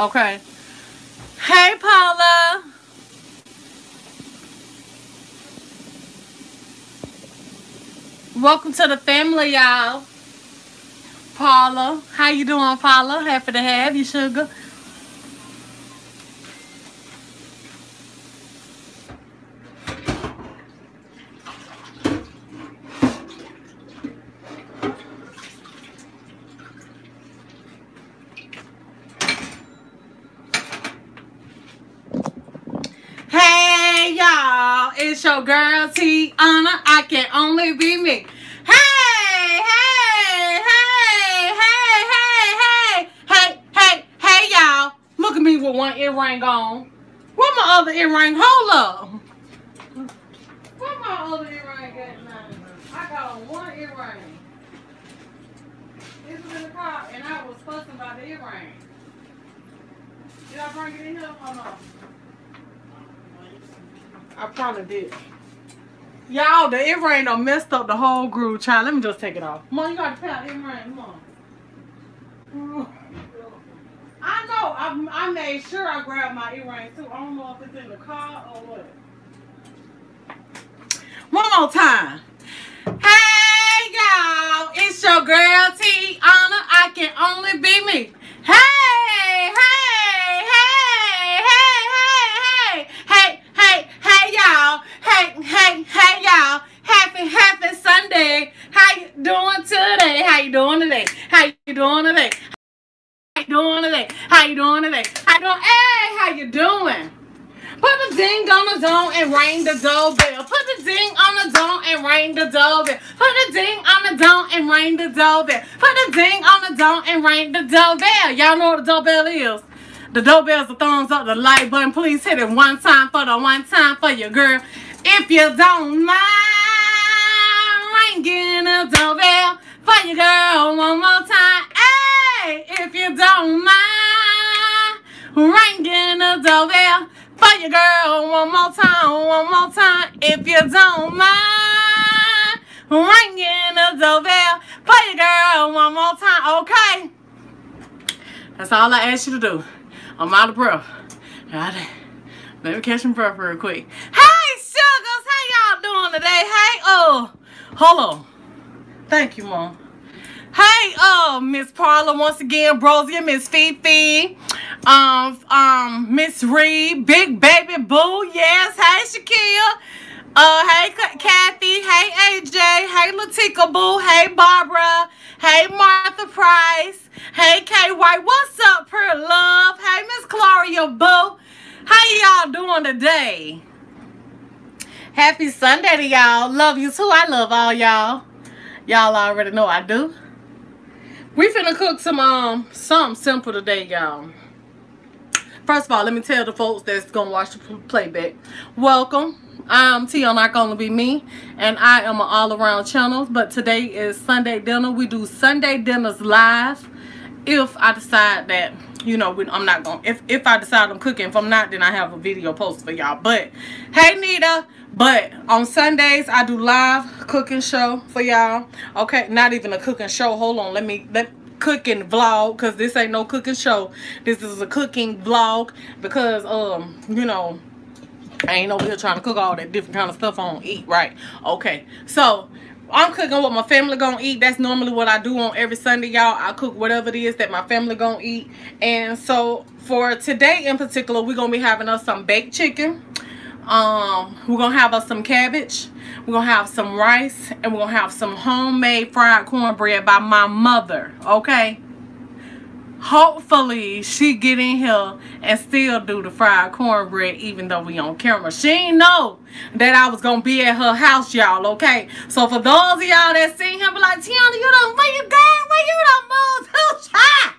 Okay. Hey, Paula. Welcome to the family, y'all. Paula, how you doing, Paula? Happy to have you, sugar. Hey y'all, it's your girl Tiana. I can only be me. Hey, hey, hey, hey, hey, hey, hey, hey, hey y'all. Look at me with one earring on. Where my other earring? Hold up. Where my other earring at now? I got one earring. This was in the car and I was fussing about the earring. Did I bring it in here or no? I probably did. Y'all, the earring done messed up the whole groove, child. Let me just take it off. Mom, you gotta pay out the earring. Come on. I know. I, I made sure I grabbed my earring too. I don't know if it's in the car or what. One more time. Hey, y'all. It's your girl, Tiana. I can only be me. Hey, hey, hey, hey, hey, y'all. Hey, hey, hey, y'all. Happy, happy Sunday. How you doing today? How you doing today? How you doing today? How you doing today? How you doing today? How you doing? Hey, how you doing? Put the ding on the dome and ring the doorbell. Put the ding on the dome and ring the doorbell. Put the ding on the dome and ring the doorbell. Put the ding on the dome and ring the doorbell. Y'all know what the doorbell is. The doorbell's the thumbs up, the like button. Please hit it one time for the one time for your girl. If you don't mind ringing the doorbell for your girl one more time. Hey, if you don't mind ringing the doorbell for your girl one more time, one more time. If you don't mind ringing the doorbell for your girl one more time, okay? That's all I ask you to do. I'm out of breath. It. Let me catch some breath real quick. Hey, sugars, how y'all doing today? Hey, oh, hold on. Thank you, mom. Hey, uh, Miss Paula once again, Brosia, Miss Fifi, um, um, Miss Reed, Big Baby Boo, yes, hey Shakia, uh, hey Kathy, hey AJ, hey Latika Boo, hey Barbara, hey Martha Price, hey K White, what's up, per love? Hey Miss Claria Boo, how y'all doing today? Happy Sunday to y'all. Love you too. I love all y'all. Y'all already know I do. We finna cook some um something simple today, y'all. First of all, let me tell the folks that's gonna watch the playback. Welcome. I'm Tiana Not Gonna Be Me, and I am an all-around channel. But today is Sunday dinner. We do Sunday dinners live. If I decide that, you know, I'm not gonna. If if I decide I'm cooking, if I'm not, then I have a video post for y'all. But hey, Nita. But on Sundays, I do live cooking show for y'all. Okay, not even a cooking show. Hold on, let me let cooking vlog because this ain't no cooking show. This is a cooking vlog because um you know I ain't over here trying to cook all that different kind of stuff I don't eat right. Okay, so I'm cooking what my family gonna eat. That's normally what I do on every Sunday, y'all. I cook whatever it is that my family gonna eat. And so for today in particular, we're gonna be having us some baked chicken um we're gonna have us some cabbage we're gonna have some rice and we're gonna have some homemade fried cornbread by my mother okay hopefully she get in here and still do the fried cornbread even though we on camera. She know that i was gonna be at her house y'all okay? So for those of y'all that seen him be like tiana you done where you going where you to chat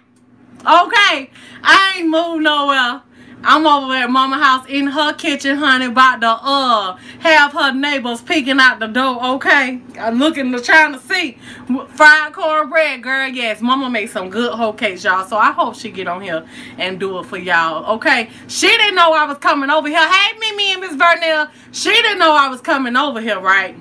okay i ain't moved nowhere I'm over at mama house in her kitchen, honey, about to uh have her neighbors peeking out the door, okay? I'm looking to trying to see. Fried cornbread, girl, yes. Mama made some good whole cakes, y'all. So I hope she get on here and do it for y'all, okay? She didn't know I was coming over here. Hey, Mimi and Miss Vernell. She didn't know I was coming over here, right?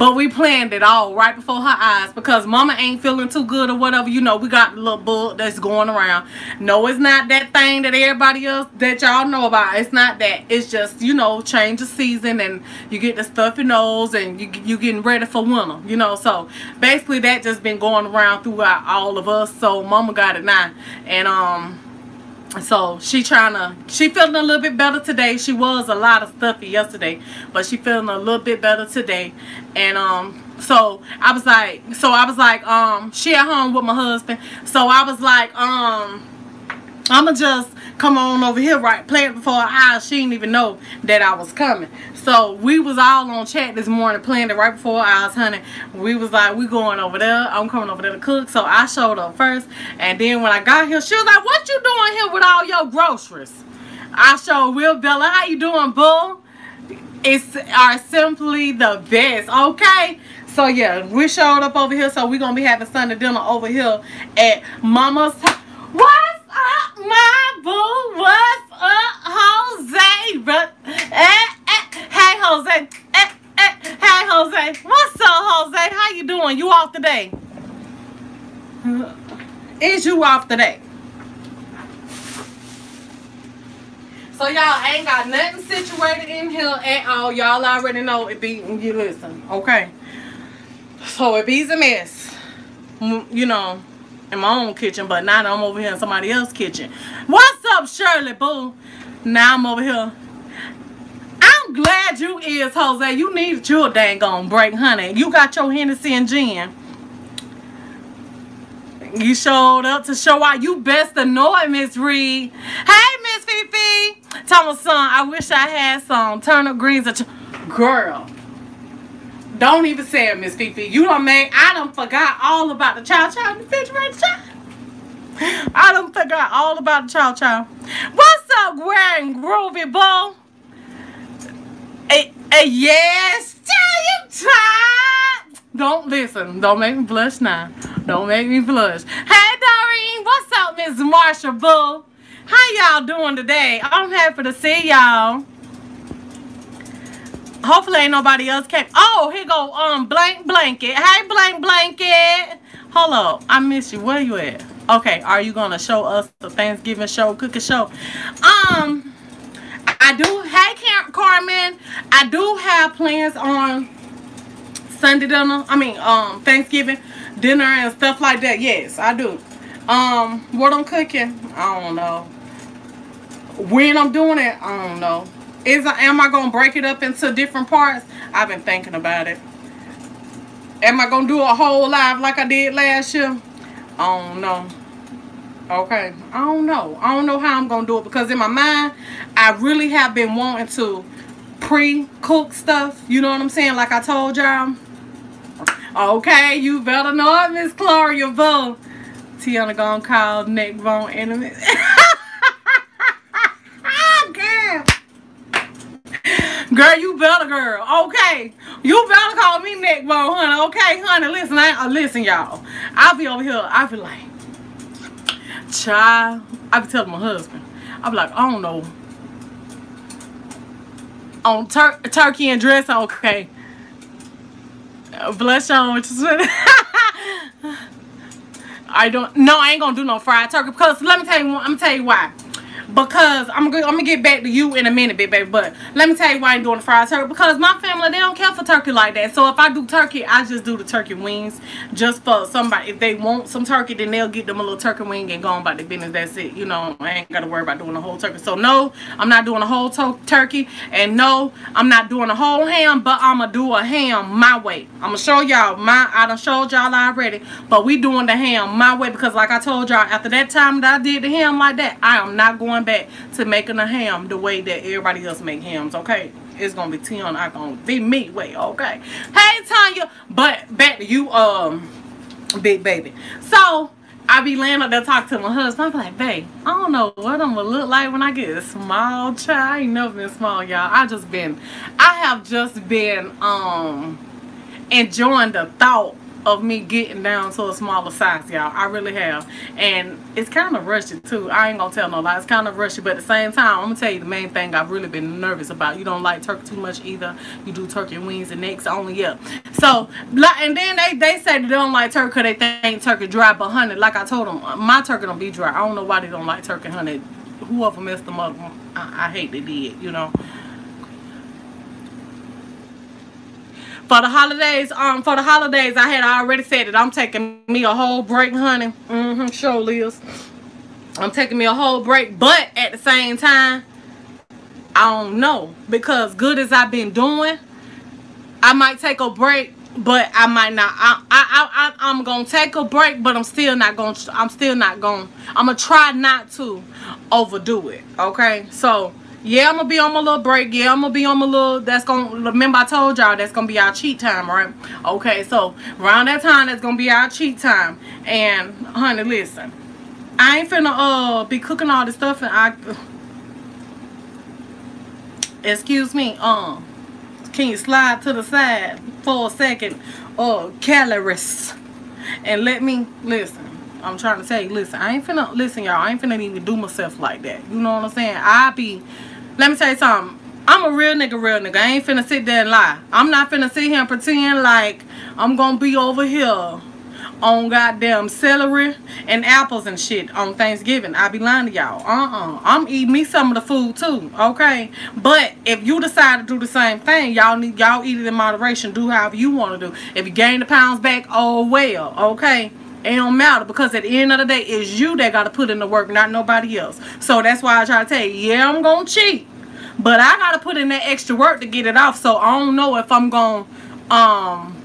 But we planned it all right before her eyes because mama ain't feeling too good or whatever. You know, we got the little bug that's going around. No, it's not that thing that everybody else that y'all know about. It's not that. It's just, you know, change of season and you get the stuffy nose and you, you getting ready for winter. You know, so basically that just been going around throughout all of us. So mama got it now. And, um so she trying to she feeling a little bit better today. She was a lot of stuffy yesterday but she feeling a little bit better today. And um so i was like so i was like um she at home with my husband. So i was like um i'ma just come on over here right play it before her eyes. She didn't even know that i was coming so we was all on chat this morning playing it right before I was honey. We was like, we going over there. I'm coming over there to cook. So I showed up first. And then when I got here, she was like, what you doing here with all your groceries? I showed Will Bella, how you doing, boo? It's are simply the best, okay? So yeah, we showed up over here. So we're going to be having Sunday dinner over here at Mama's. What's up, my boo? What's up, Jose? But, eh, Hey, Jose. Eh, eh. Hey, Jose. What's up, Jose? How you doing? You off today? Is you off today? So y'all ain't got nothing situated in here at all. Y'all already know it be you listen, okay? So it be's a mess. You know, in my own kitchen, but now I'm over here in somebody else's kitchen. What's up, Shirley Boo? Now I'm over here Glad you is, Jose. You need your dang on break, honey. You got your Hennessy and gin. You showed up to show out. You best it, Miss Reed. Hey, Miss Fifi. My son, I wish I had some turnip greens. Girl. Don't even say it, Miss Fifi. You don't make, I done forgot all about the child child in the refrigerator child. I don't forgot all about the child child. What's up, wearing groovy boy? Hey, hey, yes, tell you time. Don't listen. Don't make me blush now. Don't make me blush. Hey, Doreen. What's up, Miss Marsha Bull? How y'all doing today? I'm happy to see y'all. Hopefully ain't nobody else came. Oh, here go um blank blanket. Hey, blank blanket. Hold up. I miss you. Where you at? Okay, are you gonna show us the Thanksgiving show, cooking show? Um, I do, hey Carmen, I do have plans on Sunday dinner, I mean, um, Thanksgiving dinner and stuff like that. Yes, I do. Um, what I'm cooking, I don't know. When I'm doing it, I don't know. Is am I gonna break it up into different parts? I've been thinking about it. Am I gonna do a whole live like I did last year? I don't know. Okay. I don't know. I don't know how I'm going to do it because in my mind, I really have been wanting to pre-cook stuff. You know what I'm saying? Like I told y'all. Okay, you better know it, Miss Gloria Bull. Tiana gonna call neck bone enemy. girl. Girl, you better, girl. Okay. You better call me neck bone, honey. Okay, honey. Listen, I, uh, listen, y'all. I'll be over here. I'll be like, child, I be telling my husband, I be like, I don't know. On tur turkey and dress, okay. Bless on I don't no I ain't gonna do no fried turkey because let me tell you I'm tell you why because I'm gonna I'm gonna get back to you in a minute, baby. But let me tell you why I'm doing the fried turkey because my family they don't care for turkey like that. So if I do turkey, I just do the turkey wings just for somebody. If they want some turkey, then they'll get them a little turkey wing and go on about their business. That's it. You know, I ain't gotta worry about doing the whole turkey. So no, I'm not doing a whole turkey, and no, I'm not doing a whole ham. But I'ma do a ham my way. I'ma show y'all my. I done showed y'all already, but we doing the ham my way because like I told y'all after that time that I did the ham like that, I am not going back to making a ham the way that everybody else make hams, okay? It's gonna be Tiana, not gonna be me way, okay? Hey Tanya, but back to you, um, big baby. So I be laying up there talking to my husband. I'm like, babe, I don't know what I'm gonna look like when I get a small child. I ain't never been small, y'all. I just been, I have just been um enjoying the thought of me getting down to a smaller size, y'all. I really have. And it's kind of rushy, too. I ain't gonna tell no lie. It's kind of rushy, but at the same time, I'm gonna tell you the main thing I've really been nervous about. You don't like turkey too much either. You do turkey wings and necks only, yeah. So, and then they, they say they don't like turkey because they think turkey dry, but honey, like I told them, my turkey don't be dry. I don't know why they don't like turkey, honey. Whoever messed them up, I, I hate they did, you know. For the holidays, um, for the holidays, I had already said that I'm taking me a whole break, honey. Mm-hmm, sure, Liz. I'm taking me a whole break, but at the same time, I don't know because good as I've been doing, I might take a break, but I might not. I, I, I, I'm gonna take a break, but I'm still not gonna. I'm still not gonna. I'm gonna try not to overdo it. Okay, so yeah, I'm gonna be on my little break. Yeah, I'm gonna be on my little. That's gonna remember I told y'all that's gonna be our cheat time, right? Okay, so around that time that's gonna be our cheat time. And honey, listen, I ain't finna uh be cooking all this stuff and I. Excuse me, um, can you slide to the side for a second? Uh, calories, and let me listen. I'm trying to say, listen, I ain't finna, listen, y'all, I ain't finna even do myself like that. You know what I'm saying? I be let me tell you something. I'm a real nigga, real nigga. I ain't finna sit there and lie. I'm not finna sit here and pretend like I'm gonna be over here on goddamn celery and apples and shit on Thanksgiving. I be lying to y'all. Uh-uh. I'm eating me some of the food too, okay? But if you decide to do the same thing, y'all need y'all eat it in moderation. Do however you want to do. If you gain the pounds back, oh well, okay? It don't matter because at the end of the day, it's you that got to put in the work, not nobody else. So that's why I try to tell you, yeah, I'm going to cheat. But I got to put in that extra work to get it off. So I don't know if I'm going to, um,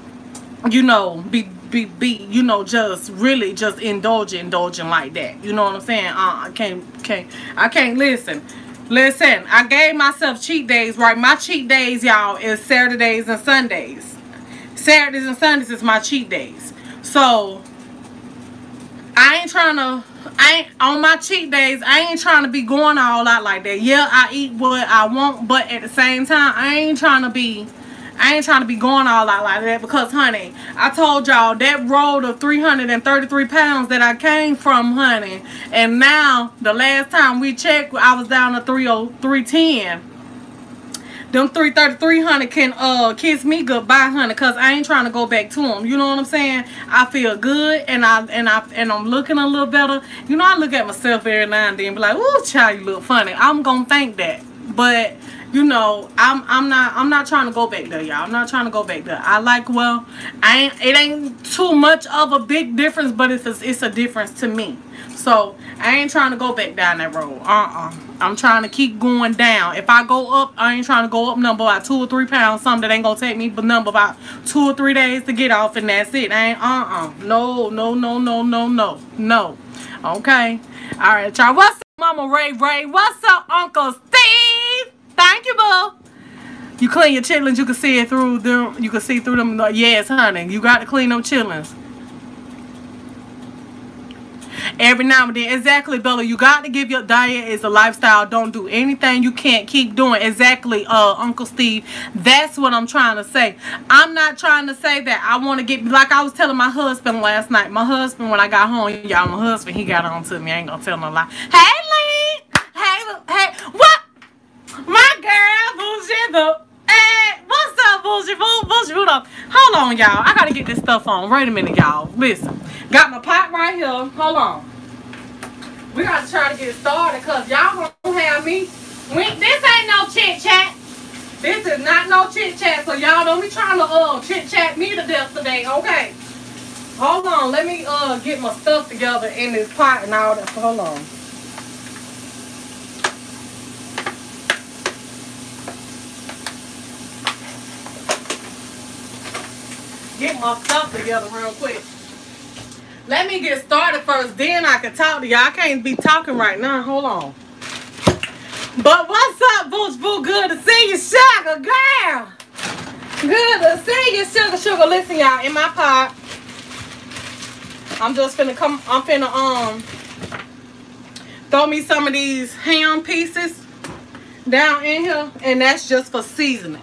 you know, be, be, be, you know, just really just indulging, indulging like that. You know what I'm saying? Uh, I can't, can't, I can't listen. Listen, I gave myself cheat days, right? My cheat days, y'all, is Saturdays and Sundays. Saturdays and Sundays is my cheat days. So, I ain't trying to I ain't on my cheat days I ain't trying to be going all out like that. Yeah I eat what I want but at the same time I ain't trying to be I ain't trying to be going all out like that because honey I told y'all that road of 333 pounds that I came from honey and now the last time we checked I was down to 30310 them 333 honey can uh kiss me goodbye honey because i ain't trying to go back to them you know what i'm saying? I feel good and i and i and i'm looking a little better. You know i look at myself every now and then and be like oh child you look funny. I'm gonna think that. But you know i'm i'm not i'm not trying to go back there y'all. I'm not trying to go back there. I like well i ain't it ain't too much of a big difference but it's a, it's a difference to me so I ain't trying to go back down that road. Uh-uh. I'm trying to keep going down. If I go up, I ain't trying to go up number about two or three pounds. Something that ain't gonna take me but number about two or three days to get off and that's it. I ain't uh-uh. No, no, no, no, no, no. No. Okay. Alright, y'all. What's up, Mama Ray Ray? What's up, Uncle Steve? Thank you, boo. You clean your chitlins, you can see it through them. You can see through them. Yes, honey. You got to clean them chitlins every now and then. Exactly, Bella. You got to give your diet is a lifestyle. Don't do anything you can't keep doing. Exactly, uh, Uncle Steve. That's what I'm trying to say. I'm not trying to say that I want to get, like I was telling my husband last night. My husband, when I got home, y'all, my husband, he got on to me. I ain't to tell no lie. Hey, Lee. Hey, hey. What? My girl, bullshit, the Hey, what's up, bullshit, bull, Hold on, y'all. I gotta get this stuff on. Wait a minute, y'all. Listen. Got my pot right here. Hold on. We gotta try to get started because y'all gonna have me. We, this ain't no chit chat. This is not no chit chat. So y'all don't be trying to uh chit chat me to death today. Okay. Hold on. Let me uh get my stuff together in this pot and all that. Hold on. Get my stuff together real quick. Let me get started first, then I can talk to y'all. I can't be talking right now. Hold on. But what's up, Boots Boo? Good to see you, sugar girl. Good to see you, sugar sugar. Listen, y'all, in my pot, I'm just finna come, I'm finna, um, throw me some of these ham pieces down in here, and that's just for seasoning.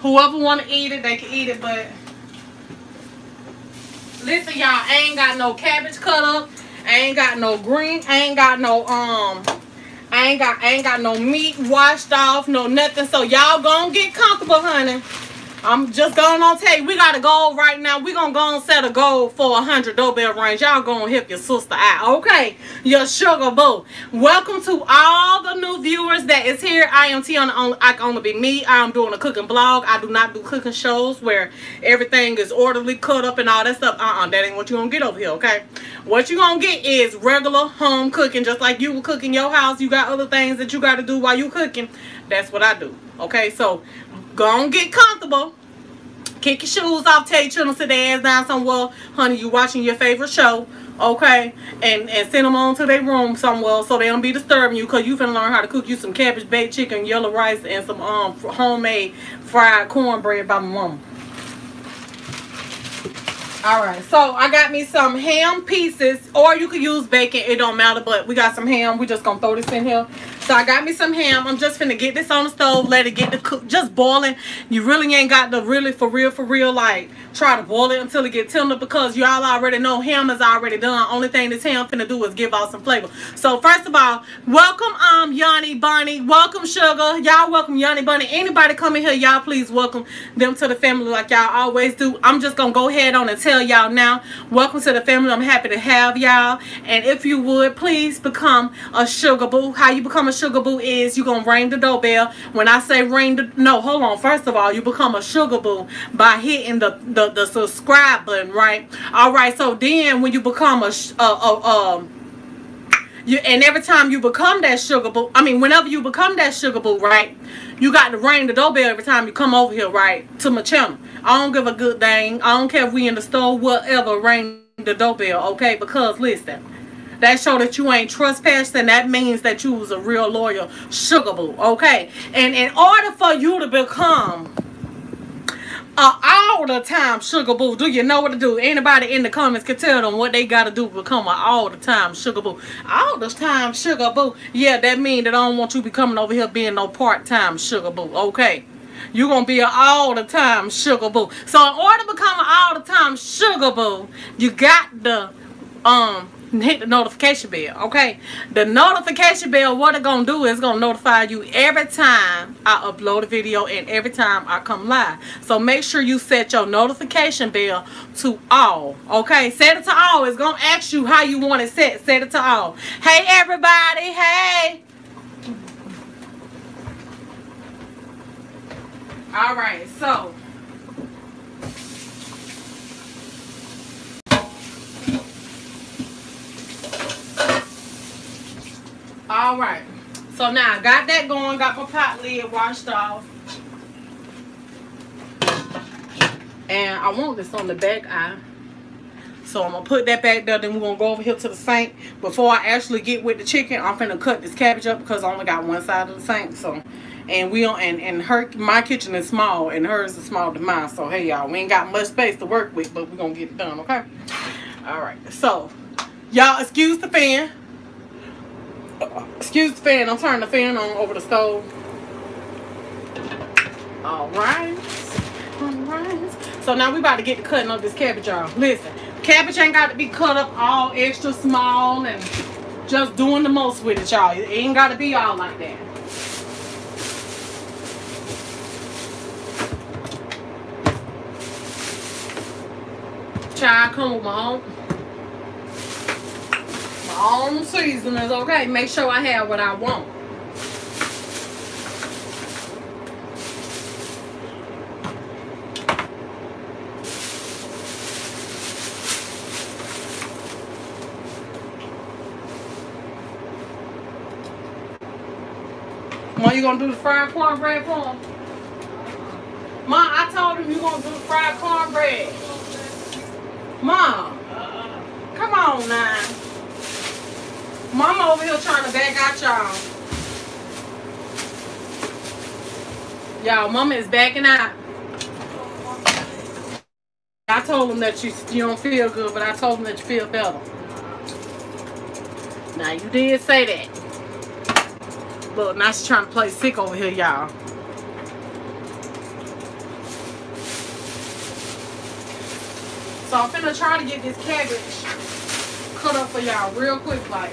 Whoever want to eat it, they can eat it, but Listen, y'all, I ain't got no cabbage cut up. I ain't got no green. I ain't got no um. I ain't got I ain't got no meat washed off, no nothing. So y'all gonna get comfortable, honey. I'm just going on tell you, we got a goal right now. we going to go and set a goal for a 100 doorbell range. Y'all going to help your sister out. Okay, your sugar boo. Welcome to all the new viewers that is here. I am Tiana. I can only be me. I'm doing a cooking blog. I do not do cooking shows where everything is orderly, cut up, and all that stuff. Uh-uh, that ain't what you going to get over here, okay? What you going to get is regular home cooking, just like you were cooking your house. You got other things that you got to do while you cooking. That's what I do, okay? So Go and get comfortable. Kick your shoes off. Tell your children sit their ass down somewhere. Honey, you watching your favorite show. Okay? And and send them on to their room somewhere so they don't be disturbing you because you finna learn how to cook you some cabbage baked chicken, yellow rice, and some um homemade fried cornbread by my mama. Alright, so I got me some ham pieces, or you could use bacon, it don't matter, but we got some ham. We just gonna throw this in here. So I got me some ham. I'm just finna get this on the stove, let it get the cook, just boiling. You really ain't got the really, for real, for real, like, try to boil it until it get tender because y'all already know ham is already done. Only thing this ham finna do is give out some flavor. So first of all, welcome um Yanni Bunny. Welcome Sugar. Y'all welcome Yanni Bunny. Anybody coming here, y'all please welcome them to the family like y'all always do. I'm just gonna go ahead on and tell y'all now. Welcome to the family. I'm happy to have y'all. And if you would, please become a sugar boo. How you become a sugar boo is you gonna ring the doorbell. When I say ring the no, hold on. First of all, you become a sugar boo by hitting the the, the subscribe button, right? All right. So then when you become a a, a um you, and every time you become that sugar boo, I mean, whenever you become that sugar boo, right, you got to ring the doorbell every time you come over here, right, to my channel. I don't give a good thing. I don't care if we in the store, whatever, ring the doorbell, okay? Because, listen, that show that you ain't trespassing, that means that you was a real loyal sugar boo, okay? And in order for you to become uh, all the time sugar boo. Do you know what to do? Anybody in the comments can tell them what they got to do become an all the time sugar boo. All the time sugar boo. Yeah, that mean that I don't want you be coming over here being no part-time sugar boo. Okay. You're to be an all the time sugar boo. So in order to become an all the time sugar boo, you got the um hit the notification bell okay? The notification bell what it gonna do is gonna notify you every time i upload a video and every time i come live. So make sure you set your notification bell to all okay? Set it to all. It's gonna ask you how you want it set. Set it to all. Hey everybody. Hey. All right so All right. So now I got that going, got my pot lid washed off. And I want this on the back eye. So I'm to put that back there. Then we're to go over here to the sink. Before I actually get with the chicken, I'm to cut this cabbage up because I only got one side of the sink. So, and we don't, and, and her, my kitchen is small and hers is small to mine. So, hey, y'all, we ain't got much space to work with, but we're to get it done, okay? All right. So, y'all excuse the fan excuse the fan. I'm turning the fan on over the stove. All right. All right. So now we about to get to cutting up this cabbage, y'all. Listen, cabbage ain't got to be cut up all extra small and just doing the most with it, y'all. It ain't got to be all like that. Child, come with on own seasonings, okay? Make sure I have what I want. When you gonna do the fried cornbread for him? Mom, I told him you gonna do the fried cornbread. Mom, come on now. Mama over here trying to back out y'all. Y'all, mama is backing out. I told him that you, you don't feel good, but I told him that you feel better. Now, you did say that. Look, now she's trying to play sick over here, y'all. So I'm finna try to get this cabbage cut up for y'all real quick like.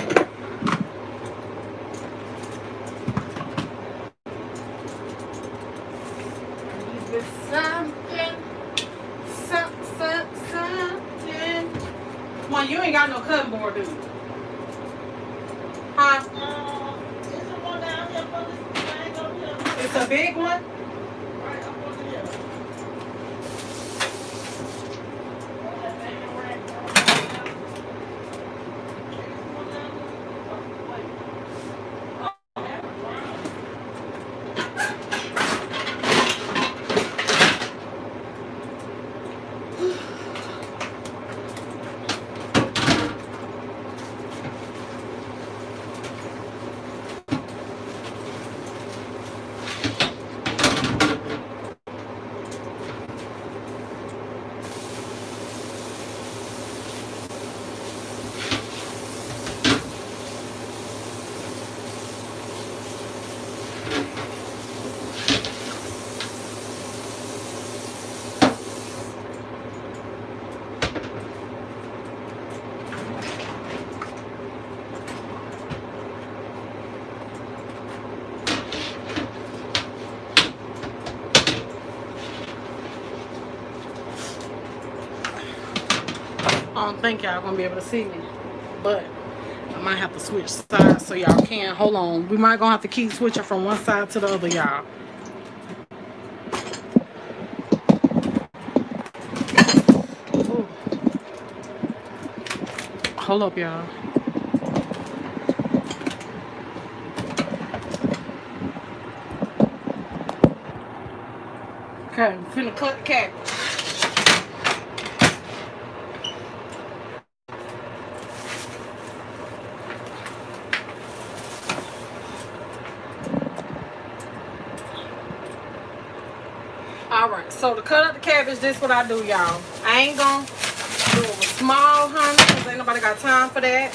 think y'all gonna be able to see me, but I might have to switch sides so y'all can. Hold on, we might gonna have to keep switching from one side to the other, y'all. Hold up, y'all. Okay, I'm finna cut the cabbage. Alright, so to cut up the cabbage, this what I do, y'all. I ain't gonna do them small, honey, because ain't nobody got time for that.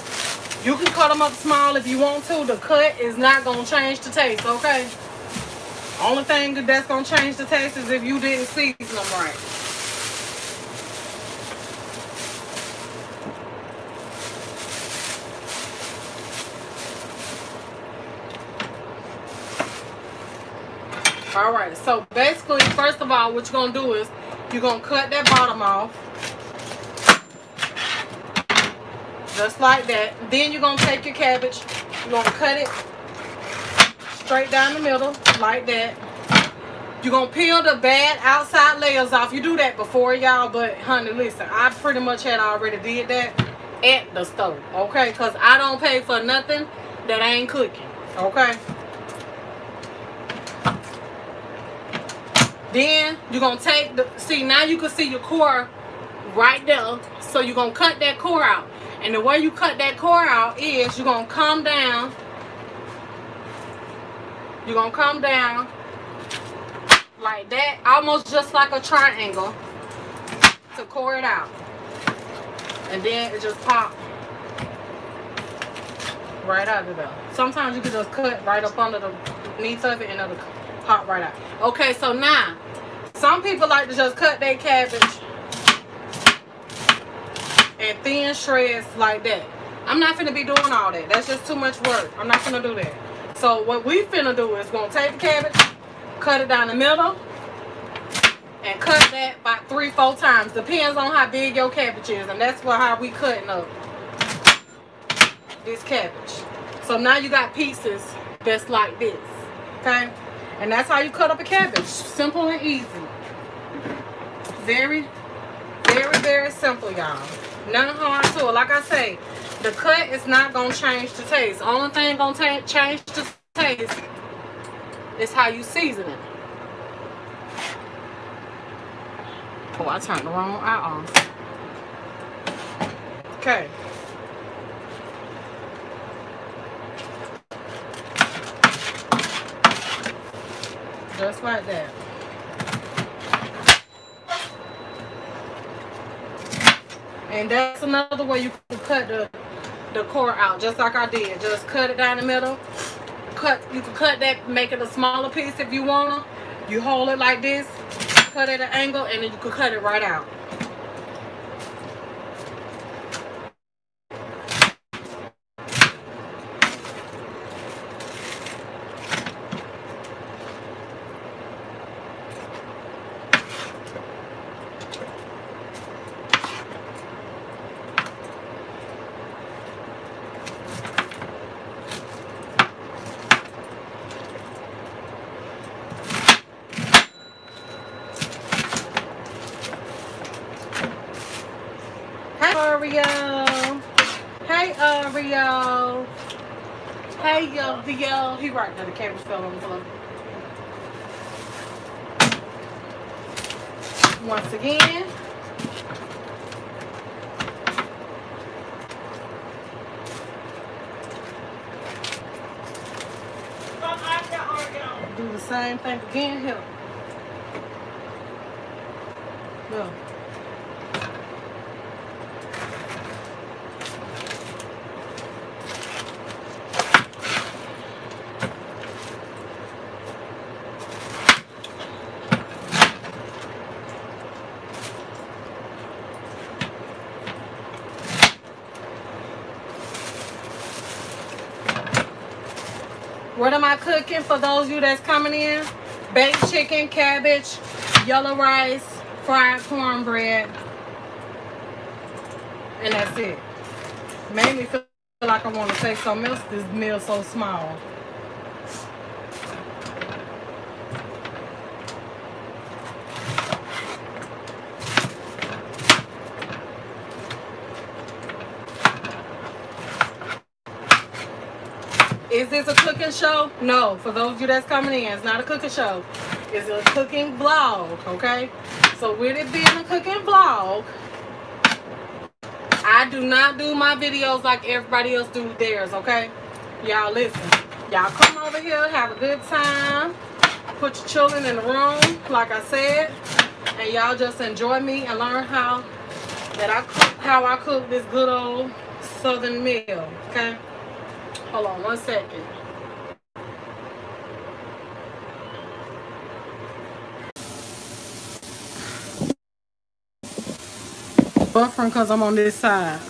You can cut them up small if you want to. The cut is not gonna change the taste, okay? Only thing that's gonna change the taste is if you didn't season them right. All right, so basically, of all, what you're gonna do is you're gonna cut that bottom off. Just like that. Then you're gonna take your cabbage, you're gonna cut it straight down the middle, like that. You're gonna peel the bad outside layers off. You do that before y'all, but honey, listen, I pretty much had already did that at the stove, okay? Because I don't pay for nothing that I ain't cooking, okay? Then you're gonna take the see now you can see your core right there. So you're gonna cut that core out. And the way you cut that core out is you're gonna come down. You're gonna come down like that, almost just like a triangle to core it out. And then it just pop right out of there. Sometimes you can just cut right up under the knees of it and it'll pop right out. Okay, so now some people like to just cut their cabbage and thin shreds like that. I'm not finna be doing all that. That's just too much work. I'm not finna do that. So what we finna do is gonna take the cabbage, cut it down the middle, and cut that about three, four times. Depends on how big your cabbage is. And that's what how we cutting up this cabbage. So now you got pieces that's like this. Okay? And that's how you cut up a cabbage. Simple and easy. Very, very, very simple, y'all. Nothing hard to it. Like I say, the cut is not going to change the taste. Only thing going to change the taste is how you season it. Oh, I turned the wrong eye off. Okay. Just like that. And that's another way you can cut the, the core out, just like I did. Just cut it down the middle, cut you can cut that, make it a smaller piece if you wanna. You hold it like this, cut at an angle, and then you can cut it right out. Oreo. Hey, Oreo. Hey, yo, the yo. He right now. The camera's fell on the floor. Once again. Do the same thing again here. Look. I cooking for those of you that's coming in? Baked chicken, cabbage, yellow rice, fried cornbread. And that's it. Made me feel like I want to say something else. This meal so small. Is this a cooking show? No. For those of you that's coming in, it's not a cooking show. It's a cooking vlog, okay? So with it being a cooking vlog, I do not do my videos like everybody else do theirs, okay? Y'all listen. Y'all come over here, have a good time. Put your children in the room, like I said. And y'all just enjoy me and learn how that I cook, how I cook this good old southern meal, okay? Hold on one second. Buffering because I'm on this side.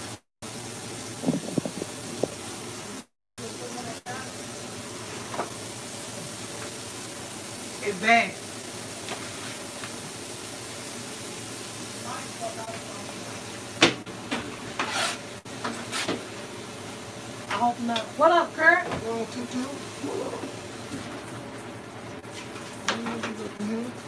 Is that? I hope not. What up, Kurt? One, two, two. Mm-hmm.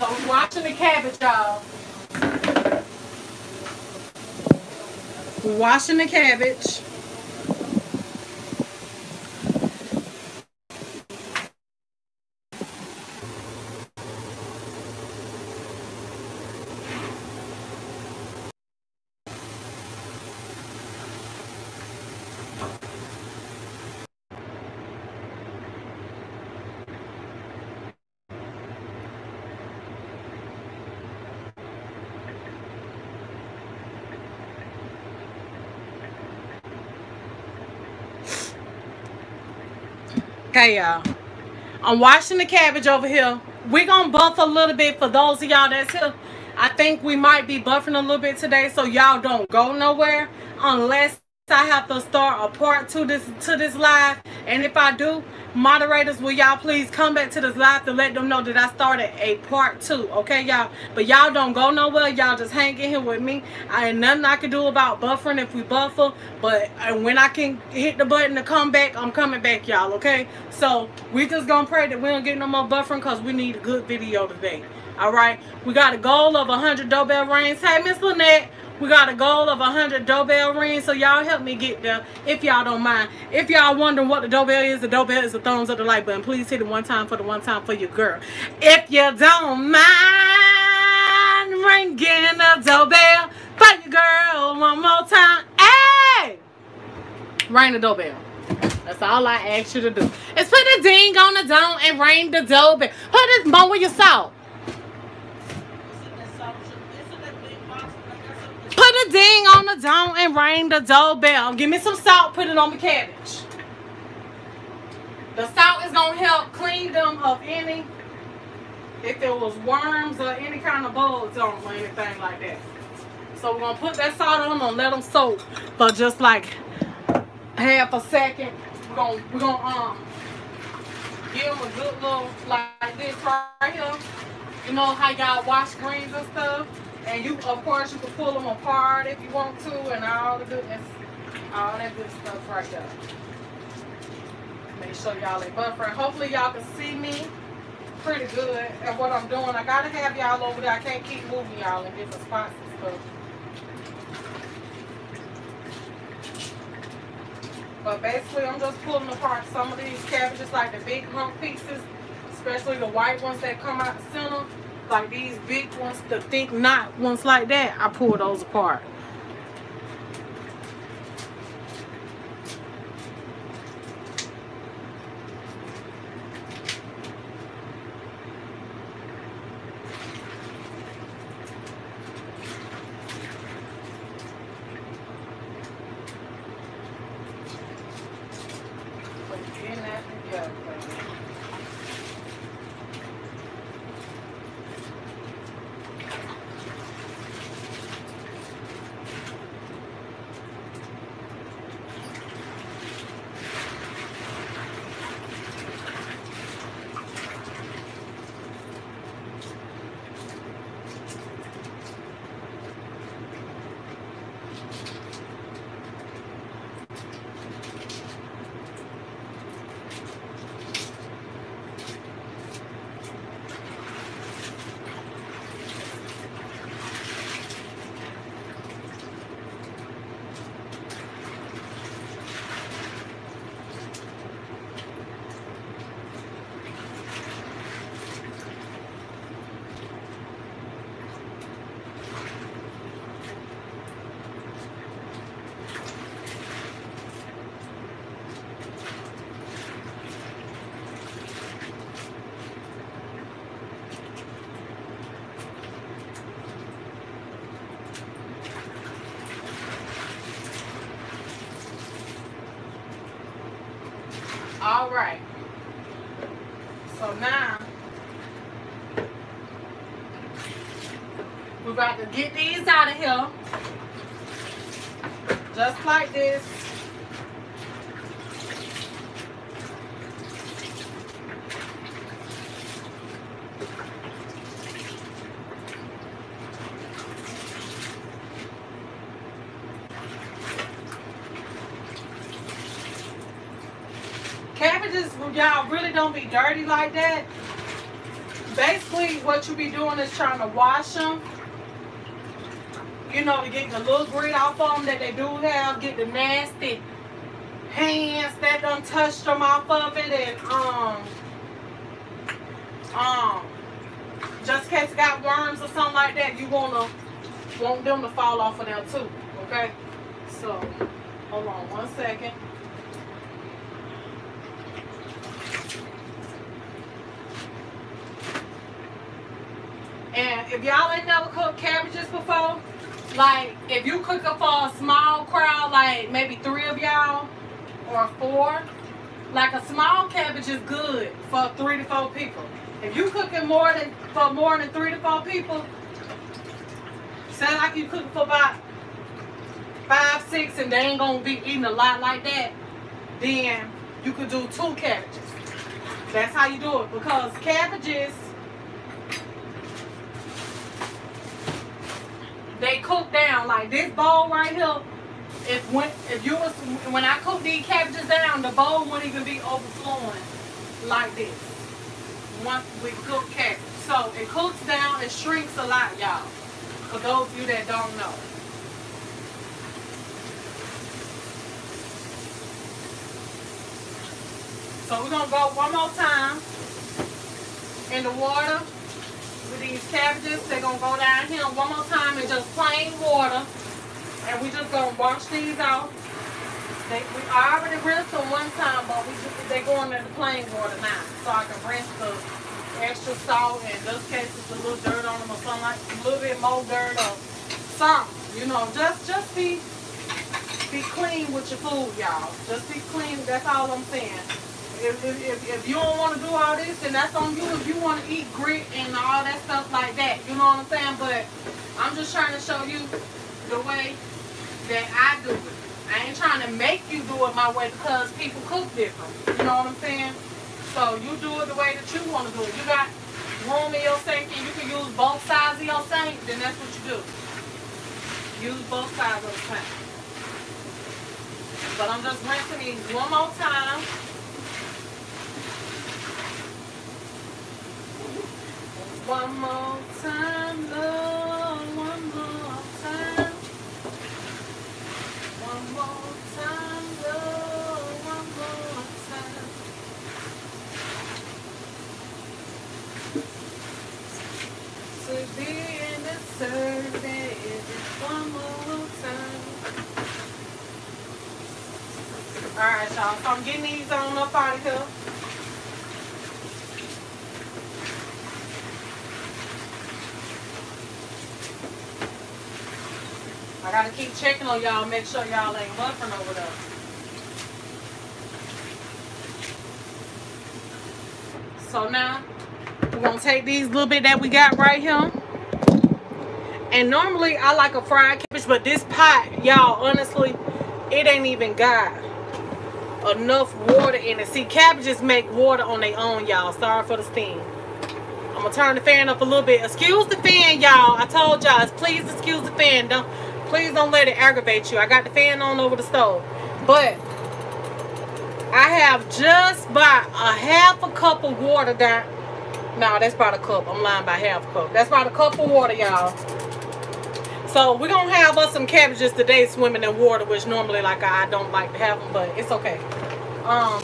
So watching the cabbage, y'all. Washing the cabbage. Okay, y'all. I'm washing the cabbage over here. We're going to buff a little bit for those of y'all that's here. I think we might be buffing a little bit today so y'all don't go nowhere unless I have to start a part to this to this live. And if I do, moderators, will y'all please come back to this live to let them know that I started a part two, okay, y'all? But y'all don't go nowhere. Y'all just hang in here with me. I ain't nothing I can do about buffering if we buffer. But when I can hit the button to come back, I'm coming back, y'all, okay? So we just gonna pray that we don't get no more buffering because we need a good video today. All right, we got a goal of 100 doorbell rings. Hey, Miss Lynette, we got a goal of 100 doorbell rings, so y'all help me get there if y'all don't mind. If y'all wondering what the doorbell is, the doorbell is the thumbs up the like button. Please hit it one time for the one time for your girl. If you don't mind ringing the doorbell for your girl one more time. Hey! Ring the doorbell. That's all I ask you to do. Is put a ding on the dome and ring the doorbell. Put it more with your. Put a ding on the dome and ring the doorbell. Give me some salt, put it on the cabbage. The salt is gonna help clean them of any if there was worms or any kind of bugs on them or anything like that. So we're gonna put that salt on them and let them soak for just like half a second. We're gonna we're gonna um give them a good little like this right here. You know how y'all wash greens and stuff. And you of course you can pull them apart if you want to and all the goodness, all that good stuff right there. Make sure y'all ain't buffering. Hopefully y'all can see me pretty good at what I'm doing. I gotta have y'all over there. I can't keep moving y'all in different spots and stuff. But basically, I'm just pulling apart some of these cabbages, like the big hump pieces, especially the white ones that come out the center. Like these big ones, the thick knot ones like that, I pull those apart. Like that. Basically, what you be doing is trying to wash them. You know, to get the little grit off of them that they do have. Get the nasty hands that done touched them off of it. And, um, um, just in case it got worms or something like that, you want to want them to fall off of there too. Okay? So, hold on one second. And y'all ain't never cooked cabbages before, like if you cook it for a small crowd, like maybe three of y'all or four, like a small cabbage is good for three to four people. If you cooking more than for more than three to four people, say like you cook for about five, six, and they ain't gonna be eating a lot like that, then you could do two cabbages. That's how you do it because cabbages they cook down like this bowl right here. If when if you was when I cook these cabbages down, the bowl wouldn't even be overflowing like this. Once we cook cabbage, so it cooks down, it shrinks a lot, y'all. For those of you that don't know. So we're gonna go one more time in the water with these cabbages. They're going to go down here one more time in just plain water. And we just going to wash these out. They, we already rinsed them one time, but we just they're going in the plain water now, so I can rinse the extra salt in case it's a little dirt on them or something like a little bit more dirt or something. You know, just just be be clean with your food, y'all. Just be clean. That's all I'm saying. If, if, if you don't want to do all this, then that's on you. If you want to eat grit and all that stuff like that, you know what I'm saying? But I'm just trying to show you the way that I do it. I ain't trying to make you do it my way because people cook different. You know what I'm saying? So you do it the way that you want to do it. You got room in your sink and you can use both sides of your sink, then that's what you do. Use both sides of the sink. But I'm just rinsing these one more time. One more time, love, one more time. One more time, love, one more time. To be in the service one more time. Alright, y'all. So I'm getting these on up out of here. I gotta keep checking on y'all, make sure y'all ain't buffering over there. So now, we're gonna take these little bit that we got right here. And normally I like a fried cabbage, but this pot, y'all, honestly, it ain't even got enough water in it. See, cabbages make water on their own, y'all. Sorry for the steam. I'm gonna turn the fan up a little bit. Excuse the fan, y'all. I told y'all, please excuse the fan. Don't please don't let it aggravate you. I got the fan on over the stove. But I have just about a half a cup of water down. No, that's about a cup. I'm lying by half a cup. That's about a cup of water, y'all. So we're gonna have us some cabbages today swimming in water, which normally like I don't like to have them, but it's okay. Um,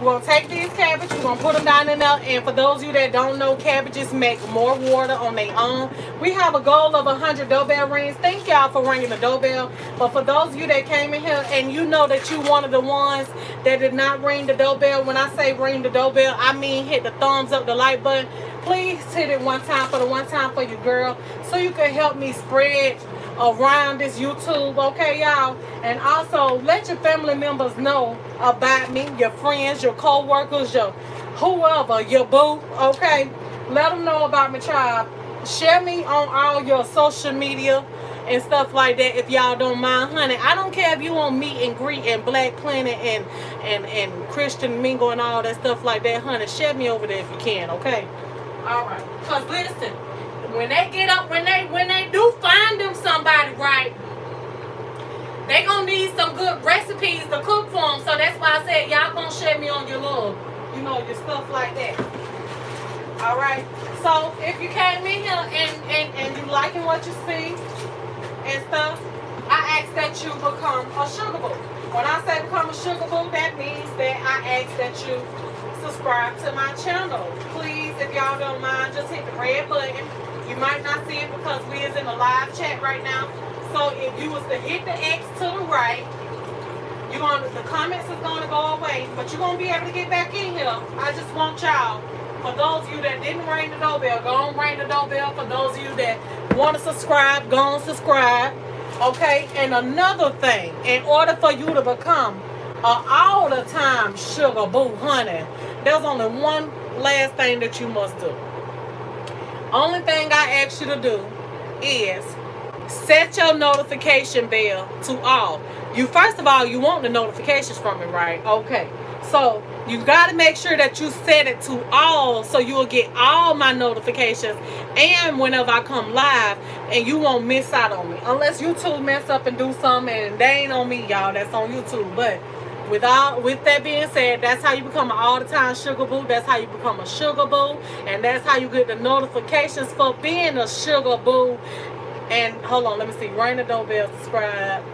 we're gonna take these cabbages, we're gonna put them down in there, and for those of you that don't know, cabbages make more water on their own. We have a goal of 100 doorbell rings. Thank y'all for ringing the doorbell. But for those of you that came in here and you know that you one of the ones that did not ring the doorbell, when I say ring the doorbell, I mean hit the thumbs up, the like button please hit it one time for the one time for you girl so you can help me spread around this youtube okay y'all? And also let your family members know about me your friends your co-workers your whoever your boo okay? Let them know about my child share me on all your social media and stuff like that if y'all don't mind honey. I don't care if you want meet and greet and black planet and and and christian mingle and all that stuff like that honey. Share me over there if you can okay? All right. Cause listen, when they get up, when they when they do find them somebody right, they gonna need some good recipes to cook for them. So that's why I said y'all gonna share me on your love, you know, your stuff like that. All right. So if you came in here and and and you liking what you see and stuff, I ask that you become a sugar boo. When I say become a sugar boo, that means that I ask that you subscribe to my channel. Please, if y'all don't mind, just hit the red button. You might not see it because we is in a live chat right now. So if you was to hit the X to the right, you're gonna the comments is gonna go away, but you're gonna be able to get back in here. I just want y'all, for those of you that didn't ring the doorbell, go on ring the doorbell. For those of you that want to subscribe, go on subscribe. Okay, and another thing, in order for you to become uh, all the time sugar boo honey there's only one last thing that you must do only thing i ask you to do is set your notification bell to all you first of all you want the notifications from it right okay so you got to make sure that you set it to all so you will get all my notifications and whenever I come live and you won't miss out on me. Unless YouTube mess up and do something and they ain't on me, y'all. That's on YouTube. But with all with that being said that's how you become an all-the-time sugar boo. That's how you become a sugar boo. And that's how you get the notifications for being a sugar boo. And hold on let me see. Ring the doorbell subscribe.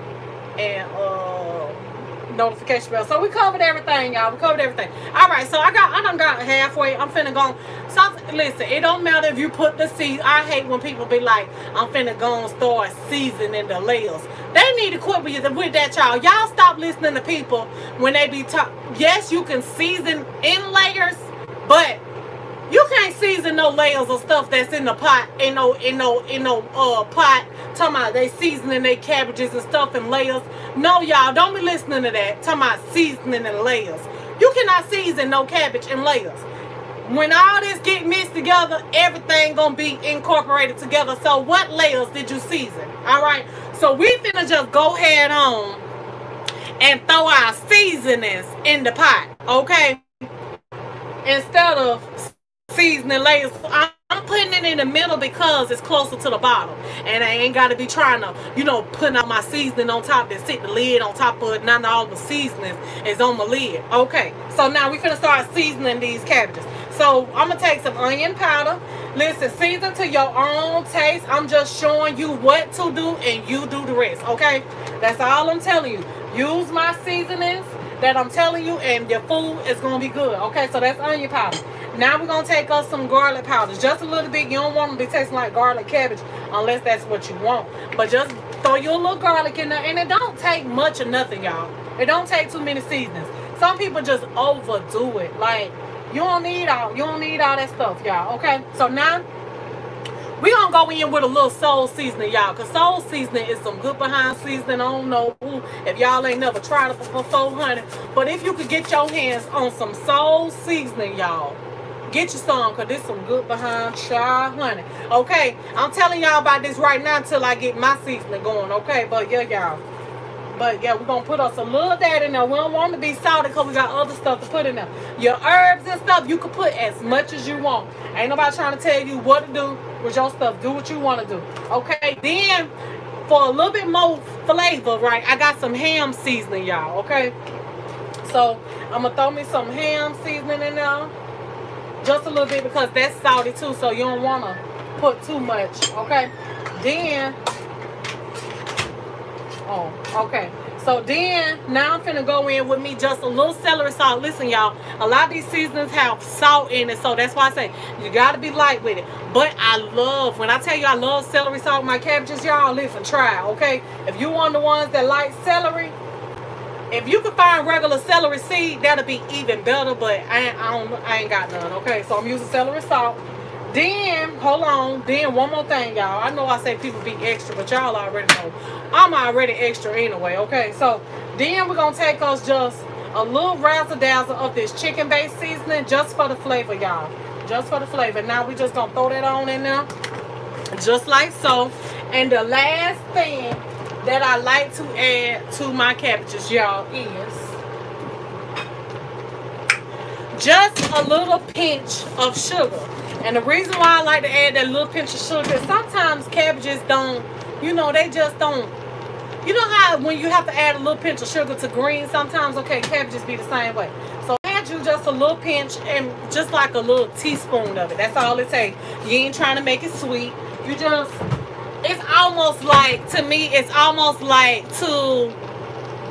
And uh notification bell. So we covered everything, y'all. We covered everything. All right, so I got I done got halfway. I'm finna go. So listen, it don't matter if you put the seed. I hate when people be like, I'm finna go and start seasoning the layers. They need to quit with, with that, y'all. Y'all stop listening to people when they be talk. Yes, you can season in layers, but you can't season no layers of stuff that's in the pot, in no, in no, in no uh pot. Talking about they seasoning their cabbages and stuff in layers. No, y'all, don't be listening to that. Talking about seasoning and layers. You cannot season no cabbage in layers. When all this get mixed together, everything gonna be incorporated together. So what layers did you season? All right. So we finna just go head on and throw our seasonings in the pot, okay? Instead of seasoning layers. I'm putting it in the middle because it's closer to the bottom. And I ain't got to be trying to, you know, putting out my seasoning on top and sit the lid on top of it. Of all the seasonings is on the lid. Okay, so now we finna start seasoning these cabbages. So I'm going to take some onion powder. Listen, season to your own taste. I'm just showing you what to do and you do the rest, okay? That's all I'm telling you. Use my seasonings that I'm telling you and your food is going to be good, okay? So that's onion powder. Now we're going to take us some garlic powder. Just a little bit. You don't want them to be tasting like garlic cabbage unless that's what you want. But just throw your little garlic in there. And it don't take much or nothing, y'all. It don't take too many seasonings. Some people just overdo it. Like, you don't need all, you don't need all that stuff, y'all. Okay? So now, we gonna go in with a little soul seasoning, y'all. Cause soul seasoning is some good behind seasoning. I don't know if y'all ain't never tried it before, honey. But if you could get your hands on some soul seasoning, y'all Get you some, because this some good behind child honey. Okay, I'm telling y'all about this right now until I get my seasoning going, okay? But yeah, y'all. But yeah, we're to put us a little that in there. We don't want to be salty because we got other stuff to put in there. Your herbs and stuff, you can put as much as you want. Ain't nobody trying to tell you what to do with your stuff. Do what you want to do. Okay, then for a little bit more flavor, right, I got some ham seasoning, y'all, okay? So I'm to throw me some ham seasoning in there just a little bit because that's salty too so you don't want to put too much okay? Then oh okay. So then now i'm finna go in with me just a little celery salt. Listen y'all a lot of these seasonings have salt in it so that's why i say you got to be light with it. But i love when i tell you i love celery salt my cabbages y'all listen try okay? If you one the ones that like celery if you can find regular celery seed, that'll be even better. But I ain't, I, don't, I ain't got none. Okay, so I'm using celery salt. Then, hold on. Then one more thing, y'all. I know I say people be extra, but y'all already know. I'm already extra anyway, okay? So, then we're going to take us just a little razzle-dazzle of this chicken-based seasoning just for the flavor, y'all. Just for the flavor. Now, we just going to throw that on in there. Just like so. And the last thing that I like to add to my cabbages, y'all, is just a little pinch of sugar. And the reason why I like to add that little pinch of sugar is sometimes cabbages don't, you know, they just don't. You know how when you have to add a little pinch of sugar to green, sometimes, okay, cabbages be the same way. So add you just a little pinch and just like a little teaspoon of it. That's all it takes. You ain't trying to make it sweet. You just it's almost like to me it's almost like to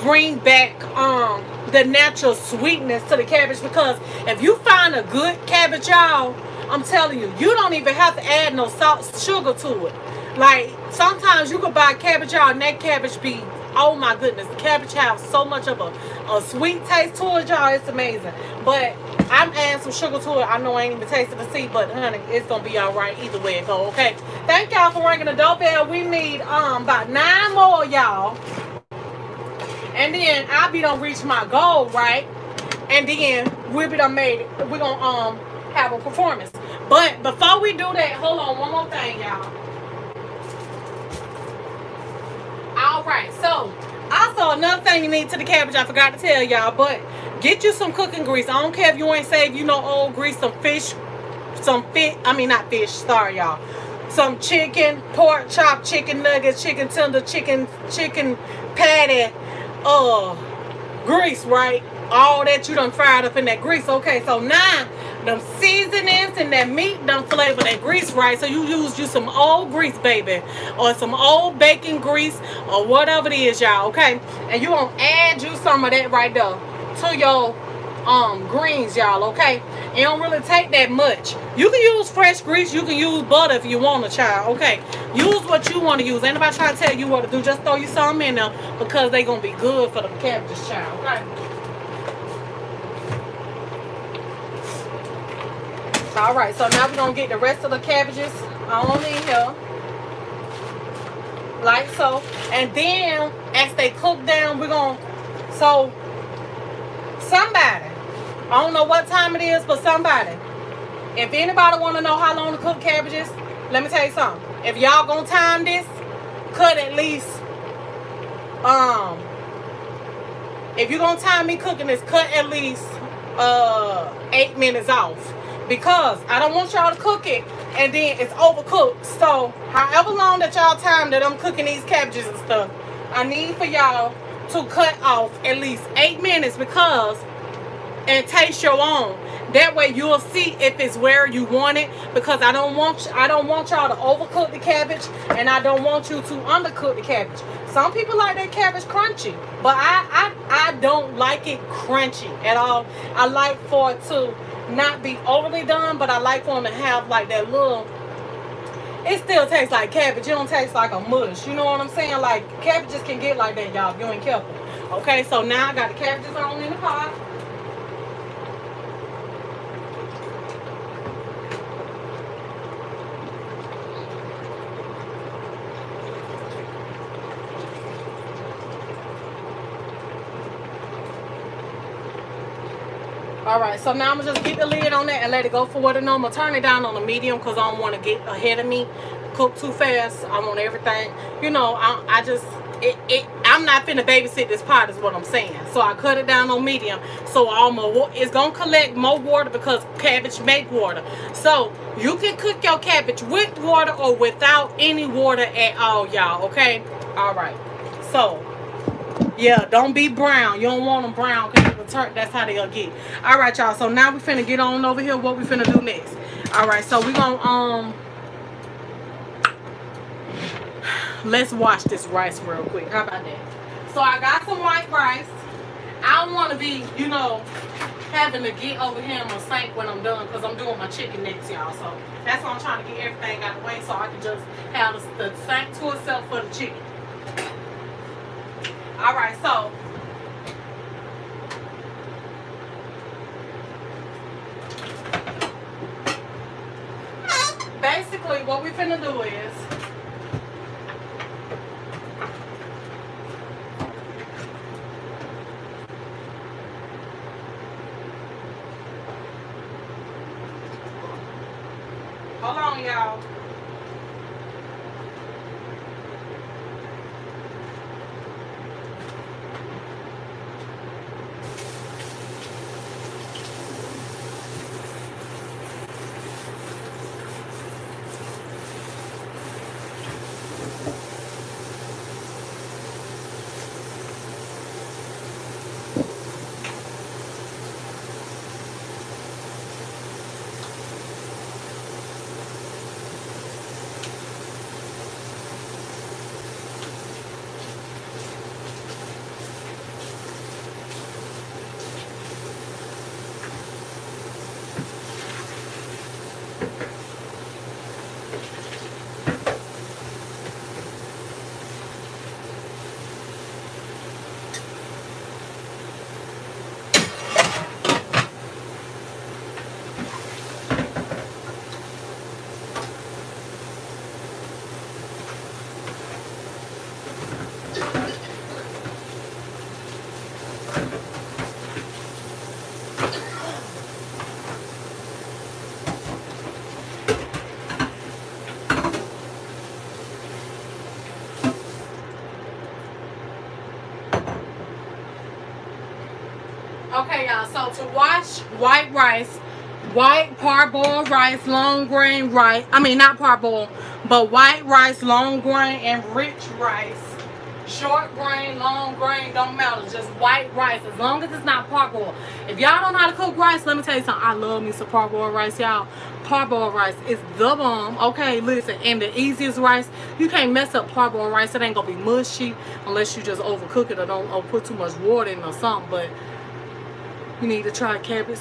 bring back um the natural sweetness to the cabbage. Because if you find a good cabbage y'all i'm telling you you don't even have to add no salt sugar to it. Like sometimes you can buy cabbage y'all and that cabbage be oh my goodness the cabbage has so much of a, a sweet taste to it y'all it's amazing but I'm adding some sugar to it. I know I ain't even tasted the seed, but honey, it's gonna be all right either way it go. Okay. Thank y'all for ringing the doorbell. We need um about nine more y'all, and then I'll be done reach my goal, right? And then we'll be done made. It. We're gonna um have a performance. But before we do that, hold on one more thing, y'all. All right, so also another thing you need to the cabbage I forgot to tell y'all, but Get you some cooking grease. I don't care if you ain't saved, you know, old grease, some fish, some fish. I mean, not fish. Sorry, y'all. Some chicken, pork chop, chicken nuggets, chicken tender, chicken, chicken patty, uh, grease, right? All that you done fried up in that grease. Okay, so now them seasonings and that meat done flavor that grease right. So you use you some old grease, baby, or some old bacon grease or whatever it is, y'all. Okay, and you gonna add you some of that right there to your um greens, y'all. Okay, it don't really take that much. You can use fresh grease. You can use butter if you want a child. Okay, use what you want to use. Anybody try to tell you what to do? Just throw you some in there because they gonna be good for the cabbages, child. Okay. All right so now we're gonna get the rest of the cabbages on in here. Like so. And then as they cook down we're gonna so somebody i don't know what time it is but somebody if anybody want to know how long to cook cabbages let me tell you something. If y'all gonna time this cut at least um if you're gonna time me cooking this cut at least uh eight minutes off because I don't want y'all to cook it and then it's overcooked. So however long that y'all time that I'm cooking these cabbages and stuff, I need for y'all to cut off at least eight minutes because and taste your own. That way you'll see if it's where you want it because I don't want I don't want y'all to overcook the cabbage and I don't want you to undercook the cabbage. Some people like their cabbage crunchy, but I I, I don't like it crunchy at all. I like for it to not be overly done, but I like for them to have like that little. It still tastes like cabbage. It don't taste like a mush. You know what I'm saying? Like cabbages can get like that, y'all. If you ain't careful. Okay, so now I got the cabbages on in the pot. All right so now i'm gonna just keep the lid on that and let it go for what it normal. Turn it down on the medium because i don't want to get ahead of me. Cook too fast. I want everything. You know i, I just it, it i'm not finna babysit this pot is what i'm saying. So i cut it down on medium. So my it's gonna collect more water because cabbage make water. So you can cook your cabbage with water or without any water at all y'all okay? All right. So yeah, don't be brown. You don't want them brown because. That's how they'll get. All right, y'all. So now we finna get on over here. What we finna do next? All right. So we gonna um. Let's wash this rice real quick. How about that? So I got some white rice. I don't want to be, you know, having to get over here in my sink when I'm done because I'm doing my chicken next, y'all. So that's why I'm trying to get everything out of the way so I can just have the, the sink to itself for the chicken. All right, so. Basically what we finna do is hold on y'all Okay, y'all. So to wash white rice, white parboiled rice, long grain rice. I mean, not parboiled, but white rice, long grain, and rich rice Short grain, long grain, don't matter. Just white rice, as long as it's not parboiled. If y'all don't know how to cook rice, let me tell you something. I love me some parboiled rice, y'all. Parboiled rice is the bomb. Okay, listen, and the easiest rice, you can't mess up parboiled rice. It ain't gonna be mushy unless you just overcook it or don't or put too much water in or something. But you need to try cabbage.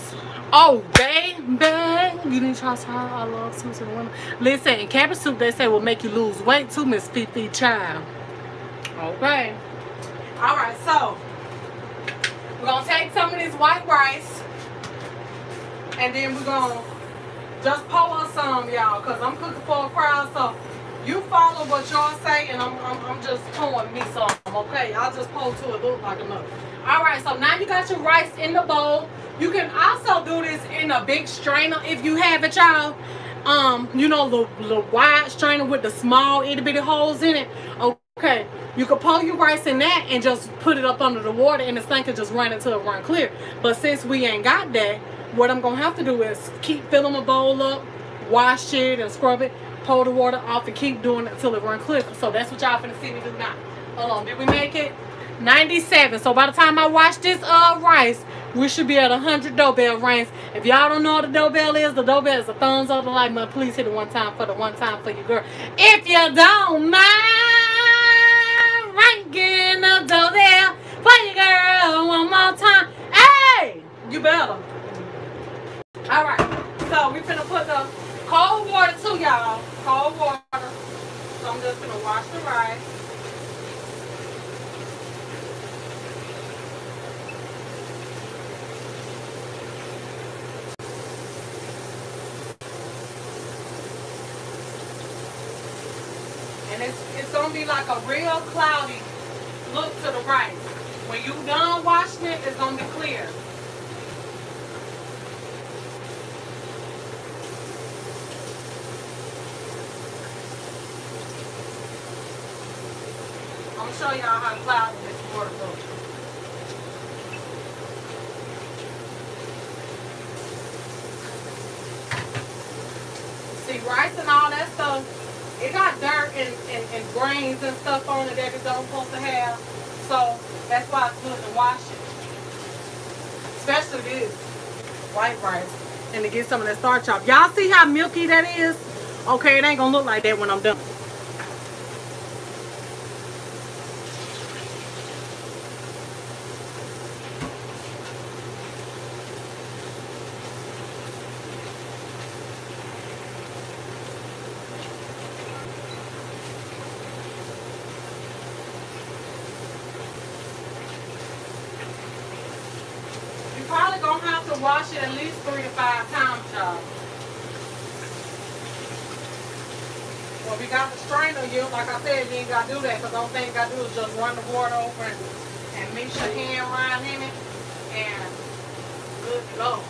Oh, baby, you need to try try. I love soup to the women. Listen, cabbage soup they say will make you lose weight too, Miss Fifi Child. Okay. All right, so we're gonna take some of this white rice, and then we're gonna just pour us some, y'all, cause I'm cooking for a crowd. So you follow what y'all say, and I'm, I'm, I'm just pouring me some. Okay, I'll just pour to it look like enough. All right, so now you got your rice in the bowl. You can also do this in a big strainer if you have it, y'all. Um, you know the the wide strainer with the small itty bitty holes in it. Okay, you could pour your rice in that and just put it up under the water and the sink can just run until it run clear. But since we ain't got that, what I'm gonna have to do is keep filling my bowl up, wash it and scrub it, pour the water off and keep doing it until it run clear. So that's what y'all finna see me do now. Hold on, did we make it? 97. So by the time I wash this uh rice, we should be at 100 doorbell rings. If y'all don't know what the doorbell is, the doorbell is a thumbs up the like button. Please hit it one time for the one time for your girl. If you don't mind ringing the doorbell for your girl one more time. Hey, you better. All right. So we finna put the cold water to y'all. Cold water. So I'm just gonna wash the rice. And it's, it's gonna be like a real cloudy look to the rice. When you done washing it, it's gonna be clear. I'm gonna show y'all how cloudy this water looks. See, rice and all that stuff it got dirt and, grains and stuff on it that it don't supposed to have. So that's why it's good to wash it. Especially this white rice. And to get some of that starch off. Y'all see how milky that is? Okay, it ain't gonna look like that when I'm done. wash it at least three to five times, y'all. Well, we got the strainer, you like I said, you ain't got to do that because the only thing I do is just run the water over and, and mix your hand around in it and good to go.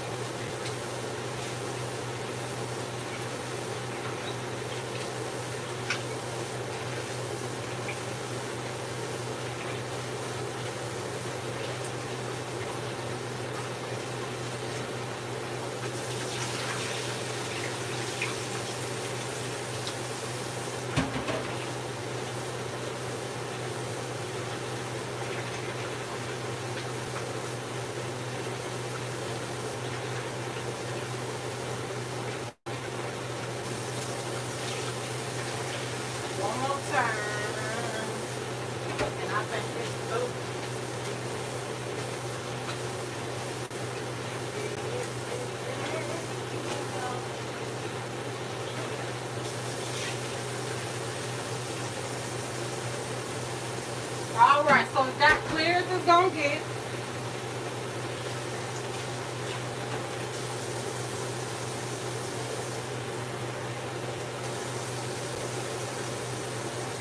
gonna get.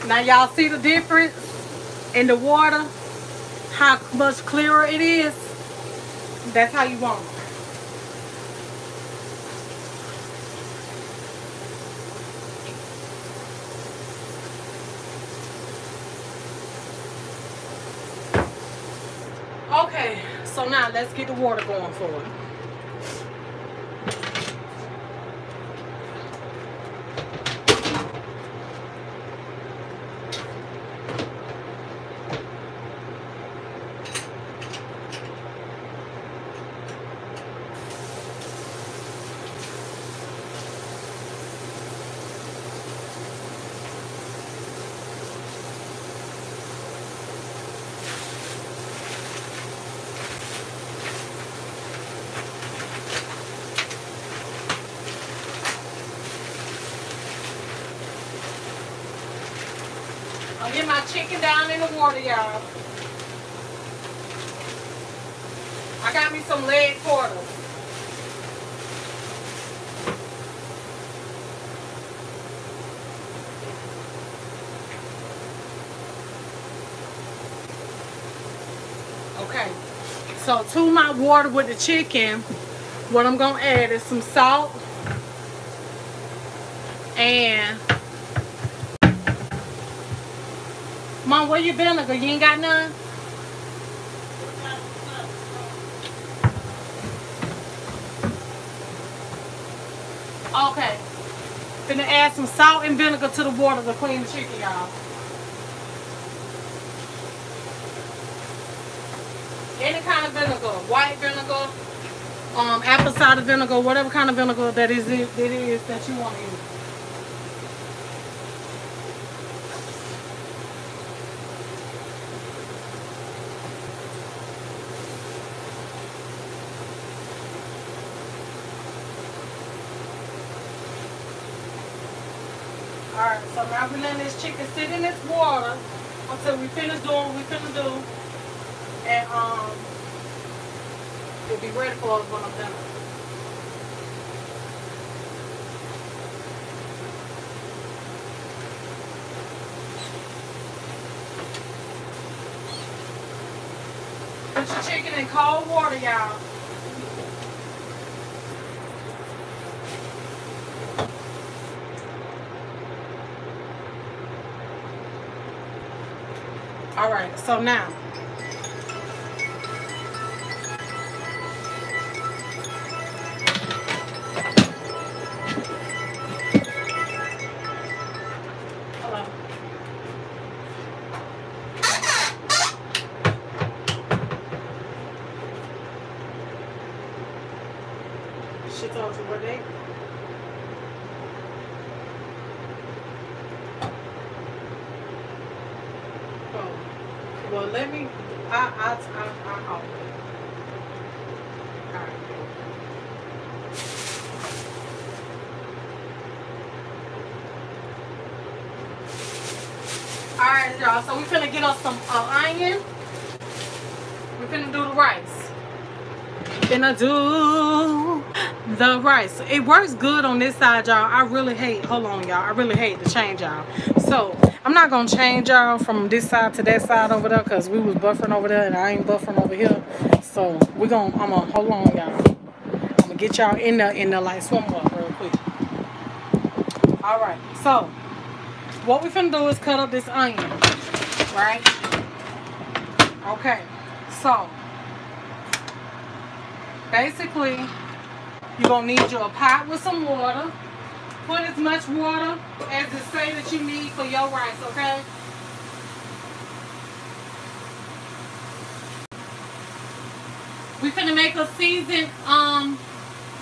Now y'all see the difference in the water? How much clearer it is? That's how you want it. Okay, so now let's get the water going for it. I get my chicken down in the water, y'all. I got me some leg quarters. Okay, so to my water with the chicken, what I'm gonna add is some salt and Mom, where you been, vinegar? You ain't got none? Okay. Gonna add some salt and vinegar to the water to clean the chicken, y'all. Any kind of vinegar, white vinegar, um, apple cider vinegar, whatever kind of vinegar that is that is that you want to use. Now we're letting this chicken sit in this water until we finish doing what we finna do. And um it'll be ready for us when I'm done. Put your chicken in cold water, y'all. All right, so now. The. It works good on this side, y'all. I really hate. Hold on, y'all. I really hate to change y'all. So I'm not gonna change y'all from this side to that side over there because we was buffering over there and I ain't buffering over here. So we gonna. I'm gonna hold on, y'all. I'm gonna get y'all in there in the like swim up real quick. All right. So what we finna do is cut up this onion, right? Okay. So basically, you're gonna need your pot with some water. Put as much water as it say that you need for your rice, okay? We finna make a seasoned um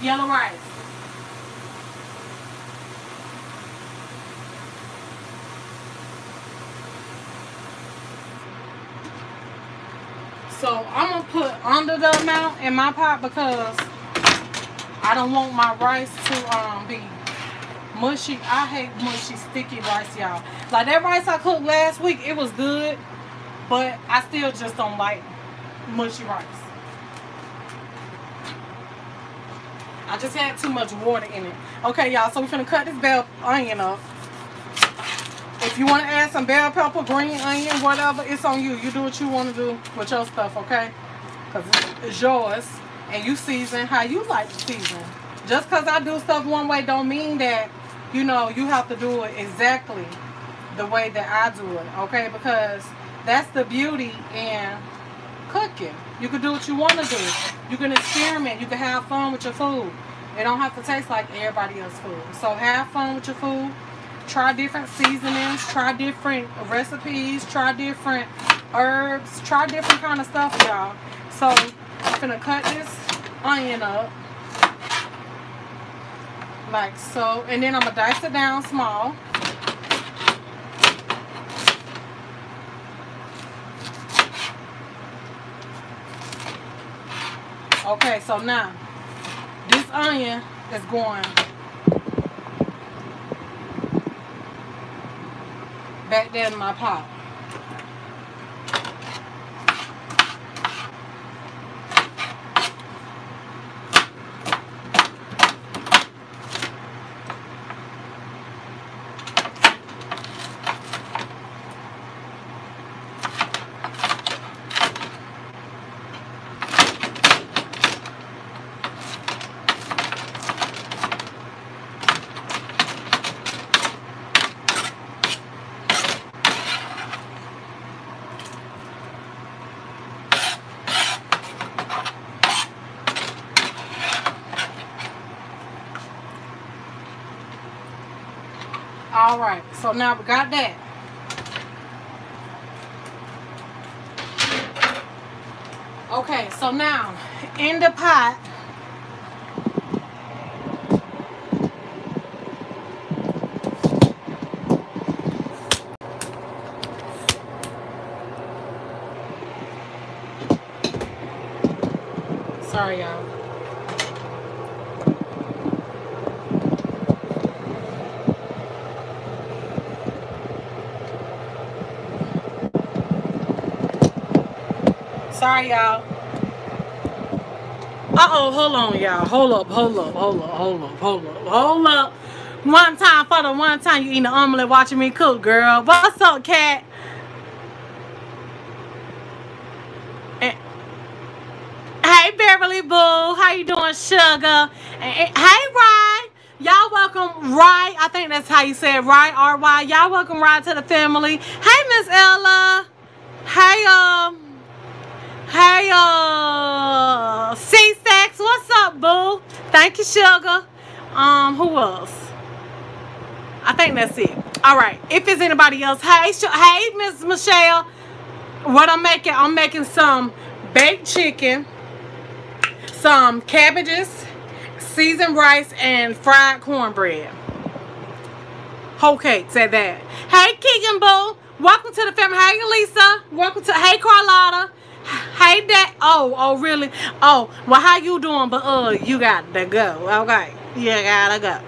yellow rice. So I'm gonna put under the amount in my pot because I don't want my rice to um be mushy. I hate mushy, sticky rice, y'all. Like that rice I cooked last week, it was good, but I still just don't like mushy rice. I just had too much water in it. Okay, y'all, so we're gonna cut this bell onion up. If you want to add some bell pepper, green onion, whatever, it's on you. You do what you want to do with your stuff, okay? Because it's yours. And you season how you like to season. Just because I do stuff one way don't mean that, you know, you have to do it exactly the way that I do it, okay? Because that's the beauty in cooking. You can do what you want to do. You can experiment. You can have fun with your food. It don't have to taste like everybody else's food. So have fun with your food. Try different seasonings. Try different recipes. Try different herbs. Try different kind of stuff, y'all. So I'm gonna cut this onion up like so, and then I'm gonna dice it down small. Okay, so now this onion is going back there in my pot. All right, so now we got that. Okay, so now in the pot, Sorry, y'all. Sorry, y'all. Uh-oh, hold on, y'all. Hold up, hold up, hold up, hold up, hold up, hold up. One time for the one time you eating an omelet watching me cook, girl. What's up, cat? Eh. Hey, Beverly Boo. How you doing, sugar? Eh, eh, hey, Rye. Y'all welcome Rye. I think that's how you say it, Rye, R-Y. Y'all welcome Rye to the family. Hey, Miss Ella. Hey, um, hey, uh, C-Sex. What's up, boo? Thank you, sugar. Um, who else? I think that's it. All right. If there's anybody else, hey, hey, Miss Michelle. What I'm making, I'm making some baked chicken some cabbages, seasoned rice, and fried cornbread. Whole cakes at that. Hey, Keegan Boo. Welcome to the family. Hey, Lisa. Welcome to, hey, Carlotta. Hey, that. Oh, oh, really? Oh, well, how you doing? But, uh, you got to go. Okay. You gotta go.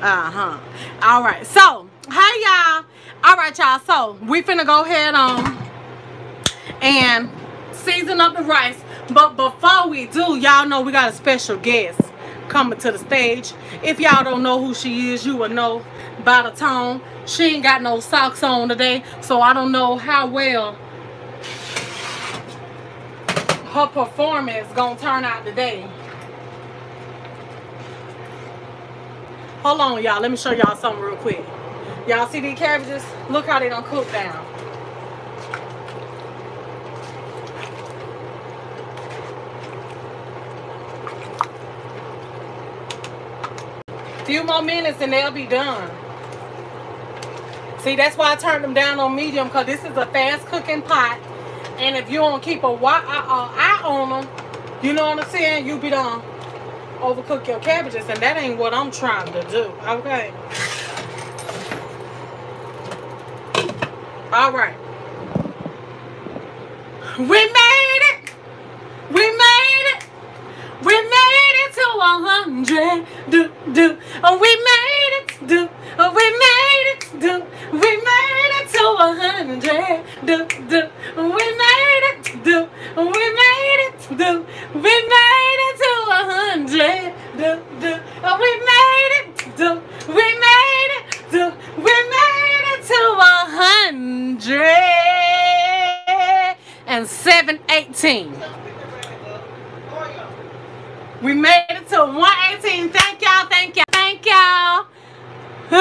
Uh-huh. All right. So, hey, y'all. All right, y'all. So, we finna go ahead on and season up the rice. But before we do, y'all know we got a special guest coming to the stage. If y'all don't know who she is, you will know by the tone. She ain't got no socks on today, so I don't know how well her performance gonna turn out today. Hold on, y'all. Let me show y'all something real quick. Y'all see these cabbages? Look how they don't cook down. Few more minutes and they'll be done. See, that's why I turned them down on medium because this is a fast cooking pot. And if you don't keep a eye on them, you know what I'm saying? You be done overcook your cabbages and that ain't what I'm trying to do. Okay. All right. We made it. We made it. We made it to a hundred. Do, do. We made it. Do. Oh, we made it. Do. Oh, we made it to a hundred. Do, do. We made it. Do. We made it. Do. We made it to a hundred. Do, do. Oh, we made it. Do. We made it. Do. We made it to a hundred and seven eighteen. We made it to 118. Thank y'all, thank y'all, thank y'all.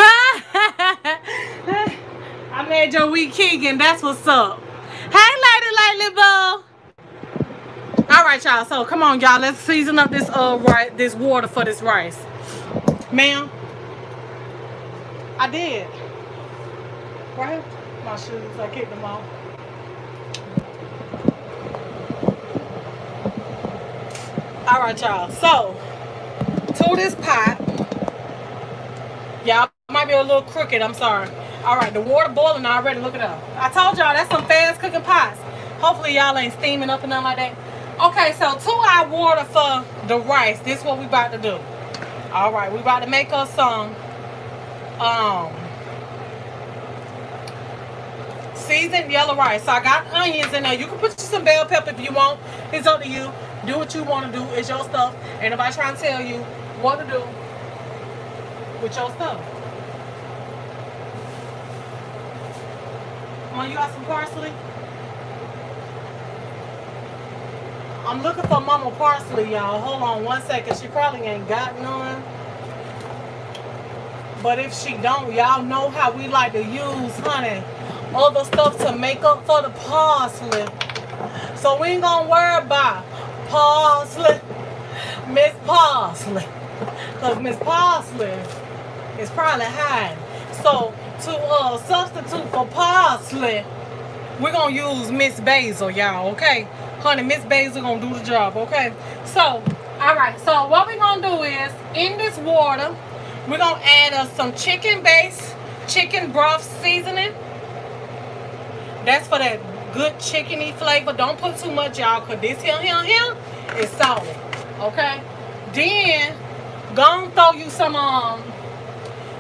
I made your week Keegan. That's what's up. Hey, Lady Lately Boo. All right, y'all. So come on, y'all. Let's season up this uh right this water for this rice. Ma'am. I did. Right. My shoes. I kicked them off. All right y'all. So to this pot y'all might be a little crooked i'm sorry. All right the water boiling already look it up. I told y'all that's some fast cooking pots. Hopefully y'all ain't steaming up and nothing like that. Okay so two our water for the rice. This is what we about to do. All right we about to make us some um seasoned yellow rice. So i got onions in there. You can put some bell pepper if you want. It's up to you do what you want to do. It's your stuff. Ain't nobody trying to tell you what to do with your stuff. Come on, you got some parsley? I'm looking for Mama Parsley, y'all. Hold on one second. She probably ain't got none. But if she don't, y'all know how we like to use, honey, other stuff to make up for the parsley. So we ain't gonna worry about Parsley. Miss Parsley. Because Miss Parsley is probably hiding. So to uh substitute for parsley, we're gonna use Miss Basil, y'all, okay? Honey, Miss Basil gonna do the job, okay? So, all right, so what we're gonna do is in this water, we're gonna add us some chicken base, chicken broth seasoning. That's for that good chickeny flavor. Don't put too much, y'all, because this here, here, here is salty. Okay? Then, go and throw you some, um,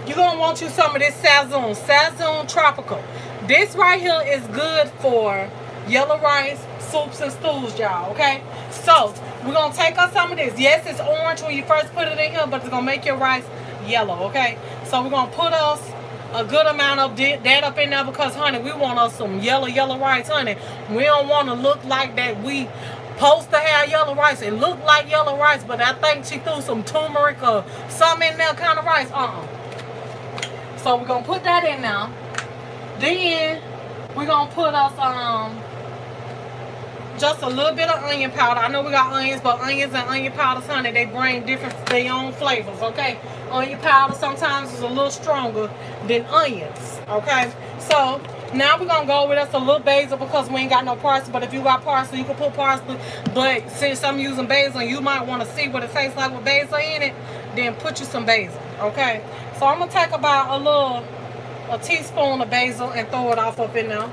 you're going to want you some of this Sazon, Sazon Tropical. This right here is good for yellow rice, soups, and stews, y'all, okay? So, we're going to take us some of this. Yes, it's orange when you first put it in here, but it's going to make your rice yellow, okay? So, we're going to put us a good amount of that up in there because, honey, we want us some yellow, yellow rice, honey. We don't want to look like that we supposed to have yellow rice. It looked like yellow rice, but I think she threw some turmeric or something in there kind of rice. Uh-uh. So we're going to put that in now. Then we're going to put us um just a little bit of onion powder. I know we got onions, but onions and onion powders, honey, they bring different, their own flavors, okay? Onion powder sometimes is a little stronger than onions, okay? So, now we're to go with us a little basil because we ain't got no parsley. But if you got parsley, you can put parsley. But since I'm using basil, you might want to see what it tastes like with basil in it. Then put you some basil, okay? So, I'm to take about a little, a teaspoon of basil and throw it off up in there.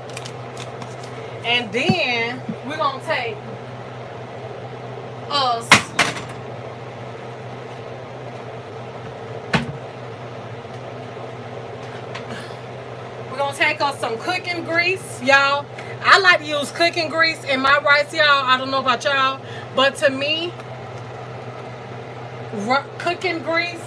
And then we're to take us We're to take us some cooking grease, y'all. I like to use cooking grease in my rice, y'all. I don't know about y'all. But to me, cooking grease,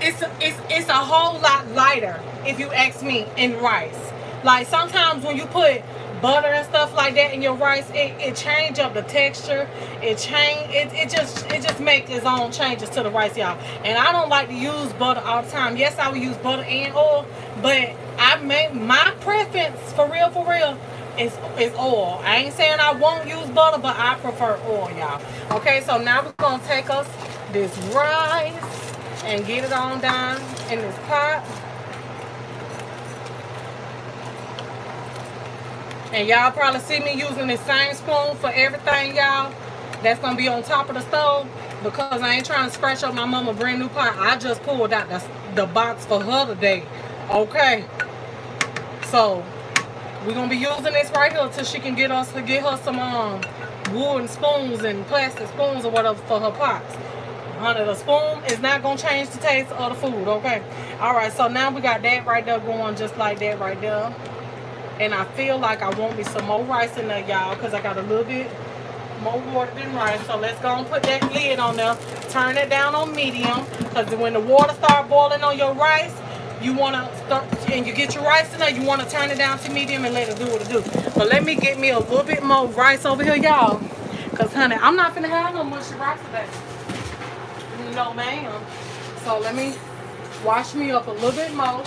it's, it's, it's a whole lot lighter, if you ask me, in rice. Like sometimes when you put butter and stuff like that in your rice, it, it change up the texture. It change it, it just it just makes its own changes to the rice, y'all. And I don't like to use butter all the time. Yes, I will use butter and oil, but I make my preference for real for real is is oil. I ain't saying I won't use butter, but I prefer oil, y'all. Okay, so now we're gonna take us this rice and get it on down in this pot. And y'all probably see me using the same spoon for everything, y'all. That's going to be on top of the stove. Because I ain't trying to scratch up my mama brand new pot. I just pulled out the, the box for her today. Okay. So, we're going to be using this right here until she can get us to get her some um, wooden spoons and plastic spoons or whatever for her pots. Honey, the spoon is not going to change the taste of the food, okay? All right, so now we got that right there going just like that right there. And I feel like I want me some more rice in there, y'all, because I got a little bit more water than rice. So let's go and put that lid on there. Turn it down on medium, because when the water start boiling on your rice, you want to start, and you get your rice in there, you want to turn it down to medium and let it do what it do. But let me get me a little bit more rice over here, y'all. Because, honey, I'm not going to have no much rice today. No, ma'am. So let me wash me up a little bit more.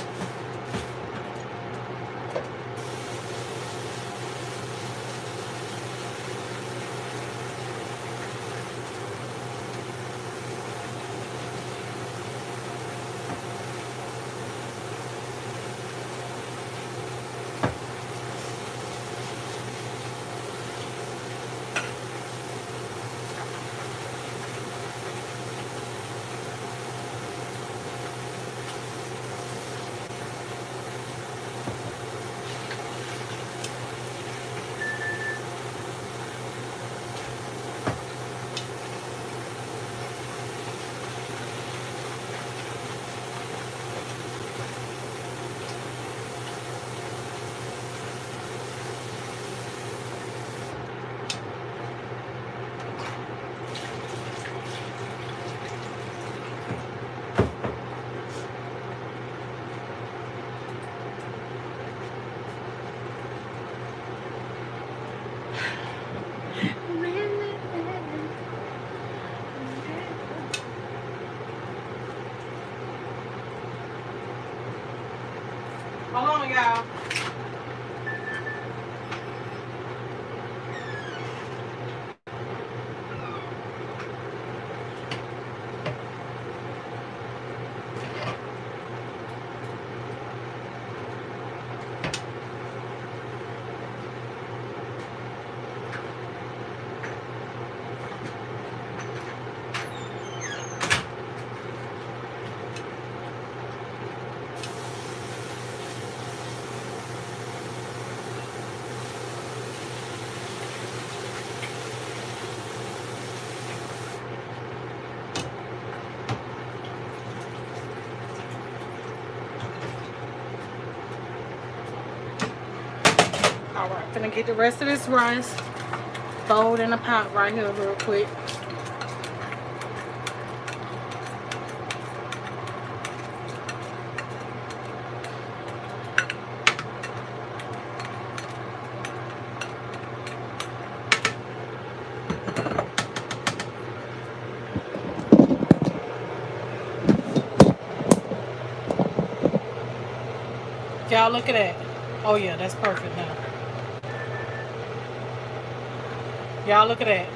Finna get the rest of this rice. Fold in a pot right here real quick. Y'all look at that. Oh yeah, that's perfect now. Y'all look at that.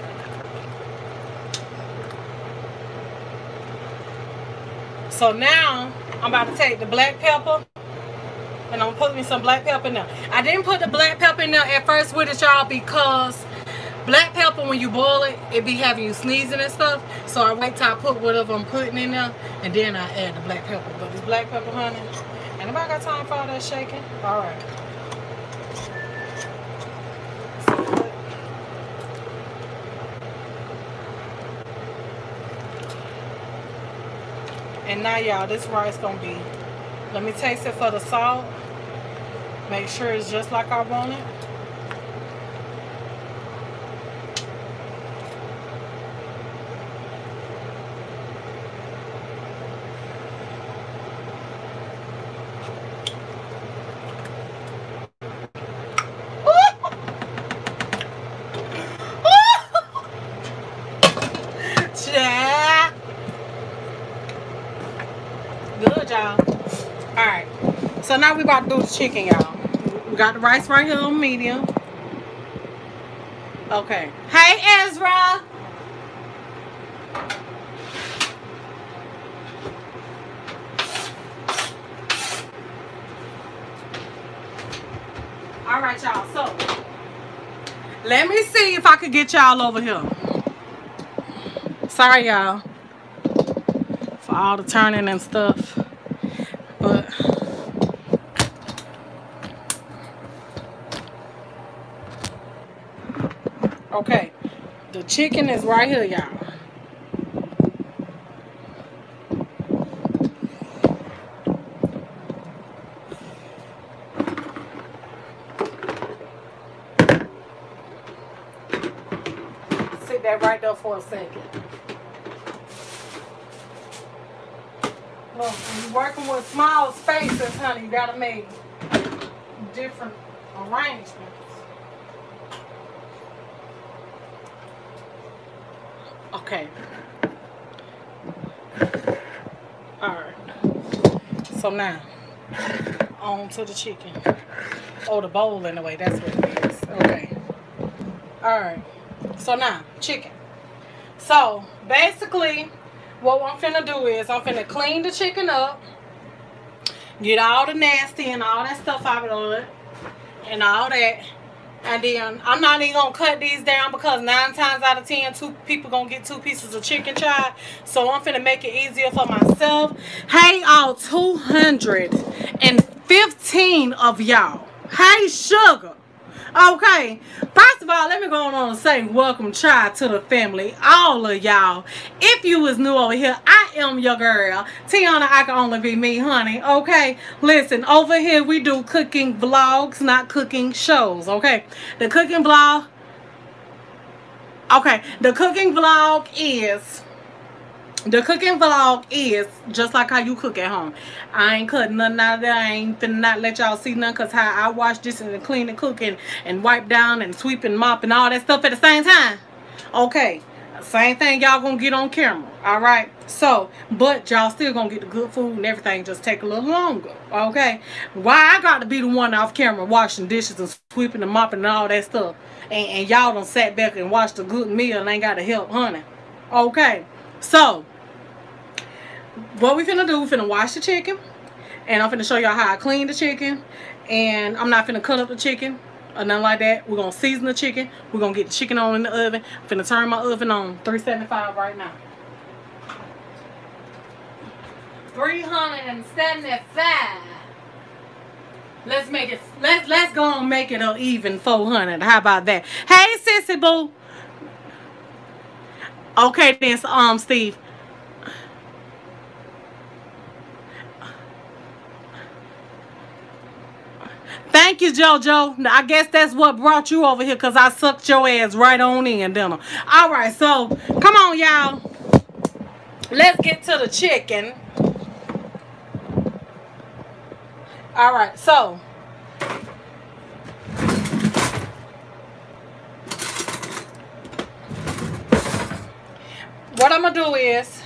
So now I'm about to take the black pepper and I'm putting some black pepper in there. I didn't put the black pepper in there at first with it y'all because black pepper when you boil it, it be having you sneezing and stuff. So I wait till I put whatever I'm putting in there and then I add the black pepper. But this black pepper honey, anybody got time for all that shaking? Alright. And now y'all, this rice gonna be, let me taste it for the salt. Make sure it's just like I want it. Good, y'all. Alright. So now we about to do the chicken, y'all. We got the rice right here on medium. Okay. Hey, Ezra. All right, y'all. So, let me see if I could get y'all over here. Sorry, y'all. For all the turning and stuff. But... Okay. The chicken is right here, y'all. Sit that right there for a second. Look, when you're working with small spaces, honey, you gotta make different arrangements. Okay. Alright. So now, on to the chicken. Oh, the bowl in the way. That's what it is. Okay. Alright. So now, chicken. So, basically, what I'm finna do is I'm finna clean the chicken up. Get all the nasty and all that stuff out of it. And all that. And then I'm not even gonna cut these down because nine times out of ten, two people gonna get two pieces of chicken chop. So I'm finna make it easier for myself. Hey, all 215 of y'all. Hey, sugar. Okay, first of all, let me go on and say welcome, child, to the family. All of y'all. If you was new over here, I am your girl. Tiana, I can only be me, honey. Okay, listen, over here we do cooking vlogs, not cooking shows. Okay, the cooking vlog. Okay, the cooking vlog is the cooking vlog is just like how you cook at home. I ain't cutting nothing out of there. I ain't finna not let y'all see nothing because how I wash this and clean and cook and, and wipe down and sweep and mop and all that stuff at the same time. Okay. Same thing y'all gonna get on camera. Alright. So, but y'all still gonna get the good food and everything just take a little longer. Okay. Why I got to be the one off camera washing dishes and sweeping and mopping and all that stuff. And, and y'all done sat back and watched a good meal and ain't got to help honey. Okay. So, what we finna do, we finna wash the chicken. And I'm finna show y'all how I clean the chicken. And I'm not finna cut up the chicken or nothing like that. We're gonna season the chicken. We're gonna get the chicken on in the oven. I'm finna turn my oven on 375 right now. 375. Let's make it let's let's go and make it an even 400. How about that? Hey sissy boo. Okay then um Steve. Thank you, JoJo. I guess that's what brought you over here because I sucked your ass right on in, dinner. All right, so come on, y'all. Let's get to the chicken. All right, so what I'm gonna do is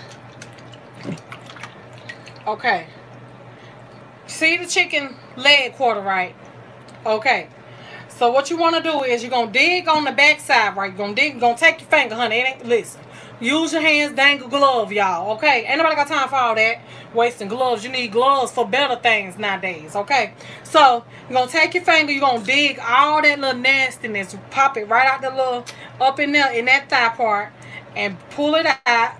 okay. See the chicken leg quarter, right? Okay. So what you want to do is you're going to dig on the back side, right? You're going to dig, going to take your finger, honey. It ain't, listen. Use your hands, dangle glove, y'all. Okay? Ain't nobody got time for all that. Wasting gloves. You need gloves for better things nowadays. Okay? So, you're going to take your finger. You're going to dig all that little nastiness. Pop it right out the little, up in there, in that thigh part. And pull it out.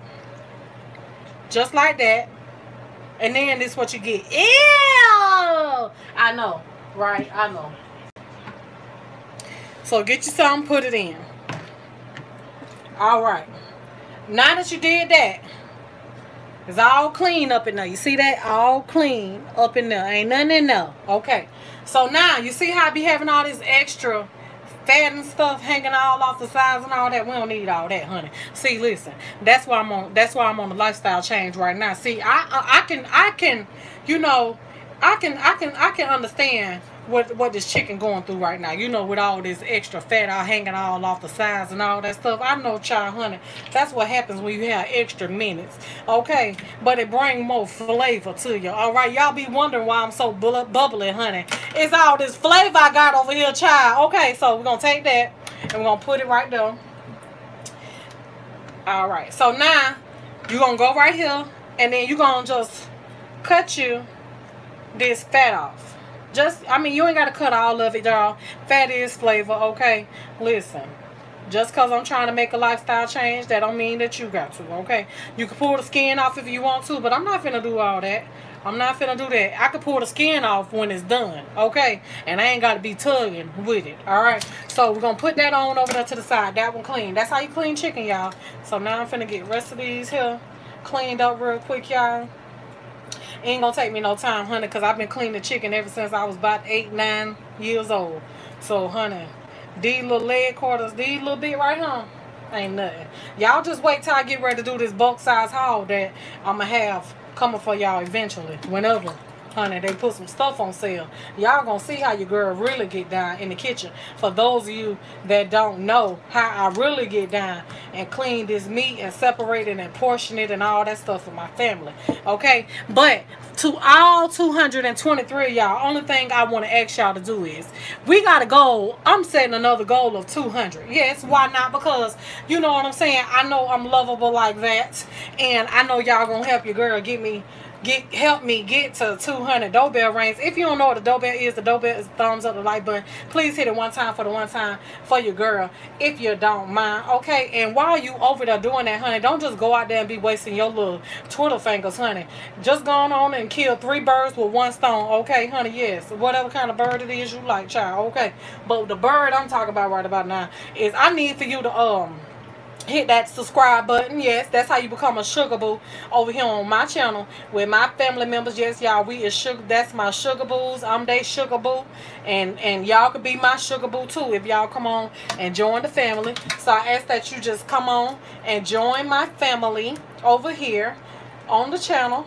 Just like that. And then this is what you get. Ew! I know. Right? I know. So get you some, put it in. All right. Now that you did that, it's all clean up in there. You see that? All clean up in there. Ain't nothing in there. Okay. So now, you see how I be having all this extra fat and stuff hanging all off the sides and all that. We don't need all that, honey. See, listen. That's why I'm on that's why I'm on the lifestyle change right now. See, I I, I can I can, you know, I can I can I can understand what what this chicken going through right now. You know, with all this extra fat all hanging all off the sides and all that stuff. I know, child, honey. That's what happens when you have extra minutes. Okay, but it bring more flavor to you. All right, y'all be wondering why I'm so bubbly, honey. It's all this flavor I got over here, child. Okay, so we're gonna take that and we're gonna put it right there. All right, so now you're gonna go right here and then you're gonna just cut you this fat off. Just, I mean, you ain't got to cut all of it, y'all. Fat is flavor, okay? Listen, just because I'm trying to make a lifestyle change, that don't mean that you got to, okay? You can pull the skin off if you want to, but I'm not finna do all that. I'm not finna do that. I can pull the skin off when it's done, okay? And I ain't got to be tugging with it, all right? So we're going to put that on over there to the side. That one clean. That's how you clean chicken, y'all. So now I'm finna get rest of these here cleaned up real quick, y'all ain't gonna take me no time, honey, because I've been cleaning chicken ever since I was about eight, nine years old. So, honey, these little leg quarters, these little bit right here, ain't nothing. Y'all just wait till I get ready to do this bulk size haul that I'm gonna have coming for y'all eventually, whenever honey they put some stuff on sale. Y'all gonna see how your girl really get down in the kitchen. For those of you that don't know how i really get down and clean this meat and separate it and portion it and all that stuff for my family okay? But to all 223 y'all only thing i want to ask y'all to do is we got a goal i'm setting another goal of 200 yes why not? Because you know what i'm saying? I know i'm lovable like that and i know y'all gonna help your girl get me get help me get to 200 doorbell rings. If you don't know what a doorbell is, the doorbell is thumbs up the like button. Please hit it one time for the one time for your girl, if you don't mind. Okay, and while you over there doing that, honey, don't just go out there and be wasting your little twiddle fingers, honey. Just go on and kill three birds with one stone. Okay, honey, yes. Whatever kind of bird it is you like, child. Okay, but the bird I'm talking about right about now is I need for you to um hit that subscribe button. Yes that's how you become a sugar boo over here on my channel with my family members. Yes y'all we is sugar that's my sugar boos. I'm they sugar boo. And and y'all could be my sugar boo too if y'all come on and join the family. So i ask that you just come on and join my family over here on the channel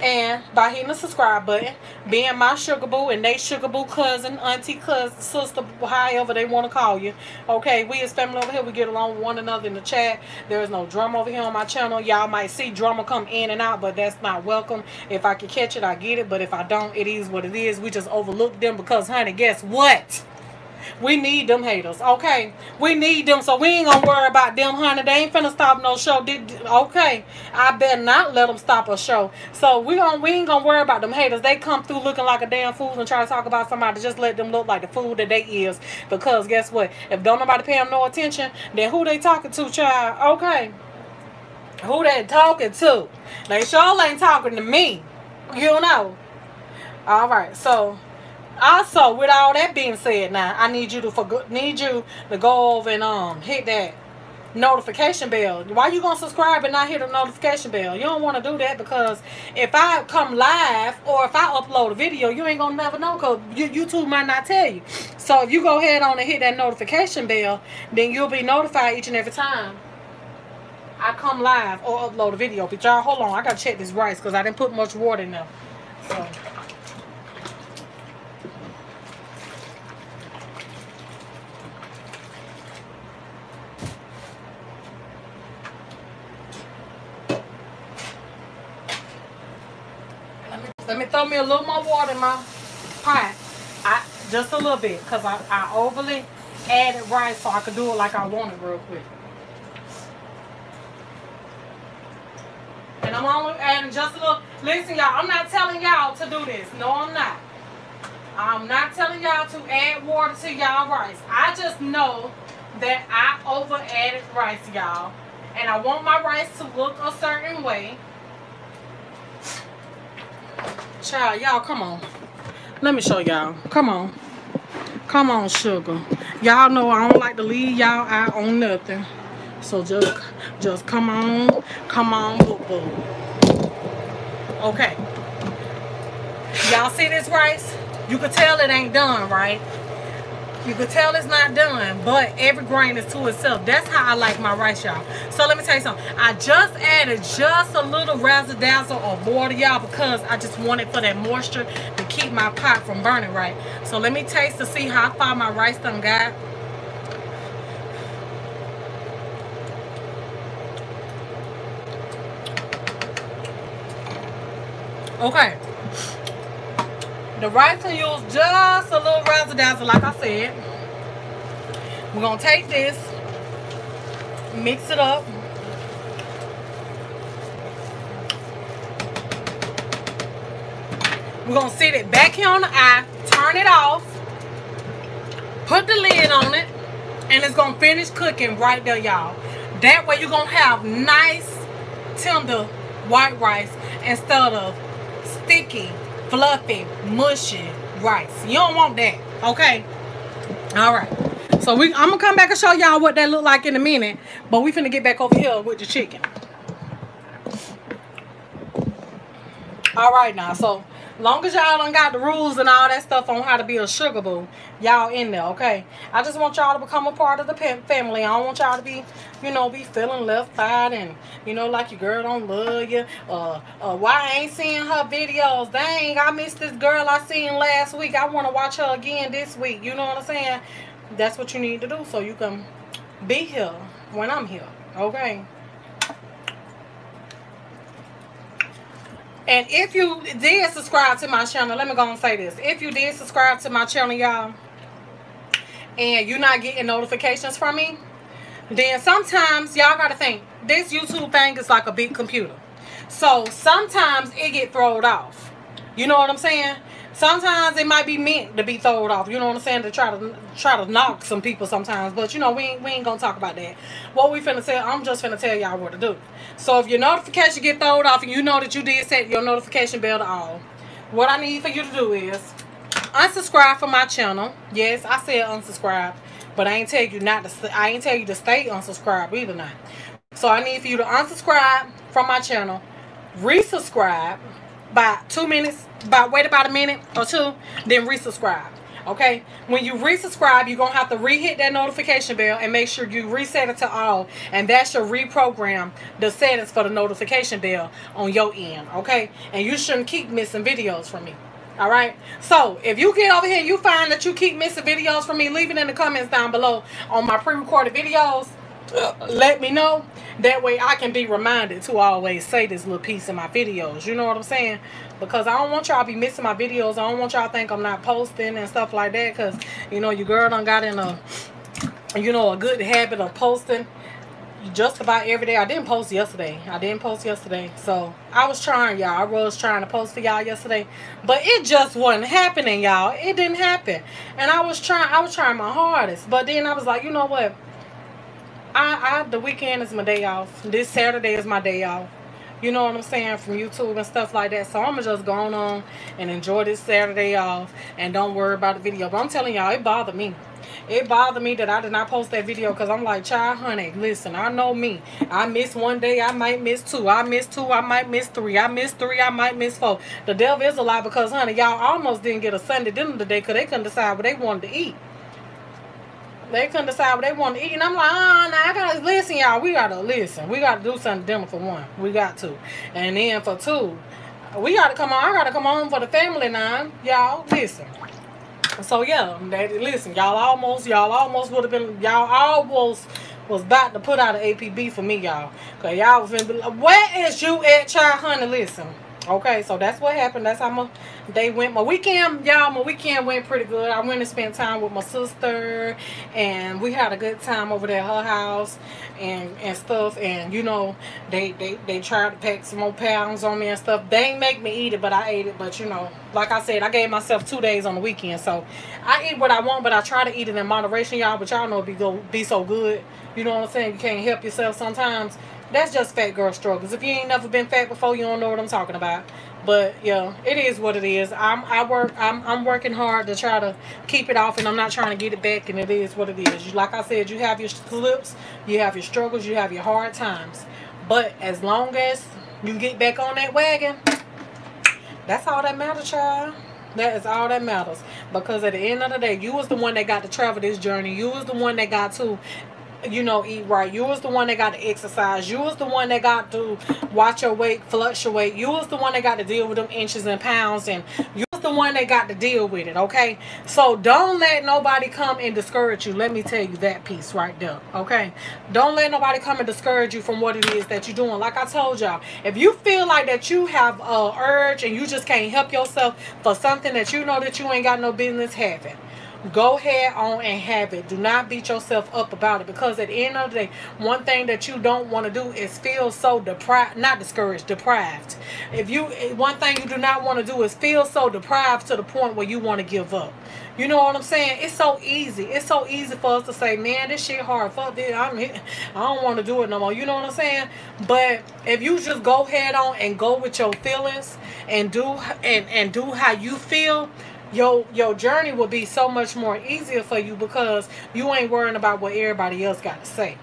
and by hitting the subscribe button, being my sugar boo and they sugar boo cousin, auntie, cousin, sister, however they want to call you. Okay, we as family over here, we get along with one another in the chat. There is no drama over here on my channel. Y'all might see drama come in and out, but that's not welcome. If I can catch it, I get it. But if I don't, it is what it is. We just overlook them because, honey, guess what? We need them haters, okay? We need them, so we ain't gonna worry about them, honey. They ain't finna stop no show. Did, okay, I better not let them stop a show. So we gonna we ain't gonna worry about them haters. They come through looking like a damn fool and try to talk about somebody. Just let them look like the fool that they is. Because guess what? If don't nobody pay them no attention, then who they talking to, child? Okay. Who they talking to? They sure ain't talking to me. You know. All right, so also with all that being said now i need you to for need you to go over and um hit that notification bell. Why you gonna subscribe and not hit the notification bell? You don't want to do that because if I come live or if I upload a video, you ain't gonna never know because YouTube might not tell you. So if you go ahead on and hit that notification bell, then you'll be notified each and every time I come live or upload a video. But y'all, hold on, I gotta check this rice because I didn't put much water in there. So. Let me throw me a little more water in my pot. I just a little bit because I, I overly added rice so I could do it like I wanted real quick. And I'm only adding just a little. Listen, y'all, I'm not telling y'all to do this. No, I'm not. I'm not telling y'all to add water to y'all rice. I just know that I over added rice, y'all. And I want my rice to look a certain way. Child, y'all, come on. Let me show y'all. Come on. Come on, sugar. Y'all know I don't like to leave y'all out on nothing. So just, just come on. Come on, boo boo. Okay. Y'all see this rice? You can tell it ain't done, right? You can tell it's not done, but every grain is to itself. That's how I like my rice, y'all. So let me tell you something. I just added just a little razzle dazzle of water, y'all, because I just wanted for that moisture to keep my pot from burning right. So let me taste to see how far my rice done got. Okay. The rice can use just a little razzle dazzle, like I said. We're gonna take this, mix it up. We're gonna sit it back here on the eye, turn it off, put the lid on it, and it's gonna finish cooking right there, y'all. That way you're gonna have nice, tender white rice instead of sticky fluffy, mushy rice. You don't want that, okay? All right. So we, I'm gonna come back and show y'all what that look like in a minute. But we finna get back over here with the chicken. All right now, so long as y'all done got the rules and all that stuff on how to be a sugar boo, y'all in there, okay? I just want y'all to become a part of the family. I don't want y'all to be, you know, be feeling left out and, you know, like your girl don't love you. Uh, uh, why I ain't seeing her videos? Dang, I missed this girl I seen last week. I want to watch her again this week. You know what I'm saying? That's what you need to do so you can be here when I'm here, okay? And if you did subscribe to my channel, let me go and say this. If you did subscribe to my channel, y'all, and you're not getting notifications from me, then sometimes y'all got to think, this YouTube thing is like a big computer. So sometimes it get thrown off. You know what I'm saying? Sometimes it might be meant to be thrown off. You know what I'm saying? To try to try to knock some people sometimes. But you know, we ain't, we ain't gonna talk about that. What we finna tell, I'm just finna tell y'all what to do. So if your notification get thrown off and you know that you did set your notification bell to all, what I need for you to do is unsubscribe from my channel. Yes, I said unsubscribe, but I ain't tell you not to. I ain't tell you to stay unsubscribed either. Not. So I need for you to unsubscribe from my channel, resubscribe by two minutes about wait about a minute or two then resubscribe okay? When you resubscribe you're gonna have to re-hit that notification bell and make sure you reset it to all. And that should reprogram the settings for the notification bell on your end okay? And you shouldn't keep missing videos from me all right? So if you get over here you find that you keep missing videos from me leave it in the comments down below on my pre-recorded videos. Let me know. That way I can be reminded to always say this little piece in my videos you know what I'm saying because I don't want y'all be missing my videos. I don't want y'all think I'm not posting and stuff like that because you know your girl done got in a you know a good habit of posting just about every day. I didn't post yesterday. I didn't post yesterday. So I was trying y'all. I was trying to post for y'all yesterday but it just wasn't happening y'all. It didn't happen. And I was trying I was trying my hardest. But then I was like you know what? I, I the weekend is my day off. This Saturday is my day off. You know what I'm saying? From YouTube and stuff like that. So I'm going to just go on um, and enjoy this Saturday off. And don't worry about the video. But I'm telling y'all, it bothered me. it bothered me that I did not post that video because I'm like, child, honey, listen, I know me. I miss one day, I might miss two. I miss two, I might miss three. I miss three, I might miss four. The devil is a lie because, honey, y'all almost didn't get a Sunday dinner today because they couldn't decide what they wanted to eat. They couldn't decide what they wanted to eat. And I'm like, oh, nah, I gotta listen, y'all. We gotta listen. We gotta do something different for one. We got to. And then for two, we gotta come on. I gotta come on for the family now. Y'all, listen. So yeah, they, listen, y'all almost, y'all almost would have been, y'all almost was about to put out an APB for me, y'all. Cause y'all was in, where is you at, child, honey? Listen. Okay, so that's what happened. That's how my day went. My weekend, y'all, my weekend went pretty good. I went and spent time with my sister, and we had a good time over there at her house and and stuff. And you know, they they they tried to pack some more pounds on me and stuff. They make me eat it, but I ate it. But you know, like I said, I gave myself two days on the weekend, so I eat what I want, but I try to eat it in moderation, y'all. But y'all know it be go be so good. You know what I'm saying? You can't help yourself sometimes that's just fat girl struggles. If you ain't never been fat before, you don't know what I'm talking about. But yeah, it is what it is. I'm I work I'm I'm working hard to try to keep it off and I'm not trying to get it back and it is what it is. You like I said, you have your slips, you have your struggles, you have your hard times. But as long as you get back on that wagon, that's all that matters, child. That is all that matters. Because at the end of the day, you was the one that got to travel this journey. You was the one that got to you know, eat right. You was the one that got to exercise. You was the one that got to watch your weight fluctuate. You was the one that got to deal with them inches and pounds. And you was the one that got to deal with it, okay? So don't let nobody come and discourage you. Let me tell you that piece right there, okay? Don't let nobody come and discourage you from what it is that you're doing. Like I told y'all, if you feel like that you have a urge and you just can't help yourself for something that you know that you ain't got no business having, go ahead on and have it do not beat yourself up about it because at the end of the day one thing that you don't want to do is feel so deprived not discouraged deprived if you one thing you do not want to do is feel so deprived to the point where you want to give up you know what I'm saying? It's so easy. It's so easy for us to say, man, this shit hard. Fuck this. I'm I don't want to do it no more. You know what I'm saying? But if you just go head on and go with your feelings and do and and do how you feel, your your journey will be so much more easier for you because you ain't worrying about what everybody else got to say.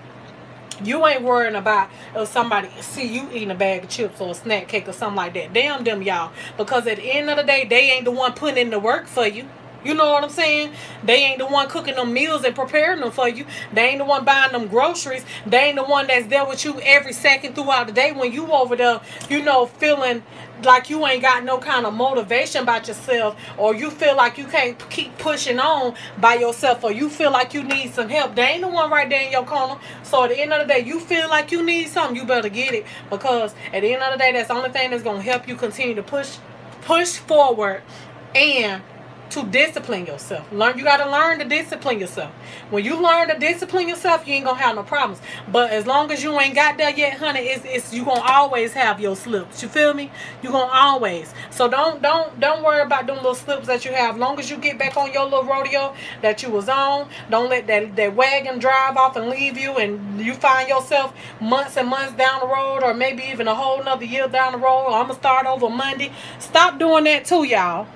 You ain't worrying about if somebody see you eating a bag of chips or a snack cake or something like that. Damn them y'all. Because at the end of the day, they ain't the one putting in the work for you. You know what I'm saying? They ain't the one cooking them meals and preparing them for you. They ain't the one buying them groceries. They ain't the one that's there with you every second throughout the day when you over there, you know, feeling like you ain't got no kind of motivation about yourself or you feel like you can't keep pushing on by yourself or you feel like you need some help. They ain't the one right there in your corner. So at the end of the day, you feel like you need something, you better get it because at the end of the day, that's the only thing that's going to help you continue to push push forward and to discipline yourself. Learn you gotta learn to discipline yourself. When you learn to discipline yourself, you ain't gonna have no problems. But as long as you ain't got there yet, honey, it's, it's you gonna always have your slips. You feel me? You gonna always. So don't don't don't worry about them little slips that you have. Long as you get back on your little rodeo that you was on, don't let that, that wagon drive off and leave you and you find yourself months and months down the road or maybe even a whole nother year down the road. I'm gonna start over Monday. Stop doing that too, y'all.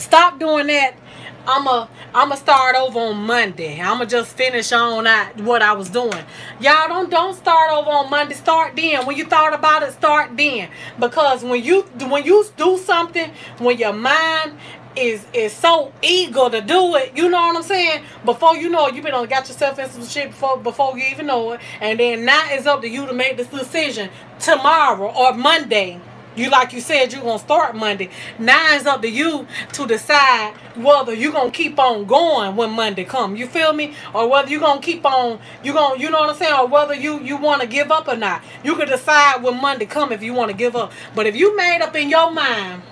Stop doing that. I'm a I'm a start over on Monday. I'm gonna just finish on that what I was doing. Y'all don't don't start over on Monday. Start then. When you thought about it, start then. Because when you when you do something, when your mind is is so eager to do it, you know what I'm saying? Before you know it, you been on got yourself in some shit before before you even know it, and then now it's up to you to make this decision tomorrow or Monday you like you said you're gonna start Monday. Now it's up to you to decide whether you're gonna keep on going when Monday come. You feel me? Or whether you're gonna keep on you gonna you know what I'm saying, or whether you you wanna give up or not. You can decide when Monday come if you wanna give up. But if you made up in your mind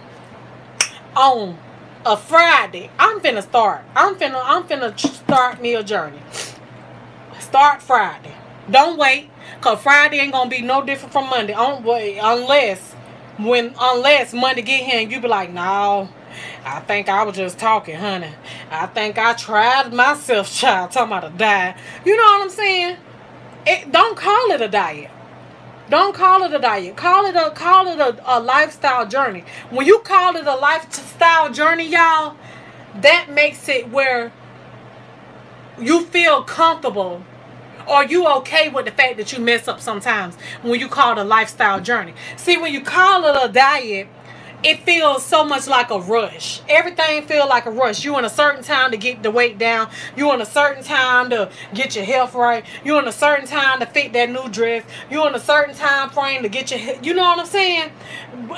on a Friday, I'm finna start. I'm finna I'm finna start me a journey. Start Friday. Don't wait. Cause Friday ain't gonna be no different from Monday. On wait unless when unless money get here and you be like, no, I think I was just talking, honey. I think I tried myself, child, talking about a diet. You know what I'm saying? It don't call it a diet. Don't call it a diet. Call it a call it a, a lifestyle journey. When you call it a lifestyle journey, y'all, that makes it where you feel comfortable or you okay with the fact that you mess up sometimes when you call it a lifestyle journey. See, when you call it a diet, it feels so much like a rush. Everything feels like a rush. You in a certain time to get the weight down. You in a certain time to get your health right. You in a certain time to fit that new dress. You in a certain time frame to get your, you know what I'm saying?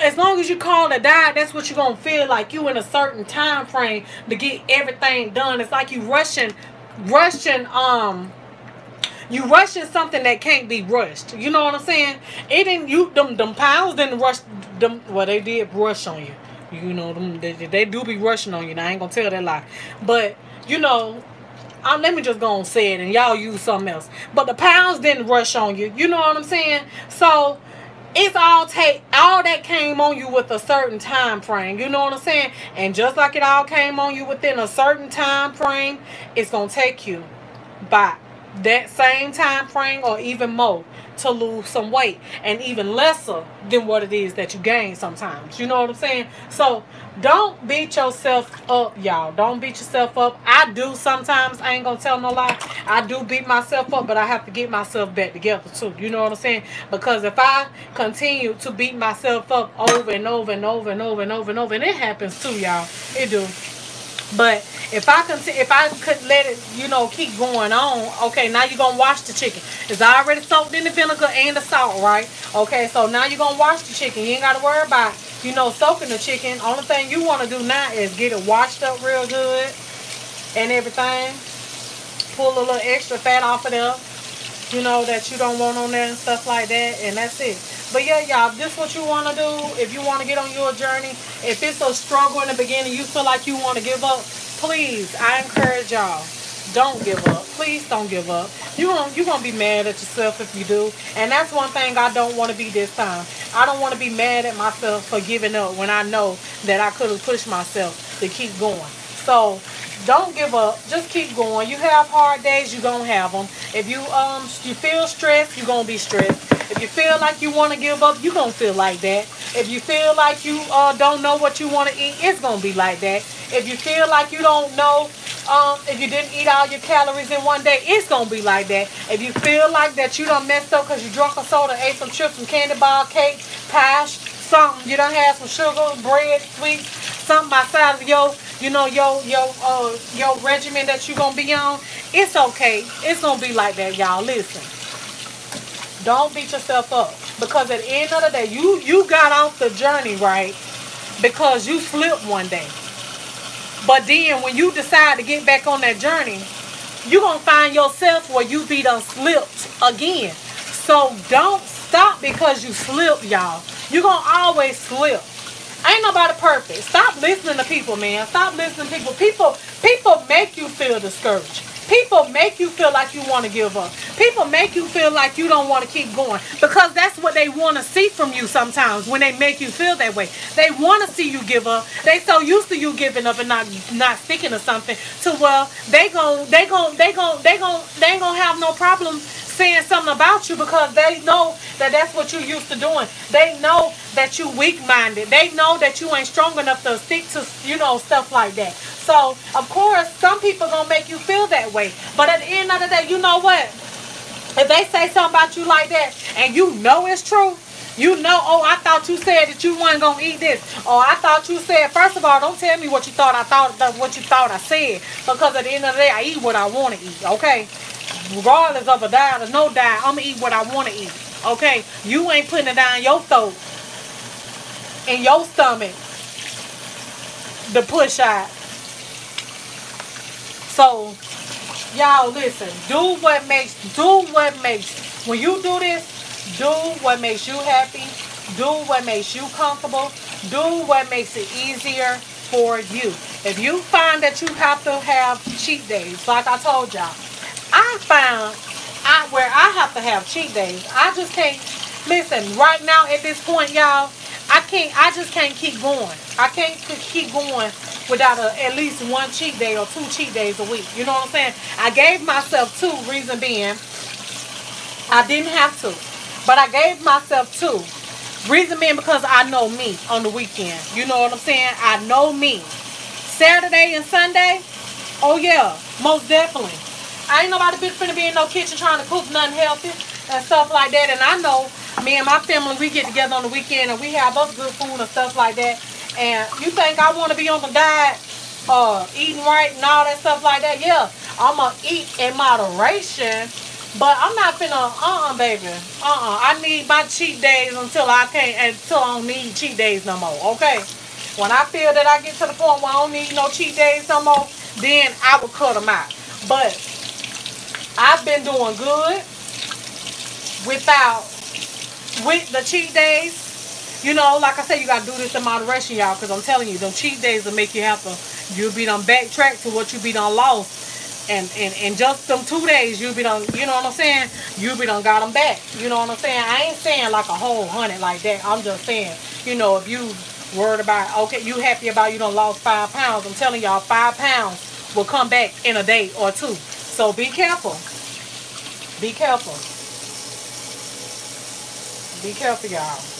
As long as you call it a diet, that's what you're gonna feel like. You in a certain time frame to get everything done. It's like you rushing, rushing, um, you rushing something that can't be rushed. You know what I'm saying? It didn't you them them pounds didn't rush them well they did rush on you. You know them they, they do be rushing on you. Now I ain't gonna tell that lie. But you know um, let me just go and say it and y'all use something else. But the pounds didn't rush on you. You know what I'm saying? So it's all take all that came on you with a certain time frame. You know what I'm saying? And just like it all came on you within a certain time frame, it's gonna take you by that same time frame or even more to lose some weight and even lesser than what it is that you gain sometimes. You know what i'm saying? So don't beat yourself up y'all. Don't beat yourself up. I do sometimes. I ain't gonna tell no lie. I do beat myself up but i have to get myself back together too. You know what i'm saying? Because if i continue to beat myself up over and over and over and over and over and over and it happens too y'all it do but if I continue, if I could let it, you know, keep going on, okay, now you're going to wash the chicken. It's already soaked in the vinegar and the salt, right? Okay, so now you're going to wash the chicken. You ain't got to worry about, you know, soaking the chicken. Only thing you want to do now is get it washed up real good and everything. Pull a little extra fat off of there, you know, that you don't want on there and stuff like that. And that's it. But yeah, y'all, this what you want to do. If you want to get on your journey, if it's a struggle in the beginning, you feel like you want to give up, please, I encourage y'all, don't give up. Please don't give up. You're going you gonna be mad at yourself if you do. And that's one thing I don't want to be this time. I don't want to be mad at myself for giving up when I know that I could have pushed myself to keep going. So don't give up. Just keep going. You have hard days, you're going to have them. If you um you feel stressed, you're going to be stressed. If you feel like you want to give up, you're going to feel like that. If you feel like you uh, don't know what you want to eat, it's going to be like that. If you feel like you don't know um, if you didn't eat all your calories in one day, it's going to be like that. If you feel like that you done messed up because you drunk a soda, ate some chips, some candy bar, cake, pie, something, you don't have some sugar, bread, sweets, something outside of your, you know, your, your, uh, your regimen that you're to be on, it's okay. It's to be like that, y'all. Listen. Don't beat yourself up. Because at the end of the day, you, you got off the journey, right? Because you slipped one day. But then when you decide to get back on that journey, you're to find yourself where you be done slipped again. So don't stop because you slipped, y'all. You're going to always slip. Ain't nobody perfect. Stop listening to people, man. Stop listening to people. People people make you feel discouraged. People make you feel like you want to give up. People make you feel like you don't want to keep going because that's what they want to see from you sometimes when they make you feel that way. They want to see you give up. They so used to you giving up and not not sticking to something to well they gon' they gon' they gon' they gon' they ain't gonna have no problem saying something about you because they know that that's what you're used to doing. They know that you weak-minded. They know that you ain't strong enough to stick to, you know, stuff like that. So, of course, some people going to make you feel that way. But at the end of the day, you know what? If they say something about you like that and you know it's true, you know, oh, I thought you said that you weren't gonna eat this. Or I thought you said, first of all, don't tell me what you thought I thought what you thought I said. Because at the end of the day, I eat what I want to eat, okay? Regardless of a diet or no diet, I'm gonna eat what I want to eat. Okay, you ain't putting it down your throat in your stomach the push out. So, y'all listen. Do what makes. Do what makes. When you do this, do what makes you happy. Do what makes you comfortable. Do what makes it easier for you. If you find that you have to have cheat days, like I told y'all, I found I where I have to have cheat days. I just can't listen right now at this point, y'all. I can't. I just can't keep going. I can't keep going without a, at least one cheat day or two cheat days a week. You know what I'm saying? I gave myself two. Reason being, I didn't have to, but I gave myself two. Reason being because I know me on the weekend. You know what I'm saying? I know me. Saturday and Sunday. Oh yeah, most definitely. I ain't nobody finna be in no kitchen trying to cook nothing healthy and stuff like that. And I know me and my family, we get together on the weekend and we have us good food and stuff like that. And you think I want to be on the diet, uh, eating right and all that stuff like that? Yeah, I'm gonna eat in moderation, but I'm not finna, uh-uh, baby. Uh-uh. I need my cheat days until I can't, until I don't need cheat days no more, okay? When I feel that I get to the point where I don't need no cheat days no more, then I will cut them out. But I've been doing good without, with the cheat days. You know, like I said, you got to do this in moderation, y'all, because I'm telling you, them cheat days will make you have to, you'll be done backtrack to what you be done lost. And and and just them two days you'll be done you know what i'm saying? You'll be done got them back. You know what i'm saying? I ain't saying like a whole hundred like that. I'm just saying you know if you worried about okay you happy about you done lost five pounds. I'm telling y'all five pounds will come back in a day or two so be careful. Be careful. Be careful y'all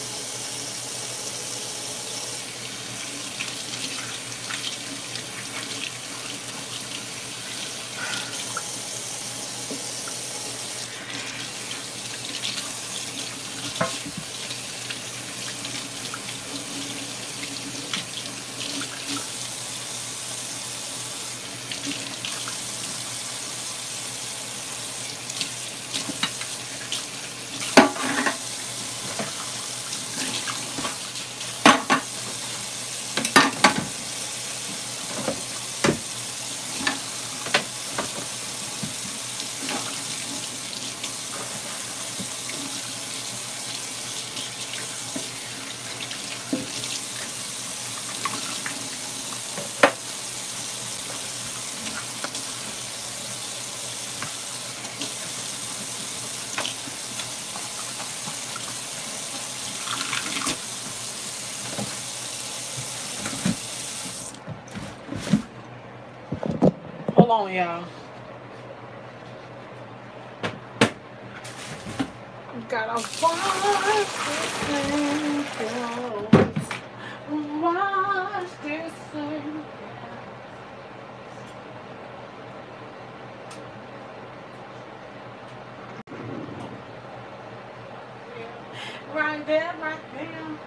Hold on, y'all. Gotta watch this thing Watch this thing. Right there, right there.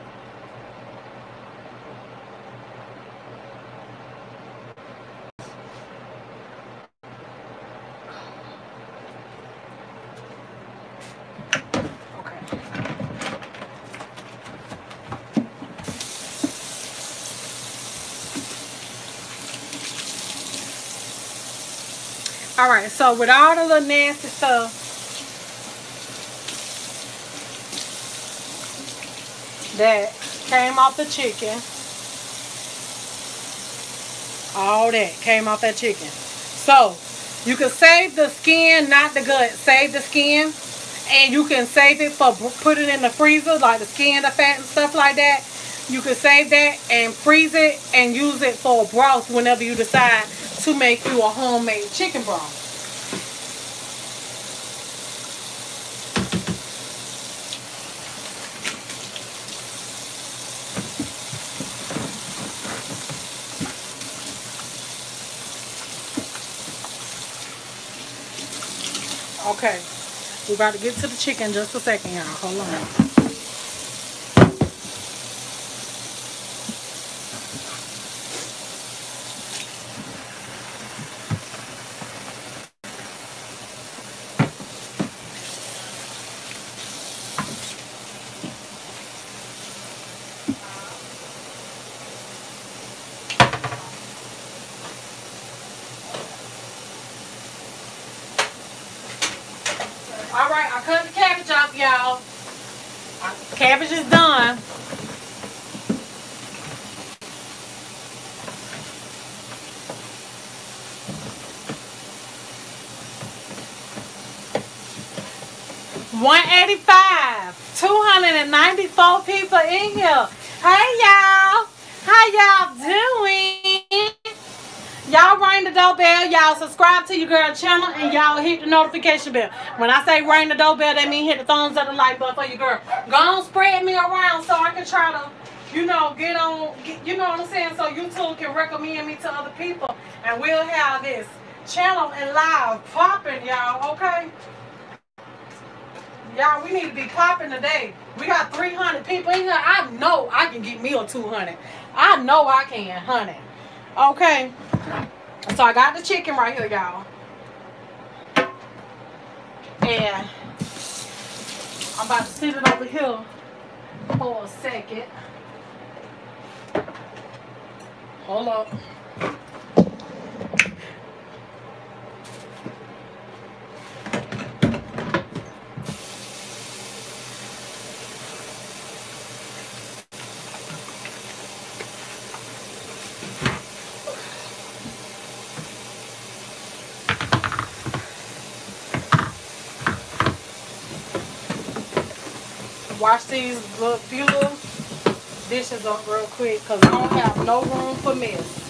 All right, so with all the little nasty stuff, that came off the chicken, all that came off that chicken. So, you can save the skin, not the gut. Save the skin, and you can save it for put it in the freezer, like the skin, the fat, and stuff like that. You can save that and freeze it and use it for broth whenever you decide to make you a homemade chicken broth. Okay, we're about to get to the chicken just a second, y'all. Hold on. Cabbage is done. One eighty five, two hundred and ninety four people in here. Hey y'all, how y'all doing? Y'all ring the doorbell. Y'all subscribe to your girl channel and y'all hit the notification bell. When I say ring the doorbell, that means hit the thumbs up the like button for your girl. Go on, spread me around so I can try to, you know, get on, get, you know what I'm saying? So YouTube can recommend me to other people and we'll have this channel and live popping, y'all, okay? Y'all, we need to be popping today. We got 300 people in here. I know I can get me a 200. I know I can, honey. Okay. So I got the chicken right here, y'all. And I'm about to sit it over here for a second. Hold up. Wash these little few dishes up real quick because I don't have no room for mess.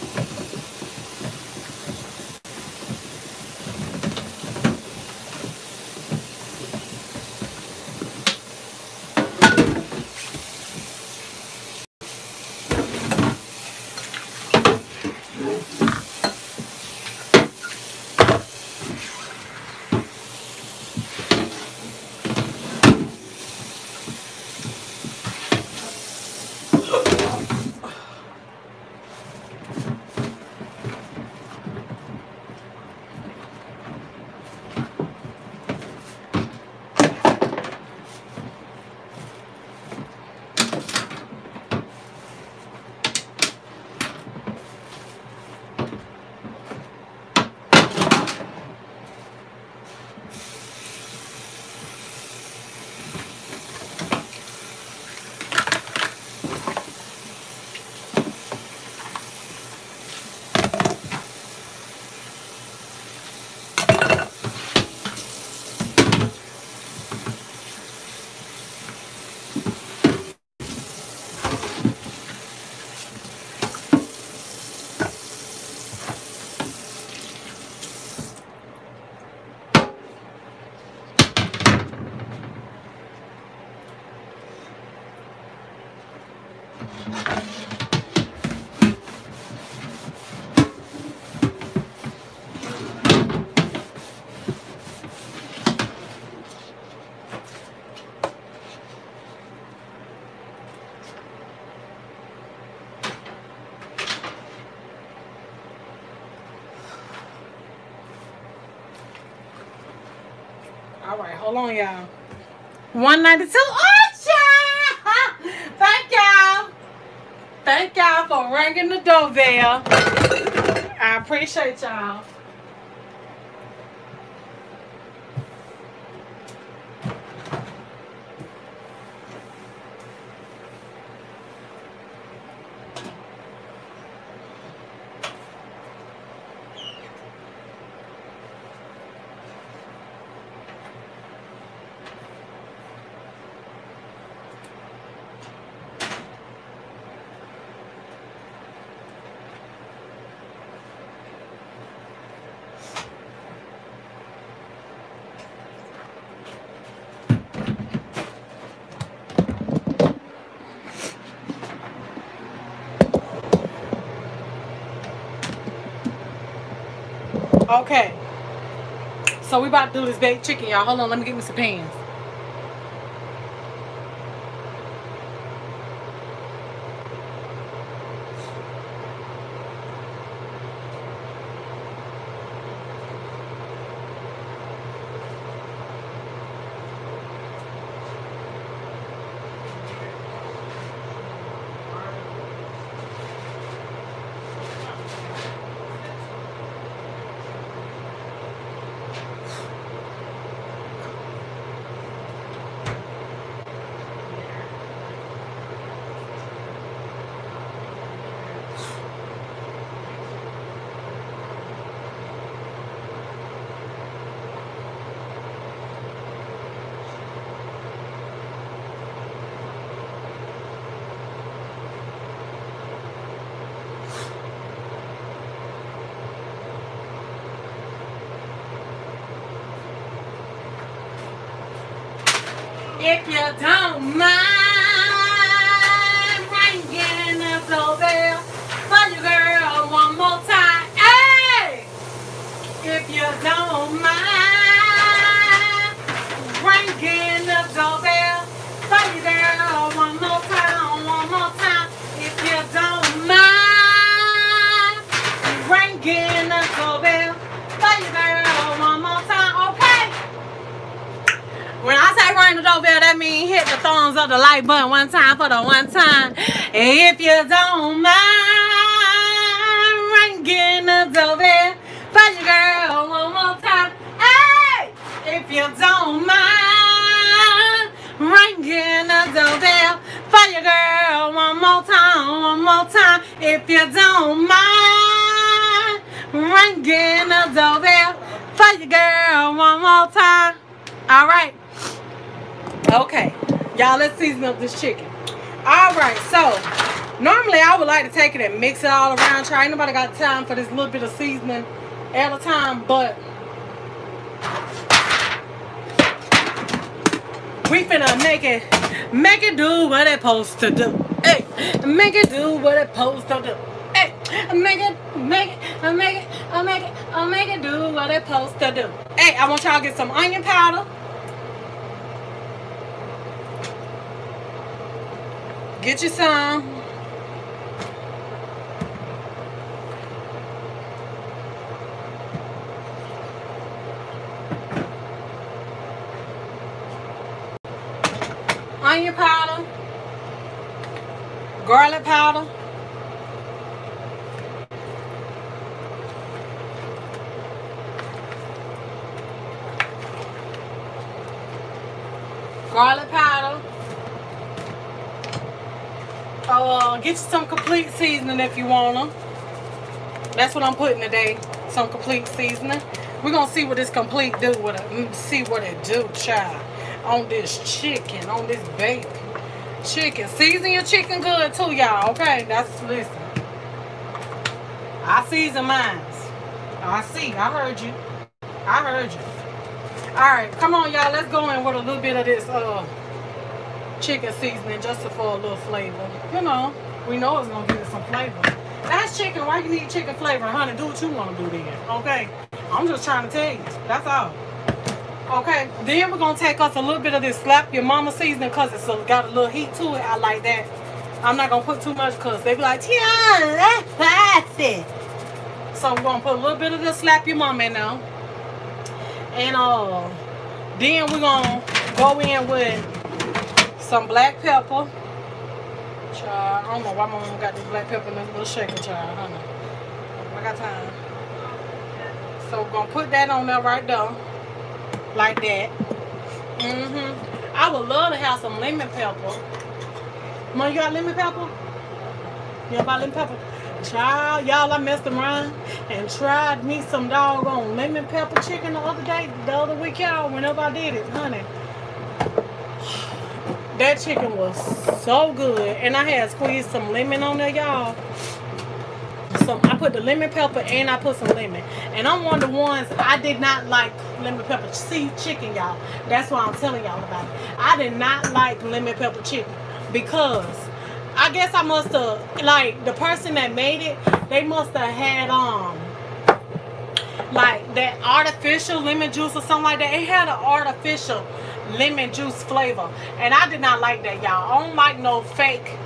Hold on, y'all. 192. Oh, child! Thank y'all. Thank y'all for ringing the doorbell. I appreciate y'all. Okay. So we about to do this baked chicken, y'all. Hold on, let me get me some pans. If you don't mind ringing the doorbell for your girl one more time. Hey! don't mind ringing the doorbell for you, girl, one more time, one more time, if you don't mind ringing the doorbell for you, girl, one more time, okay? When I say ring the doorbell, that means hit the thumbs up the like button one time for the one time. If you don't mind ringing the doorbell for you, girl, one more time. Hey, if you don't mind ringing the doorbell for you, girl, one more time, one more time. If you don't mind ringing the doorbell for you, girl, one more time. All right. Okay, y'all, let's season up this chicken. All right, so normally I would like to take it and mix it all around. Try, nobody got time for this little bit of seasoning at a time, but we finna make it, make it do what it supposed to do. Hey, make it do what it supposed to do. Hey, make it, make it, I make it, I make it, I make it do what it supposed to do. Hey, I want y'all to get some onion powder. Get you some. Onion powder. Garlic powder. Garlic powder. Uh, get you some complete want them. That's what I'm putting today. Some complete seasoning. We're gonna see what this complete do with it. Mm, See what it do, child. On this chicken, on this bacon. Chicken. Season your chicken good too, y'all. Okay, that's listen. I season mine. I see. I heard you. I heard you. All right, come on, y'all. Let's go in with a little bit of this uh chicken seasoning just for a little flavor. You know, we know it's gonna give it some flavor. That's chicken. Why you need chicken flavor, honey? Do what you want to do then. Okay. I'm just trying to tell you. That's all. Okay. Then we're gonna take us a little bit of this slap your mama seasoning because it's got a little heat to it. I like that. I'm not gonna put too much because they be like, Tiana, that's spicy. So we're gonna put a little bit of this slap your mama in now. And uh then we're gonna go in with some black pepper. Child, I don't know why my mom got this black pepper in this little shaker, child. Know. I got time. So we're gonna put that on there right there. Like that. Mm-hmm. I would love to have some lemon pepper. Mom, you got lemon pepper? You got lemon pepper? Child, y'all, I messed around and tried me some doggone lemon pepper chicken the other day, the other week, y'all, whenever I did it, honey. That chicken was so good. And I had squeezed some lemon on there, y'all. So I put the lemon pepper and I put some lemon. And I'm one of the ones I did not like lemon pepper see chicken, y'all. That's why I'm telling y'all about it. I did not like lemon pepper chicken because I guess I must have like the person that made it, they must have had um like that artificial lemon juice or something like that. It had an artificial lemon juice flavor. And I did not like that, y'all. I don't like no fake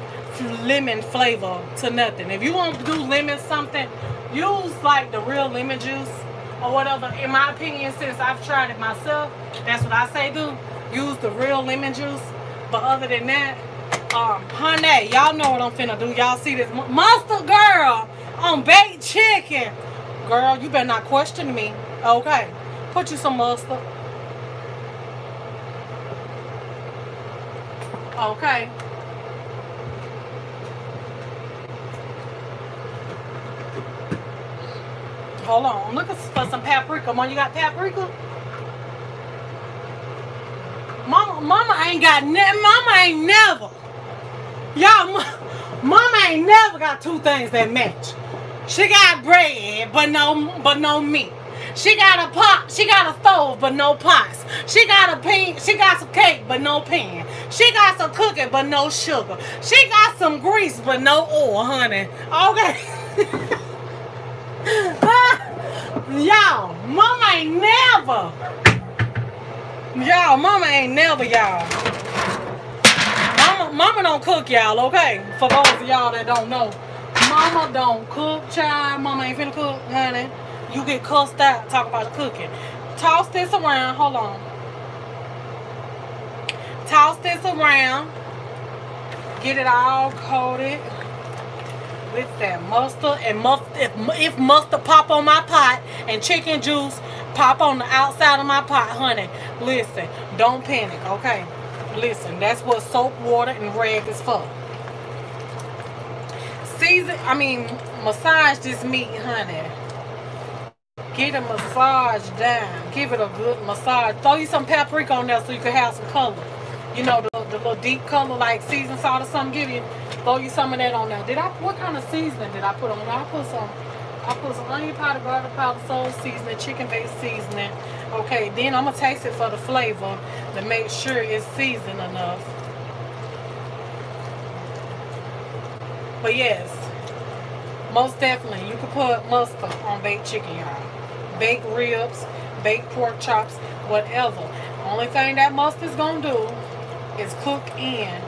lemon flavor to nothing. If you want to do lemon something, use like the real lemon juice or whatever. In my opinion, since I've tried it myself, that's what I say do. Use the real lemon juice. But other than that, um, honey, y'all know what I'm finna do. Y'all see this monster girl on baked chicken. Girl, you better not question me. Okay. Put you some mustard. Okay. Hold on. I'm looking for some paprika. Mom, you got paprika? Mama, mama ain't got ne- mama ain't never. Y'all, mama ain't never got two things that match. She got bread, but no, but no meat. She got a pot, she got a stove, but no pots. She got a pan, she got some cake, but no pan. She got some cooking, but no sugar. She got some grease, but no oil, honey. Okay. Y'all, mama ain't never. Y'all, mama ain't never, y'all. Mama, mama don't cook, y'all, okay? For those of y'all that don't know. Mama don't cook, child. Mama ain't finna cook, honey. You get cussed out talk about cooking. Toss this around. Hold on. Toss this around. Get it all coated with that mustard and mustard if, if mustard pop on my pot and chicken juice pop on the outside of my pot honey listen don't panic okay listen that's what soap water and rag is for season i mean massage this meat honey get a massage down give it a good massage throw you some paprika on there so you can have some color you know the, the little deep color like seasoned salt or something give you throw you some of that on there. Did I, what kind of seasoning did I put on? I put some, I put some onion powder, garlic powder, soul seasoning, chicken base seasoning. Okay, then I'm gonna taste it for the flavor to make sure it's seasoned enough. But yes, most definitely, you can put mustard on baked chicken, y'all. Baked ribs, baked pork chops, whatever. Only thing that mustard's gonna do is cook in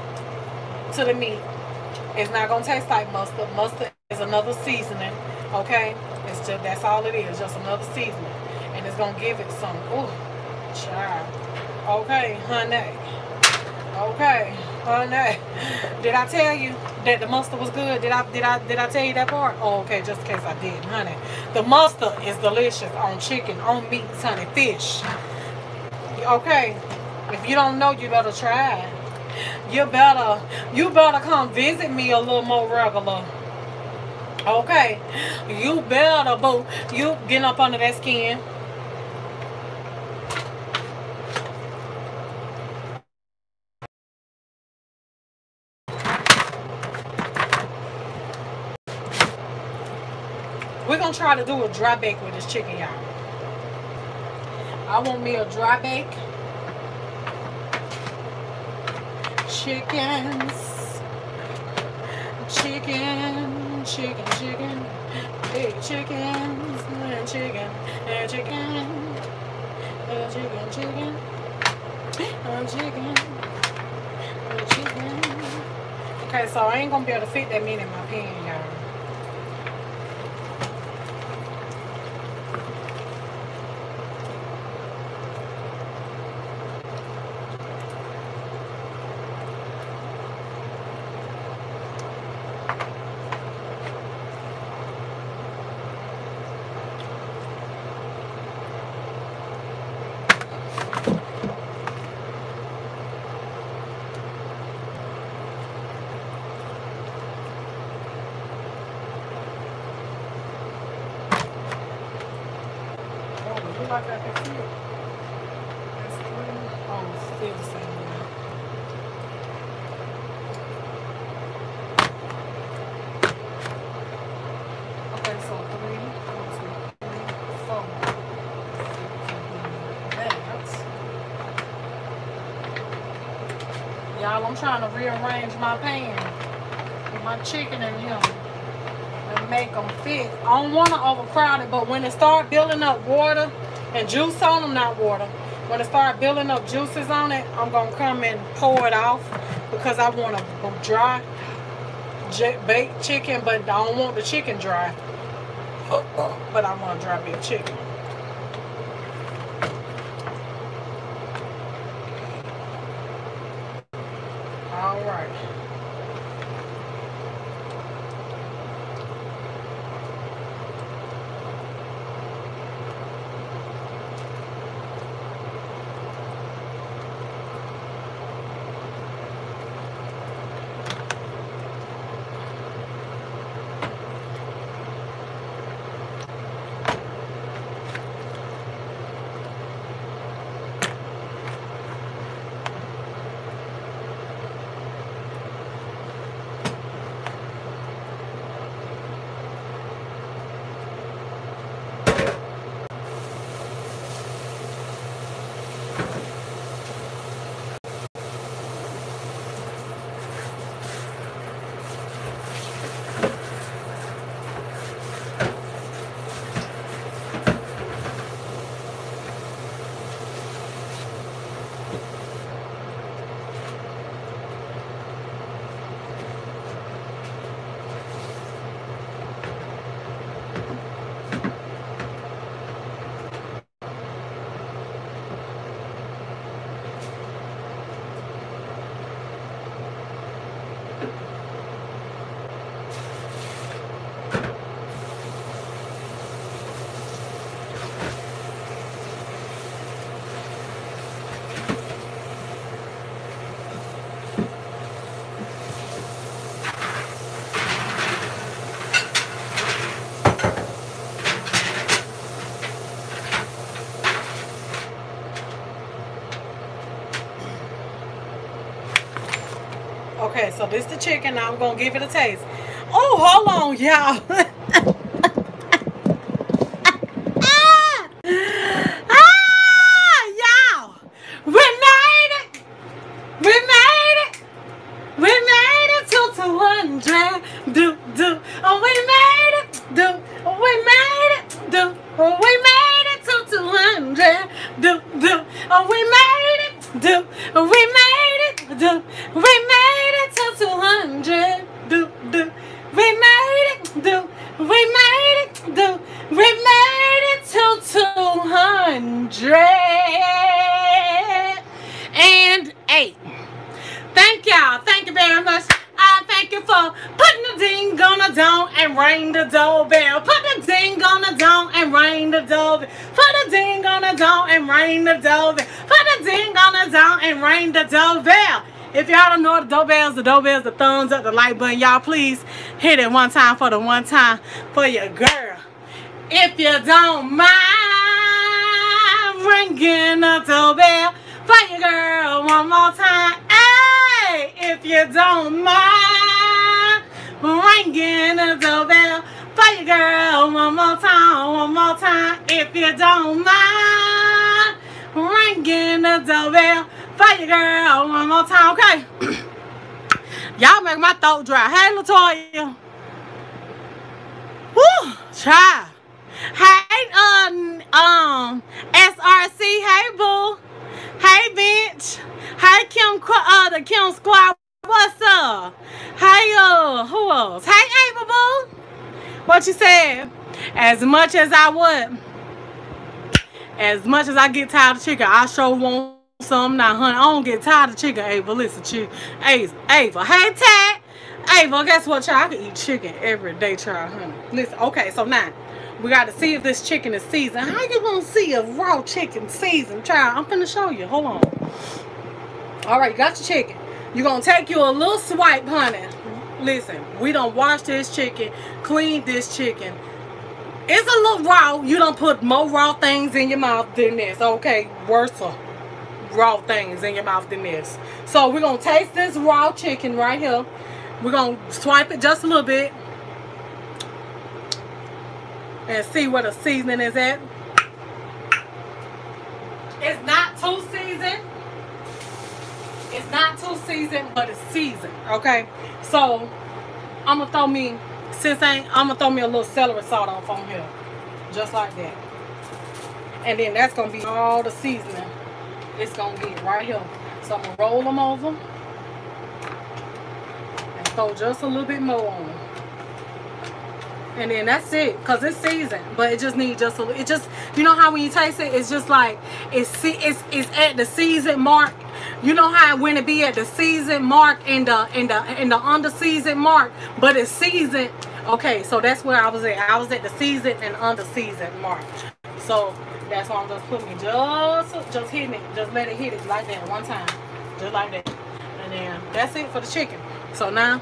to the meat it's not gonna taste like mustard. Mustard is another seasoning, okay? It's just that's all it is, just another seasoning, and it's gonna give it some. Ooh, child. Okay, honey. Okay, Oh, honey. Did I tell you that the mustard was good? Did I did I did I tell you that part? Oh, okay, just in case I did, honey. The mustard is delicious on chicken, on meats, honey, fish. Okay, if you don't know, you better try you better you better come visit me a little more regular okay you better boo you getting up under that skin we're gonna try to do a dry bake with this chicken y'all I want me a dry bake chickens. Chicken, chicken, chicken. Big chickens, and chicken, and chicken. And chicken, chicken. Chicken. Chicken. Okay, so I ain't gonna be able to fit that meat in my pan, y'all. like I can see it. That's three. Oh, still the same one. Okay, so three, one, two, three, four. Y'all, I'm trying to rearrange my pan with my chicken and you and make them fit. I don't want to overcrowd it, but when it start building up water, and juice on them, not water. When it start building up juices on it, I'm going to come and pour it off because I want a dry baked chicken, but I don't want the chicken dry. But I want a dry baked chicken. Okay, so this is the chicken. Now I'm gonna give it a taste. Oh, hold on, y'all. Button, y'all please hit it one time for the one time for your girl. If you don't mind ringing the doorbell for your girl one more time. Hey, if you don't mind ringing the doorbell for your girl one more time, one more time. If you don't mind ringing the doorbell for your girl one more time, okay? Make my throat dry. Hey, Latoya. Woo, try. Hey, um, um, SRC. Hey, boo. Hey, bitch. Hey, Kim, uh, the Kim Squad. What's up? Hey, uh, who else? Hey, Ava, boo. What you said? As much as I would, as much as I get tired of chicken, I sure want some now, honey. I don't get tired of chicken, Ava. Listen, chicken. Ava, Ava. Hey, Tad. Ava, guess what, child? I can eat chicken every day, child, honey. Listen, okay, so now, we got to see if this chicken is seasoned. How you going to see a raw chicken seasoned, child? I'm finna show you. Hold on. All right, you got your chicken. You're going to take you a little swipe, honey. Listen, we don't wash this chicken, clean this chicken. It's a little raw. You don't put more raw things in your mouth than this, okay? Worse raw things in your mouth than this. So we're going to taste this raw chicken right here. We're going to swipe it just a little bit. And see where the seasoning is at. It's not too seasoned. It's not too seasoned, but it's seasoned. Okay. So I'm gonna throw me since I I'm gonna throw me a little celery salt off on here. Just like that. And then that's gonna be all the seasoning it's gonna get right here. So I'm gonna roll them over and throw just a little bit more on them. And then that's it, cause it's seasoned, but it just needs just a little. It just, you know how when you taste it, it's just like it's it's it's at the season mark. You know how when it be at the season mark and the in the in the under season mark, but it's seasoned. Okay, so that's where I was at. I was at the season and under season mark. So that's why I'm just putting me just just hitting it. Just let it hit it like that one time. Just like that. And then that's it for the chicken. So now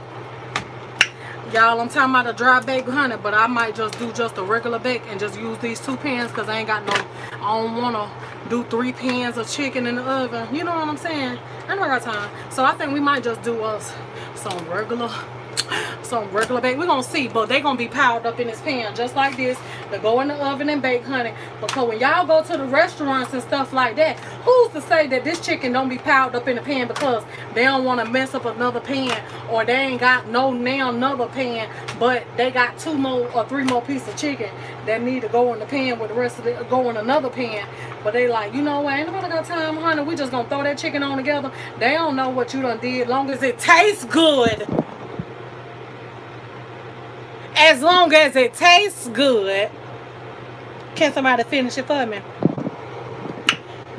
Y'all, I'm talking about a dry bake honey, but I might just do just a regular bake and just use these two pans because I ain't got no, I don't want to do three pans of chicken in the oven. You know what I'm saying? I don't got time. So I think we might just do us some regular some regular bake. We're to see, but they're going to be piled up in this pan just like this to go in the oven and bake, honey. Because when y'all go to the restaurants and stuff like that, who's to say that this chicken don't be piled up in the pan because they don't want to mess up another pan or they ain't got no now another pan, but they got two more or three more pieces of chicken that need to go in the pan with the rest of it go in another pan. But they like, you know what, ain't nobody got time, honey. We just gonna throw that chicken on together. They don't know what you done did long as it tastes good as long as it tastes good. Can somebody finish it for me?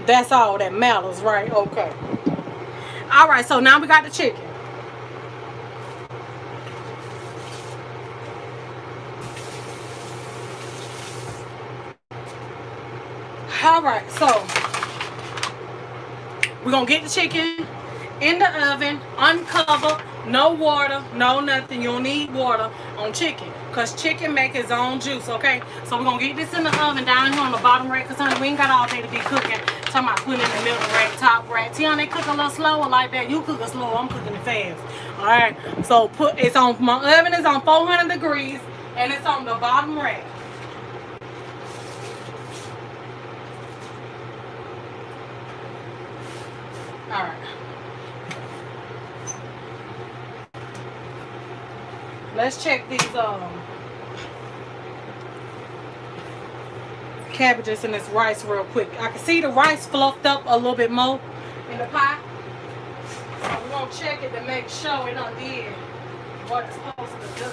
That's all that matters, right? Okay. All right, so now we got the chicken. All right, so we're going to get the chicken in the oven, uncover, no water, no nothing. You don't need water on chicken. Because chicken make its own juice, okay? So we're going to get this in the oven down here on the bottom rack. Because, honey, we ain't got all day to be cooking. Talking about putting in the middle rack, top rack. Tiana, they cook a little slower like that. You cook it slow, I'm cooking it fast. Alright, so put it's on my oven is on 400 degrees and it's on the bottom rack. Alright. Let's check these um cabbages and this rice real quick. I can see the rice fluffed up a little bit more in the pot. So we're gonna check it to make sure it done did what it's supposed to do.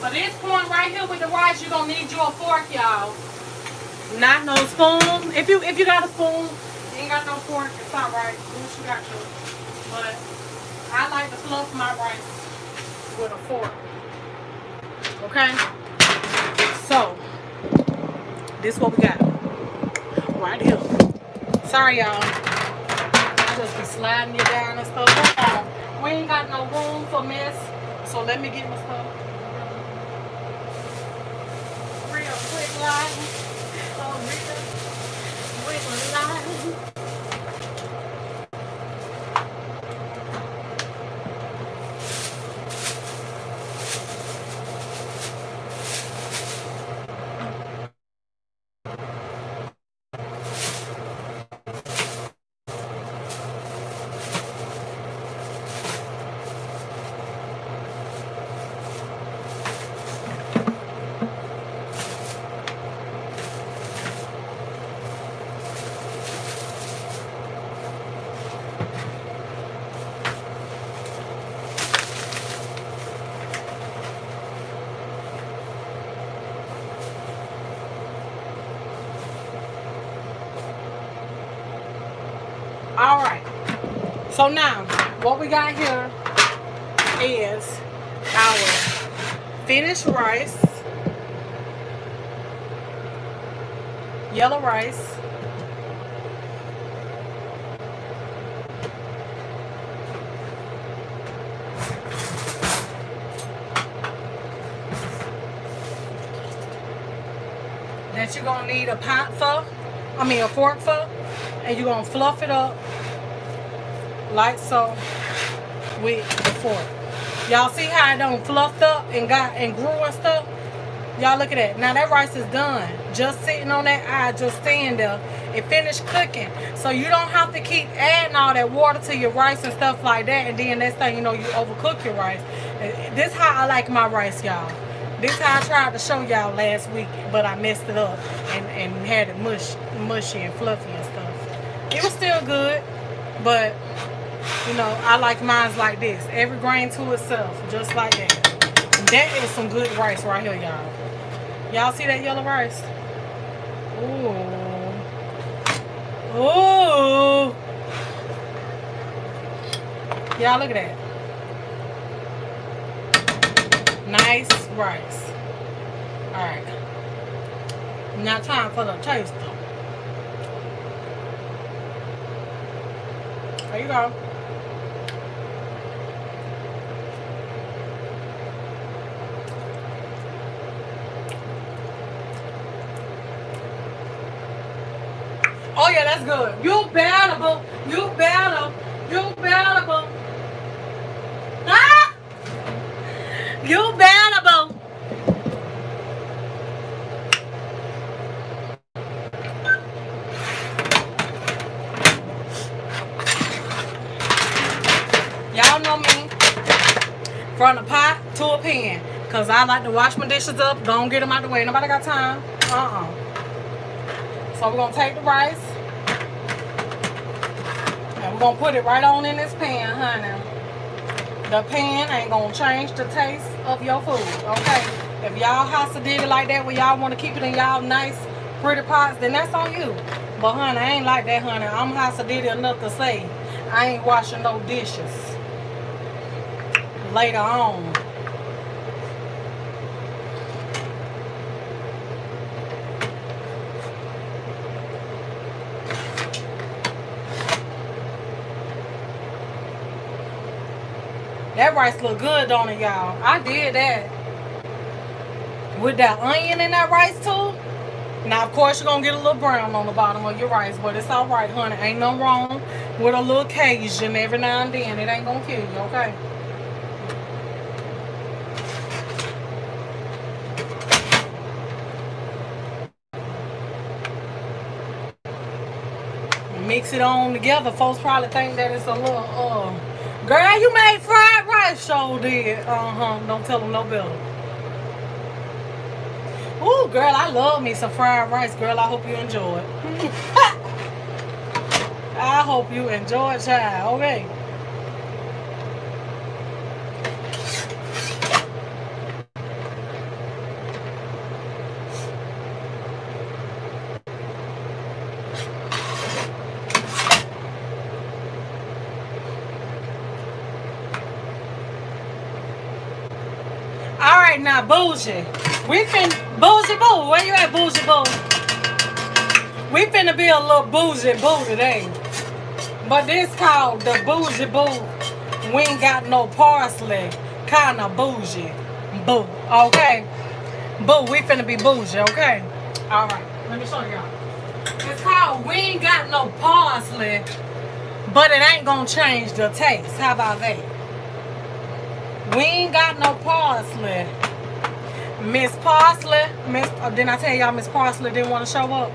For this point right here with the rice, you're gonna need your fork, y'all. Not no spoon. If you if you got a spoon, ain't got no fork, it's alright. Do what you got to. But I like to fluff my rice with a fork. Okay? So, this what we got. Right here. Sorry, y'all. Just be sliding you down and stuff. We ain't got no room for mess. So let me get my stuff. Real quick line. Oh, real quick line. All right. So now, what we got here is our finished rice, yellow rice, that you're gonna need a pot for, I mean a fork for, and you're gonna fluff it up like so with the fork. Y'all see how it done fluffed up and got and grew and stuff? Y'all look at that. Now that rice is done. Just sitting on that eye, just staying there. It finished cooking. So you don't have to keep adding all that water to your rice and stuff like that. And then next thing you know, you overcook your rice. Uh, this how I like my rice, y'all. This how I tried to show y'all last week, but I messed it up and, and had it mush, mushy and fluffy and stuff. It was still good, but you know, I like mine like this. Every grain to itself, just like that. That is some good rice right here, y'all. Y'all see that yellow rice? Ooh. Ooh. Y'all look at that. Nice rice. Alright. Now time for the taste though. There you go. Oh yeah, that's good. You better, you better, you better. Ah! You better. Y'all know me from the pot to a pan. Cause I like to wash my dishes up. Don't get them out the way. Nobody got time. Uh-uh. So we're gonna take the rice and we're gonna put it right on in this pan, honey. The pan ain't gonna change the taste of your food, okay? If y'all has to did it like that where y'all wanna keep it in y'all nice, pretty pots, then that's on you. But honey, I ain't like that, honey. I'm has to did it enough to say I ain't washing no dishes later on. Rice look good, don't it, y'all? I did that. with that onion and that rice too. Now, of course, you're going to get a little brown on the bottom of your rice, but it's all right, honey. Ain't no wrong with a little Cajun every now and then. It ain't going to kill you, okay? Mix it on together. Folks probably think that it's a little, uh, girl, you made fried rice. Show did. Uh-huh. Don't tell them no better. Ooh, girl, I love me some fried rice, girl. I hope you enjoy it. I hope you enjoy it, child. Okay. Bougie. We fin bougie boo. Where you at, bougie boo? We finna be a little bougie boo today. But this called the bougie boo. We ain't got no parsley. Kinda bougie boo. Okay? Boo, we finna be bougie, okay? Alright, let me show y'all. It's called We Ain't Got No Parsley, but it ain't gonna change the taste. How about that? We ain't got no parsley, Miss Parsley, Miss, uh, didn't I tell y'all Miss Parsley didn't want to show up?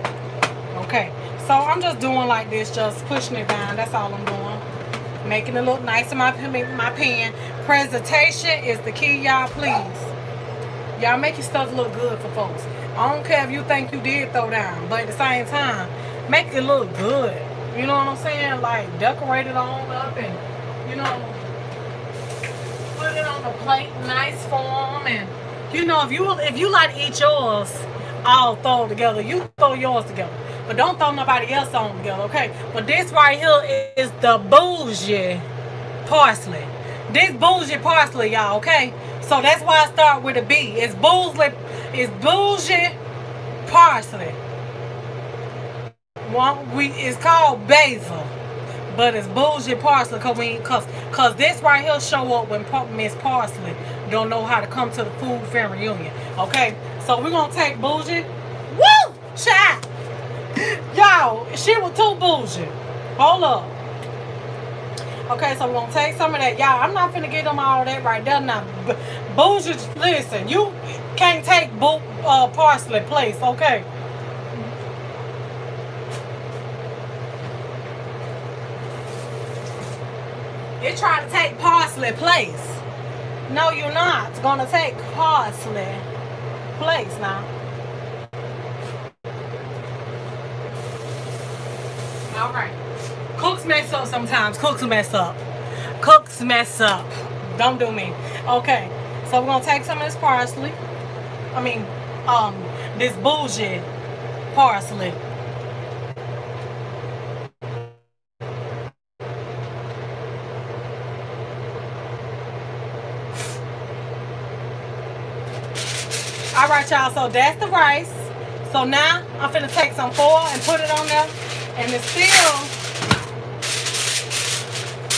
Okay, so I'm just doing like this, just pushing it down. That's all I'm doing. Making it look nice in my, my pen. Presentation is the key, y'all, please. Y'all make your stuff look good for folks. I don't care if you think you did throw down, but at the same time, make it look good. You know what I'm saying? Like, decorate it on up and, you know, put it on the plate, nice form, and you know, if you if you like to eat yours all thrown together, you throw yours together. But don't throw nobody else on together, okay? But this right here is the bougie parsley. This bougie parsley, y'all, okay? So that's why I start with a B. It's bougie, it's bougie parsley. One we it's called basil but it's bougie parsley cause, we, cause this right here show up when Miss Parsley don't know how to come to the food fair reunion. Okay, so we're gonna take bougie. Woo! Chat! Y'all, she was too bougie. Hold up. Okay, so we're gonna take some of that. Y'all, I'm not finna get them all that right there now. Bougie, listen, you can't take bo uh, parsley place, okay? You're trying to take parsley place. No, you're not gonna take parsley place now. All right. Cooks mess up sometimes. Cooks mess up. Cooks mess up. Don't do me. Okay. So we're gonna take some of this parsley. I mean, um, this bougie parsley. All right, y'all. So that's the rice. So now I'm finna take some foil and put it on there. And it's still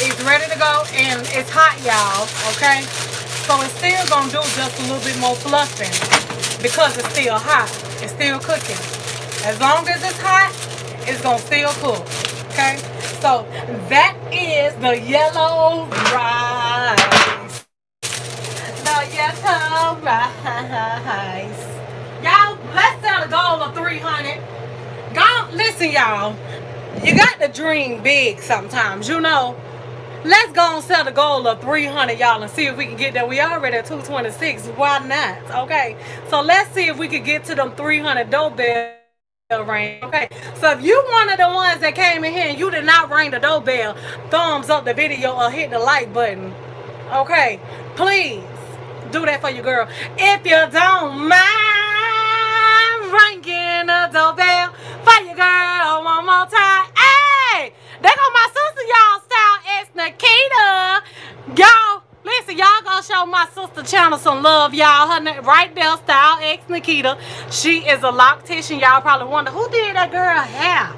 it's ready to go and it's hot, y'all. Okay? So it's still gonna do just a little bit more fluffing because it's still hot. It's still cooking. As long as it's hot, it's gonna still cook. Okay? So that is the yellow rice. The yellow rice. Y'all, let's set a goal of 300. Go, listen, y'all. You got to dream big sometimes, you know. Let's go and set a goal of 300, y'all, and see if we can get there. We already at 226. Why not? Okay. So let's see if we can get to them 300 doorbell ring. Okay. So if you one of the ones that came in here and you did not ring the doorbell, thumbs up the video or hit the like button. Okay. Please do that for your girl. If you don't mind ringing the doorbell for your girl one more time. Hey, there go my sister, y'all, style X Nakita. Y'all, listen, y'all gonna show my sister channel some love, y'all. Her name right there, style X Nakita. She is a loctician. Y'all probably wonder who did that girl hair.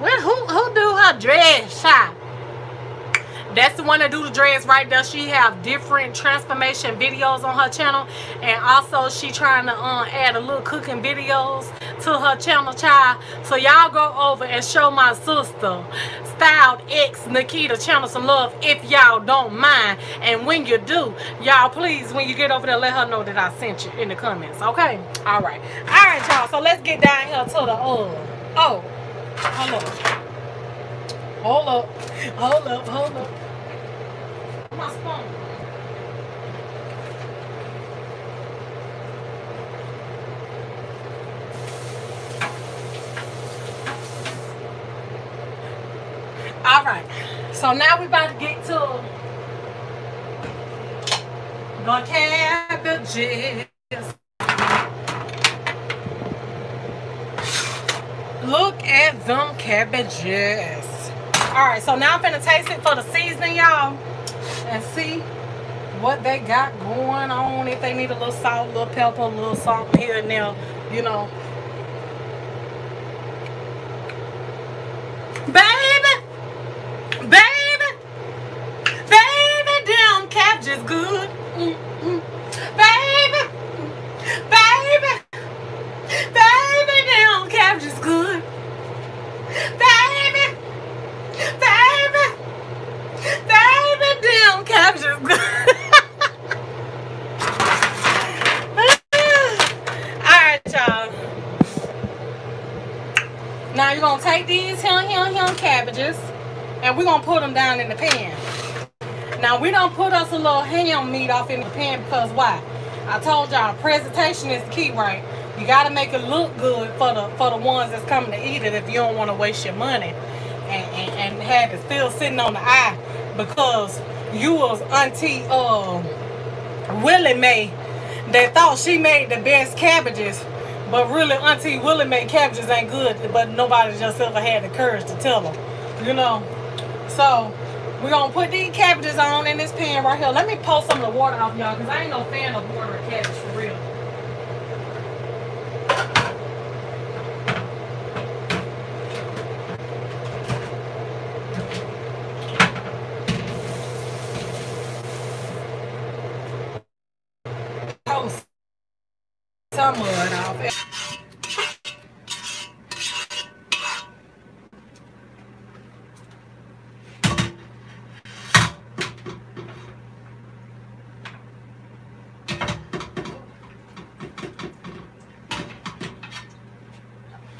Well, who who do her dress shop? That's the one that do the dreads right there. She have different transformation videos on her channel. And also she trying to uh, add a little cooking videos to her channel, child. So y'all go over and show my sister, Styled X Nakita channel some love if y'all don't mind. And when you do, y'all please, when you get over there, let her know that I sent you in the comments. Okay? All right. All right, y'all. So let's get down here to the, uh, oh, hold up. Hold up. Hold up. Hold up. All right. So now we're about to get to the cabbages. Look at them cabbages. Alright, so now I'm gonna taste it for the seasoning, y'all. And see what they got going on. If they need a little salt, a little pepper, a little salt here and there, you know. Baby! Baby! Baby, damn cabbages good. Mm -hmm. Baby! Baby! Baby, damn cabbages good. Baby! Baby! Baby, damn cabbages good. Alright, y'all. Now you're gonna take these hem hem hem cabbages and we're gonna put them down in the pan. Now we don't put us a little ham meat off in the pan because why? I told y'all presentation is the key, right? You gotta make it look good for the for the ones that's coming to eat it if you don't want to waste your money and, and, and had it still sitting on the eye because you was auntie uh, Willie Mae that thought she made the best cabbages but really auntie Willie made cabbages ain't good but nobody just ever had the courage to tell them you know? So we're gonna put these cabbages on in this pan right here. Let me pull some of the water off y'all because I ain't no fan of water or cabbage for real. Oh, some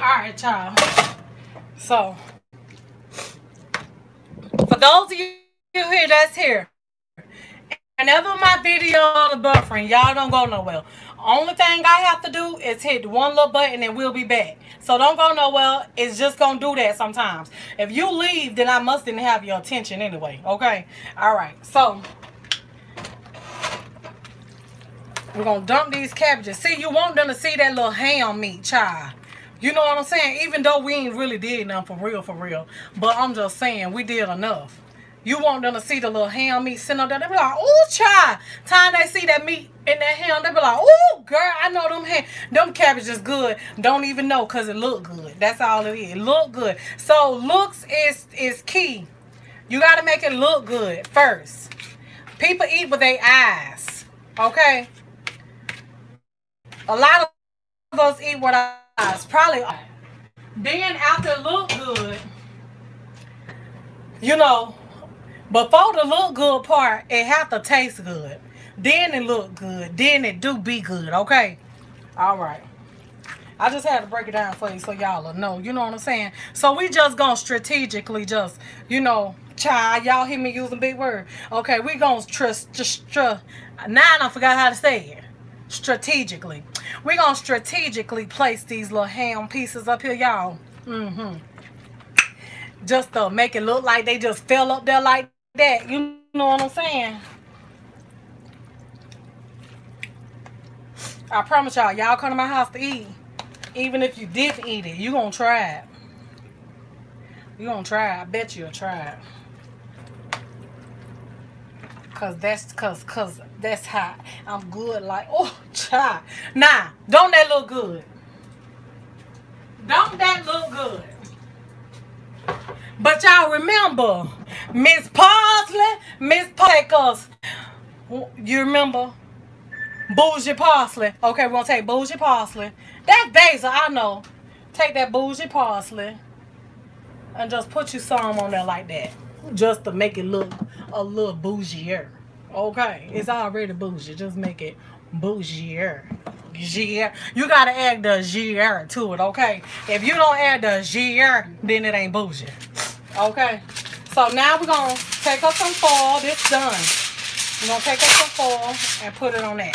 Alright, y'all. So, for those of you here that's here, whenever my video on the buffering, y'all don't go nowhere. Only thing I have to do is hit one little button and we'll be back. So don't go nowhere. It's just going to do that sometimes. If you leave, then I must didn't have your attention anyway. Okay? All right. So we're going to dump these cabbages. See, you want them to see that little ham meat, child. You know what I'm saying? Even though we ain't really did nothing for real, for real. But I'm just saying, we did enough. You want them to see the little ham meat sitting up there. They be like, oh, child. Time they see that meat in that ham, they be like, oh, girl, I know them ham. Them cabbages good. Don't even know because it look good. That's all it is. It look good. So looks is, is key. You got to make it look good first. People eat with their eyes. Okay? A lot of us eat with our eyes. Probably. Then after look good, you know, before the look good part, it have to taste good. Then it look good. Then it do be good, okay? All right. I just had to break it down for you so y'all will know. You know what I'm saying? So we just gonna strategically just, you know, child, y'all hear me using big word. Okay, we gonna trust just now I forgot how to say it. Strategically. we gonna strategically place these little ham pieces up here, y'all. Mm-hmm. Just to make it look like they just fell up there like that. You know what I'm saying? I promise y'all, y'all come to my house to eat. Even if you didn't eat it, you gonna try it. You gonna try it. I bet you'll try it. Cause that's cause cause that's I'm good like oh child. Nah, don't that look good? Don't that look good? But y'all remember, Miss Parsley, Miss Pickles. You remember? Bougie parsley. Okay, we're gonna take bougie parsley. That's basil, I know. Take that bougie parsley and just put you some on there like that. Just to make it look a little bougier. Okay, it's already bougie. Just make it bougier. Gier. You gotta add the gier to it, okay? If you don't add the gier, then it ain't bougie. Okay. So now we're gonna take up some foil. This done. We're gonna take up some foil and put it on that.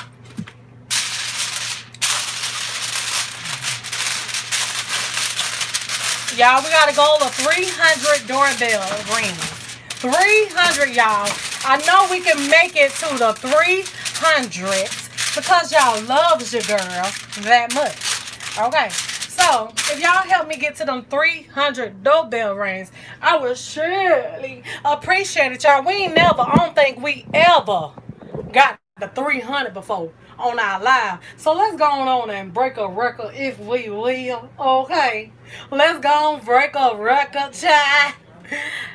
Y'all, we got a goal of 300 doorbell rings. 300, y'all. I know we can make it to the 300 because y'all loves your girl that much. Okay. So, if y'all help me get to them 300 doorbell rings, I would surely appreciate it, y'all. We ain't never, I don't think we ever got the 300 before on our live. So let's go on and break a record if we will. Okay. Let's go on break a record, child.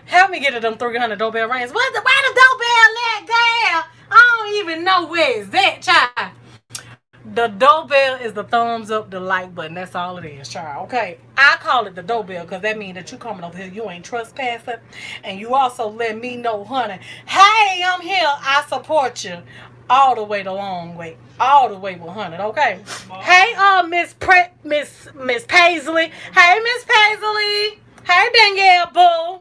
Help me get to them 300 doorbell rings. What's the, where the doorbell let down? I don't even know where is that, child. The doorbell is the thumbs up, the like button. That's all it is, child. Okay. I call it the doorbell because that means that you coming over here. You ain't trespassing. And you also let me know, honey, hey, I'm here. I support you all the way the long way, all the way 100. Okay. Hey, uh, Miss Pre Miss Miss Paisley. Hey, Miss Paisley. Hey, Danielle Boo.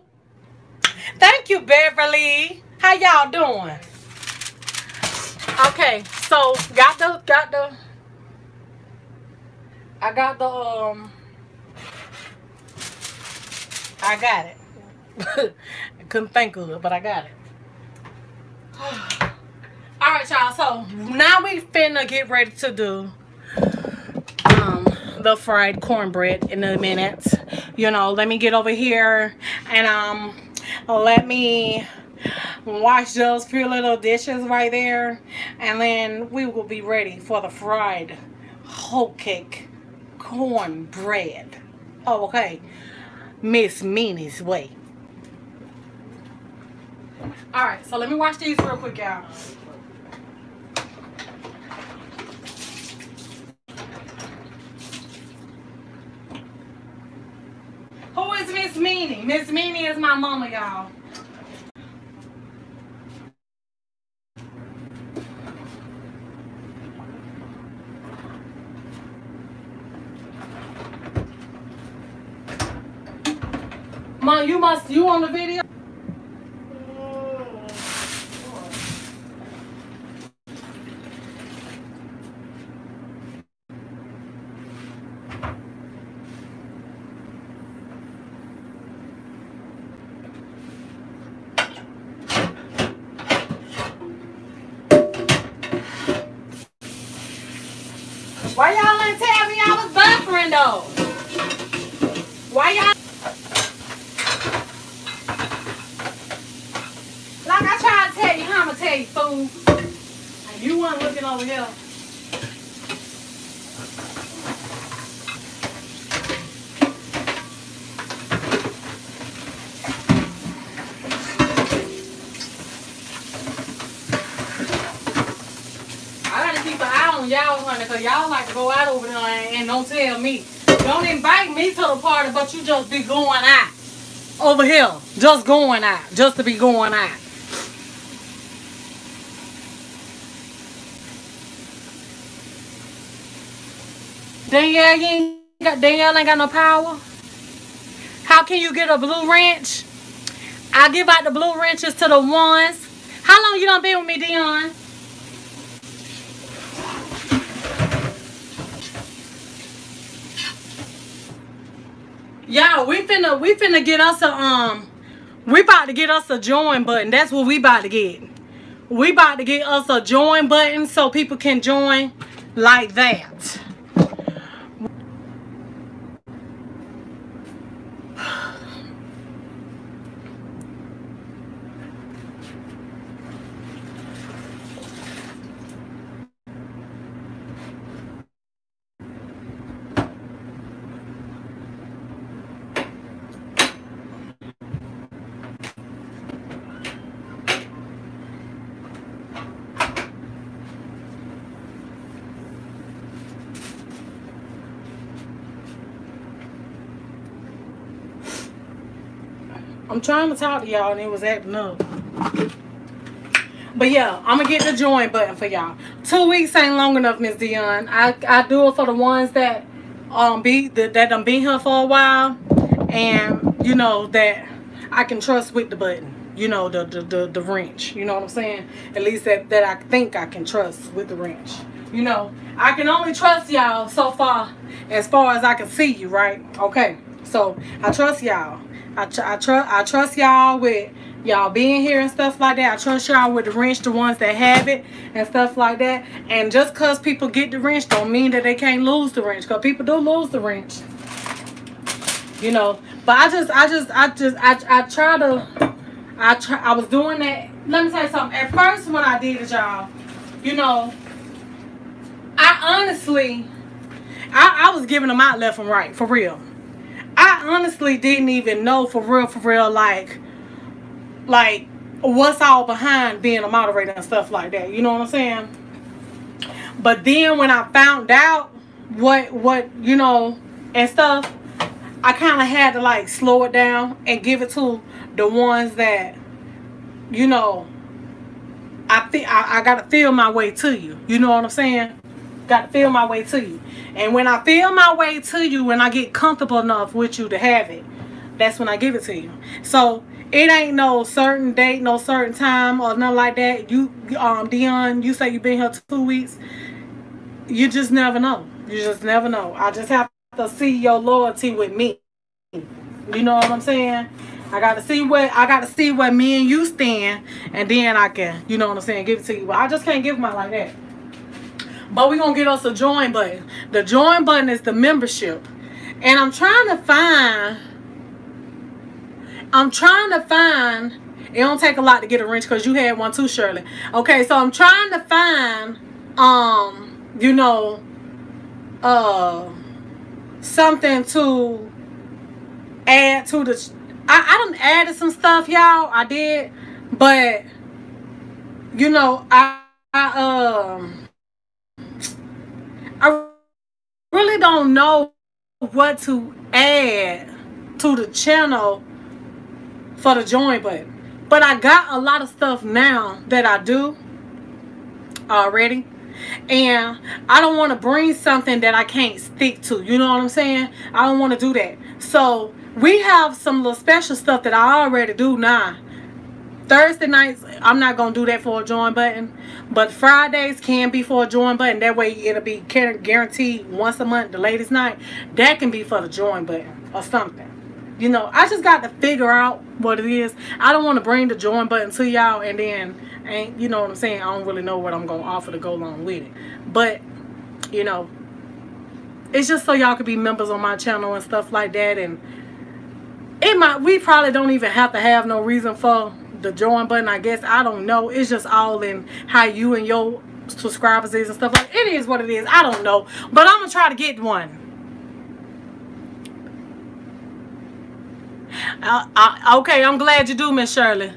Thank you, Beverly. How y'all doing? Okay, so got the got the I got the um I got it. I couldn't think of it, but I got it. all right y'all so now we finna get ready to do um the fried cornbread in a minute you know let me get over here and um let me wash those few little dishes right there and then we will be ready for the fried hoecake cornbread oh okay miss Minnie's way all right so let me wash these real quick y'all Who is Miss Meanie? Miss Meanie is my mama, y'all. Mom, you must, you on the video? Why y'all ain't tell me I was buffering though? Why y'all? Like I tried to tell you, I'ma tell you, fool. And you weren't looking over here. I gotta keep an eye on y'all, honey, because y'all like to go out over there and, and don't tell me. Don't party, but you just be going out. Over here. Just going out. Just to be going out. Danielle, ain't got, Danielle ain't got no power? How can you get a blue wrench? I give out the blue wrenches to the ones. How long you done been with me, Dion? Y'all, we finna we finna get us a um we about to get us a join button. That's what we about to get. We about to get us a join button so people can join like that. Trying to talk to y'all and it was acting up. But yeah, I'm gonna get the join button for y'all. Two weeks ain't long enough, Miss Dion. I, I do it for the ones that um be that, done been here for a while and you know that I can trust with the button. You know, the the, the, the wrench. You know what I'm saying? At least that, that I think I can trust with the wrench. You know, I can only trust y'all so far as far as I can see you, right? Okay. So I trust y'all. I, tr I trust I trust y'all with y'all being here and stuff like that. I trust y'all with the wrench, the ones that have it and stuff like that. And just because people get the wrench don't mean that they can't lose the wrench. Because people do lose the wrench. You know. But I just, I just, I just, I, I try to, I try, I was doing that. Let me tell you something. At first when I did it, y'all, you know, I honestly, I, I was giving them out left and right, for real. I honestly didn't even know for real, for real, like, like what's all behind being a moderator and stuff like that. You know what I'm saying? But then when I found out what what you know and stuff, I kind of had to like slow it down and give it to the ones that you know I think I, I gotta feel my way to you. You know what I'm saying? Gotta feel my way to you. And when I feel my way to you, when I get comfortable enough with you to have it, that's when I give it to you. So it ain't no certain date, no certain time or nothing like that. You, um, Dion, you say you've been here two weeks. You just never know. You just never know. I just have to see your loyalty with me. You know what I'm saying? I gotta see what I gotta see what me and you stand, and then I can, you know what I'm saying, give it to you. But I just can't give mine like that. But we're gonna get us a join button. The join button is the membership. And I'm trying to find I'm trying to find, it don't take a lot to get a wrench because you had one too, Shirley. Okay, so I'm trying to find, um, you know, uh, something to add to the, I, I done added some stuff, y'all, I did, but, you know, I, I, um, I really don't know what to add to the channel for the join button. But I got a lot of stuff now that I do already. And I don't want to bring something that I can't stick to. You know what I'm saying? I don't want to do that. So we have some little special stuff that I already do now. Thursday nights, I'm not going to do that for a join button. But Fridays can be for a join button. That way it'll be guaranteed once a month, the latest night. That can be for the join button or something you know, I just got to figure out what it is. I don't want to bring the join button to y'all and then, ain't you know what I'm saying? I don't really know what I'm going to offer to go along with it. But, you know, it's just so y'all could be members on my channel and stuff like that. And it might, we probably don't even have to have no reason for the join button. I guess, I don't know. It's just all in how you and your subscribers is and stuff like It is what it is. I don't know. But I'm to try to get one. I, I, okay, I'm glad you do, Miss Shirley.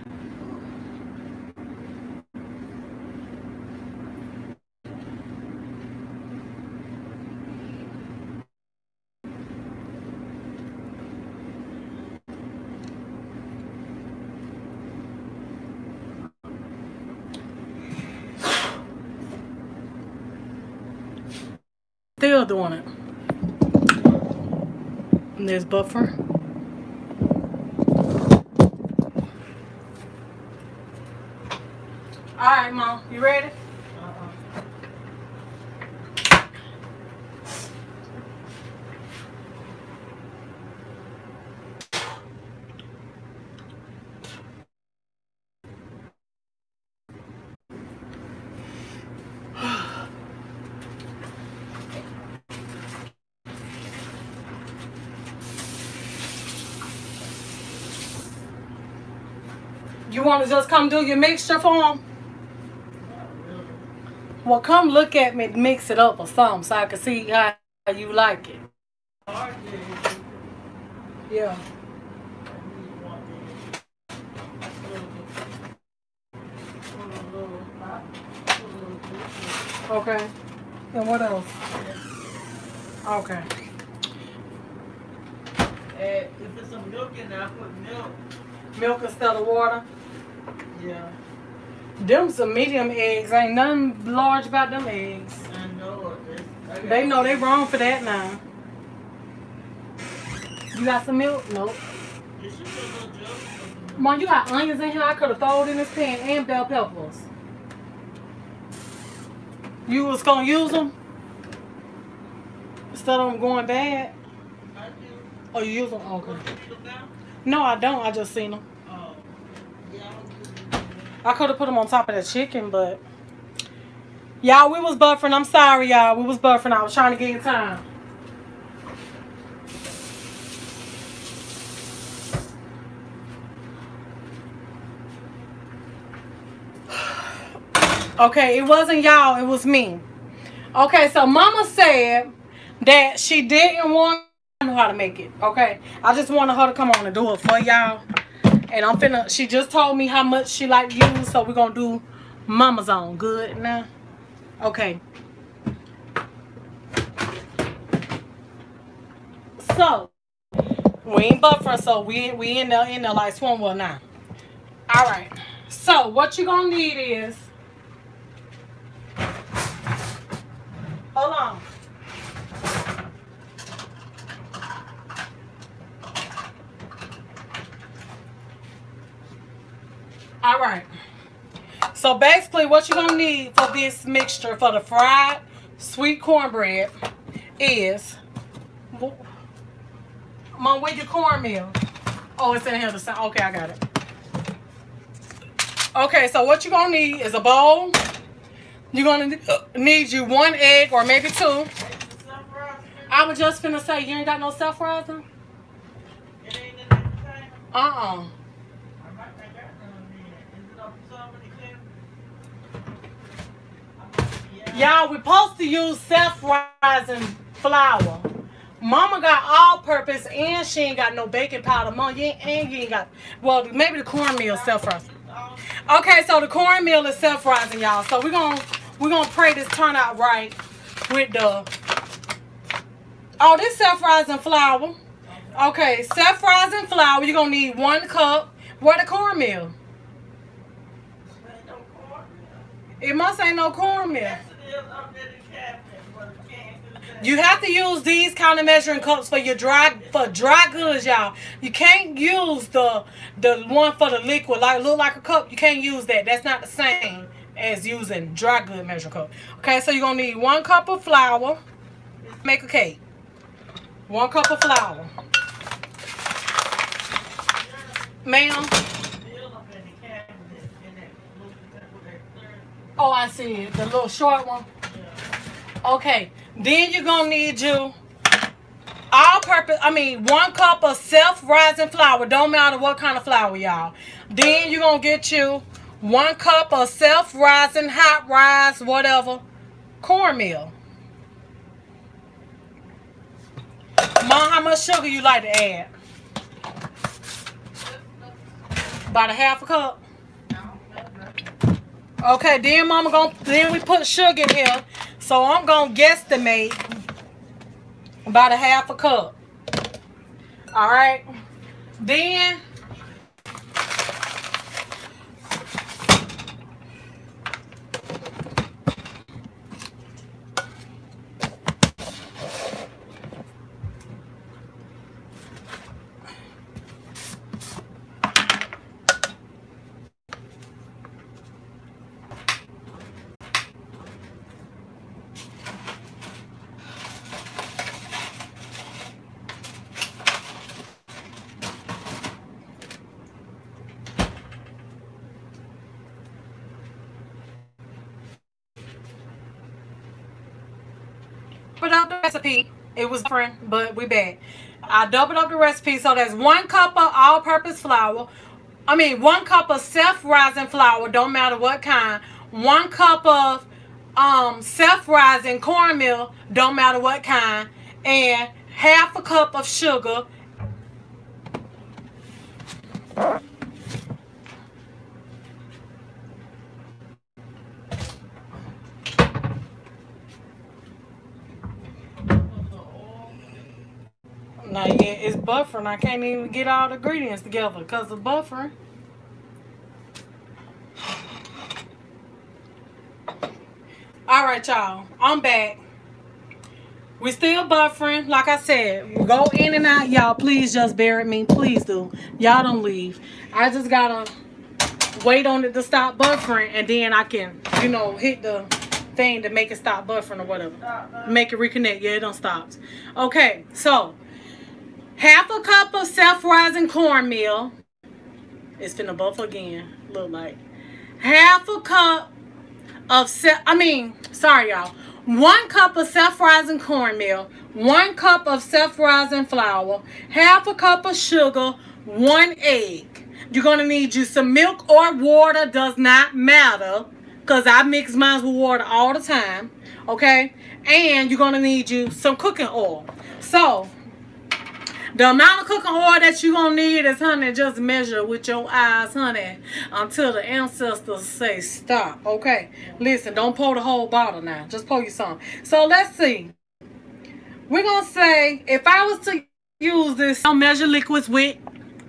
Doing it. And there's buffer. All right, Mom. You ready? You want to just come do your mixture for them? Well, come look at me mix it up or something so I can see how you like it. Yeah. Okay. And what else? Okay. if there's some milk in there, I put milk. Milk instead of water. Yeah, Them some medium eggs. Ain't nothing large about them eggs. I know. I They know they wrong for that now. You got some milk? Nope. You should put a little jug. Mom, you got onions in here. I could have thrown in this pan and bell peppers. You was gonna use them instead of them going bad. I do. Oh, you use them? Okay. What, you need them now? No, I don't. I just seen them. Oh. Yeah, I don't do them. I could have put them on top of the chicken, but y'all, we was buffering. I'm sorry, y'all. We was buffering. I was trying to get in time. Okay, it wasn't y'all, it was me. Okay, so mama said that she didn't want know how to make it. Okay. I just wanted her to come on and do it for y'all. And I'm finna she just told me how much she like to use, so we're gonna do mama's on. Good now. Okay. So we ain't buffering, so we we in there in there like swim well now. Alright. So what you gonna need is hold on. All right. So basically, what you're gonna need for this mixture for the fried sweet cornbread is, mom, where your cornmeal? Oh, it's in here. The same. Okay, I got it. Okay, so what you're gonna need is a bowl. You're gonna uh, need you one egg or maybe two. Ain't the sunrise in I was just finna say you ain't got no self rising. It ain't in the container. Uh uh I might not got none then. Is it up some in the can? Yeah. Y'all, we're supposed to use self-rising flour. Mama got all-purpose and she ain't got no baking powder. Mom, you ain't, and you ain't got, well, maybe the cornmeal self-rising. Okay, so the cornmeal is self-rising, y'all. So we're gonna we're gonna pray this turn out right with the oh this self-rising flour. Okay, self-rising flour. You're gonna need one cup. Where the cornmeal? It must ain't no cornmeal. You have to use these kind of measuring cups for your dry for dry goods, y'all. You can't use the the one for the liquid, like look like a cup. You can't use that. That's not the same as using dry good measuring cup. Okay, so you're gonna need one cup of flour. Make a cake. One cup of flour. Ma'am. Still up in the cabinet, in that little, that with that third- Oh, I see it. The little short one. Okay, then you're gonna need you all purpose, I mean, one cup of self-rising flour. Don't matter what kind of flour, y'all. Then you're gonna get you one cup of self-rising, hot rise, whatever, cornmeal. Mom, how much sugar you like to add? About a half a cup. Okay, then mama gonna then we put sugar in here. So I'm gonna guesstimate about a half a cup. Alright. Then doubled up the recipe. Different, but we back. I doubled up the recipe, so there's one cup of all-purpose flour. I mean, one cup of self-rising flour, don't matter what kind. One cup of um, self-rising cornmeal, don't matter what kind. And half a cup of sugar. Now yeah, it's buffering. I can't even get all the ingredients together because of buffering. All right, y'all. I'm back. We're still buffering. Like I said, we go in and out. Y'all, please just bear with me. Please do. Y'all don't leave. I just gotta wait on it to stop buffering and then I can, you know, hit the thing to make it stop buffering or whatever. Make it reconnect. Yeah, it don't stop. Okay, so half a cup of self-rising cornmeal. It's finna buff again. Look like half a cup of self. I mean, sorry y'all. One cup of self-rising cornmeal, one cup of self-rising flour, half a cup of sugar, one egg. You're gonna need you some milk or water. Does not matter because I mix mine with water all the time. Okay, and you're gonna need you some cooking oil. So the amount of cooking oil that you're going to need is, honey, just measure with your eyes, honey, until the ancestors say stop. Okay? Listen, don't pour the whole bottle now. Just pour you some. So let's see. We're going to say, if I was to use this, don't measure liquids with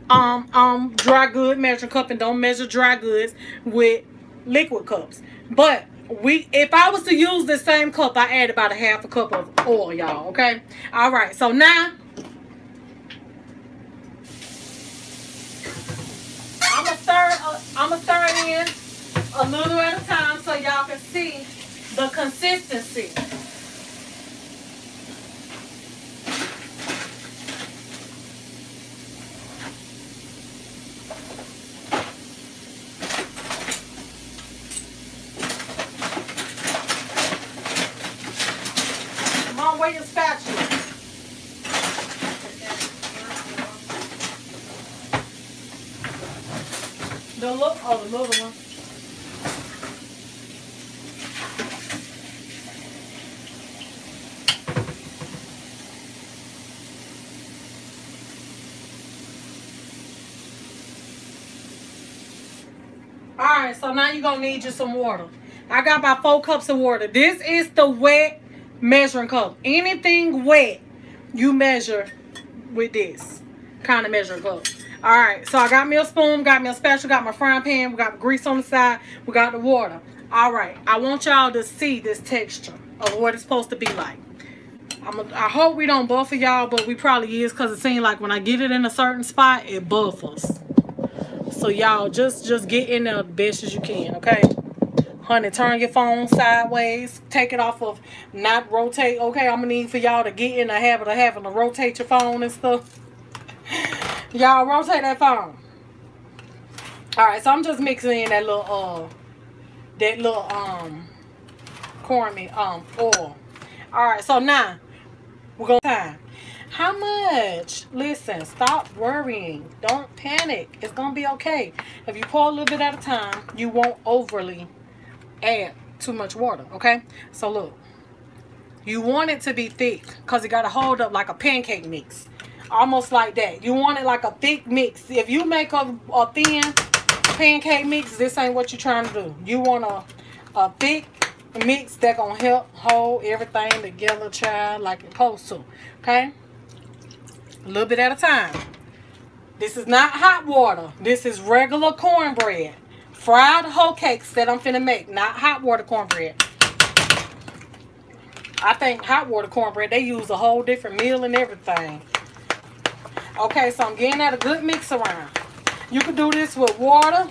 um um dry good measuring cup and don't measure dry goods with liquid cups. But we if I was to use the same cup, I add about a half a cup of oil, y'all. Okay? All right. So now I'm gonna stir. Uh, I'm gonna stir it in a little at a time so y'all can see the consistency. Come on, where your spatula? The look, oh, the little one. All right, so now you're gonna need you some water. I got about four cups of water. This is the wet measuring cup. Anything wet, you measure with this kind of measuring cup. All right, so I got me a spoon, got me a spatula, got my frying pan, we got grease on the side, we got the water. All right, I want y'all to see this texture of what it's supposed to be like. I'm a, I hope we don't buffer y'all, but we probably is because it seems like when I get it in a certain spot, it buffers. So y'all just just get in there the best as you can, okay? Honey, turn your phone sideways. Take it off of not rotate. Okay, I'm gonna need for y'all to get in the habit of having to rotate your phone and stuff. Y'all rotate that phone. Alright, so I'm just mixing in that little uh that little um cornmeal um oil. Alright, so now we're gonna time. How much? Listen, stop worrying. Don't panic. It's gonna be okay. If you pour a little bit at a time, you won't overly add too much water. Okay? So look. You want it to be thick because it gotta hold up like a pancake mix. Almost like that. You want it like a thick mix. If you make a, a thin pancake mix, this ain't what you're trying to do. You want a, a thick mix that gonna help hold everything together, child, like it's supposed to. Okay? A little bit at a time. This is not hot water. This is regular cornbread. Fried hoecakes that I'm finna make. Not hot water cornbread. I think hot water cornbread, they use a whole different meal and everything. Okay, so I'm getting that a good mix around. You can do this with water,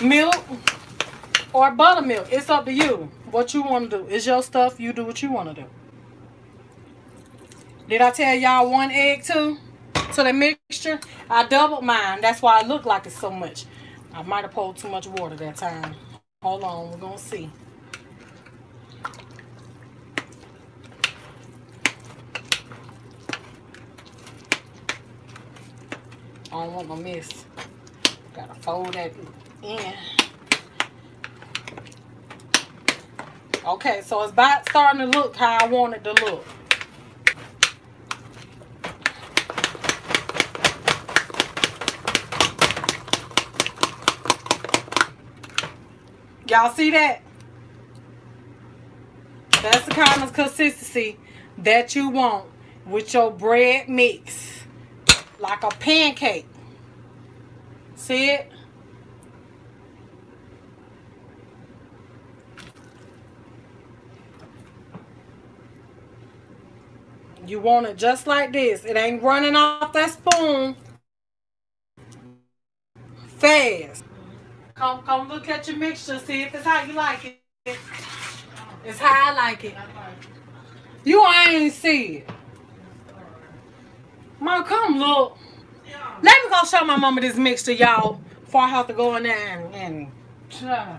milk, or buttermilk. It's up to you. What you want to do. It's your stuff. You do what you want to do. Did I tell y'all one egg too? So the mixture? I doubled mine. That's why it looked like it's so much. I might have poured too much water that time. Hold on. We're going to see. I don't want no mess. Gotta fold that in. Okay, so it's about starting to look how I want it to look. Y'all see that? That's the kind of consistency that you want with your bread mix like a pancake. See it? You want it just like this. It ain't running off that spoon. Fast. Come, come look at your mixture. See if it's how you like it. It's how I like it. You ain't see it. Mom, come look. Let me go show my mama this mixture, y'all. Before I have to go in there and, and try.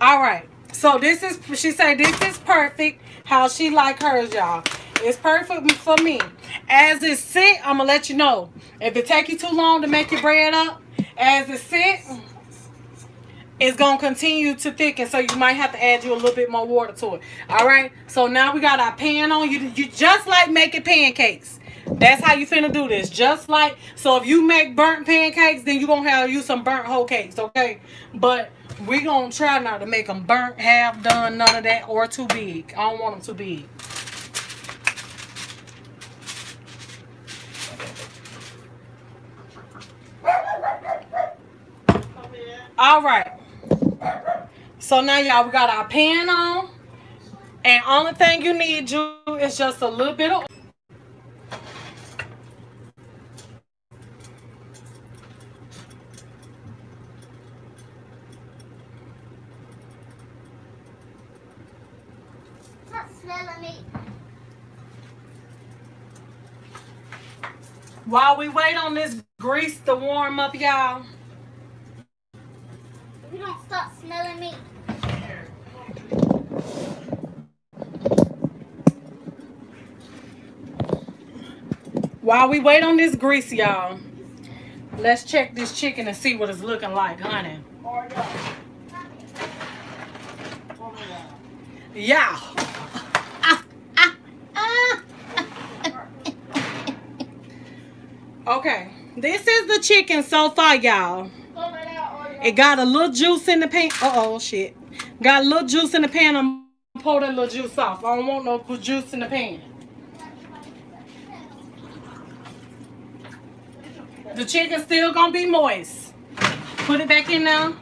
All right. So this is, she said this is perfect. How she like hers, y'all. It's perfect for me. As it sit, I'm going to let you know. If it take you too long to make your bread up, as it sit, it's going to continue to thicken. So you might have to add you a little bit more water to it. All right. So now we got our pan on. You, you just like making pancakes. That's how you finna do this. Just like, so if you make burnt pancakes, then you to have you some burnt hoecakes. Okay. But we gonna try not to make them burnt, half done, none of that, or too big. I don't want them too big. All right. So now, y'all, we got our pan on. And only thing you need to is just a little bit of While we wait on this grease to warm up, y'all. You don't stop smelling me. While we wait on this grease, y'all, let's check this chicken and see what it's looking like, honey. Yeah. Okay, this is the chicken so far, y'all. It got a little juice in the pan. Uh oh, shit. Got a little juice in the pan. I'm pour that little juice off. I don't want no juice in the pan. The chicken still gonna be moist. Put it back in now.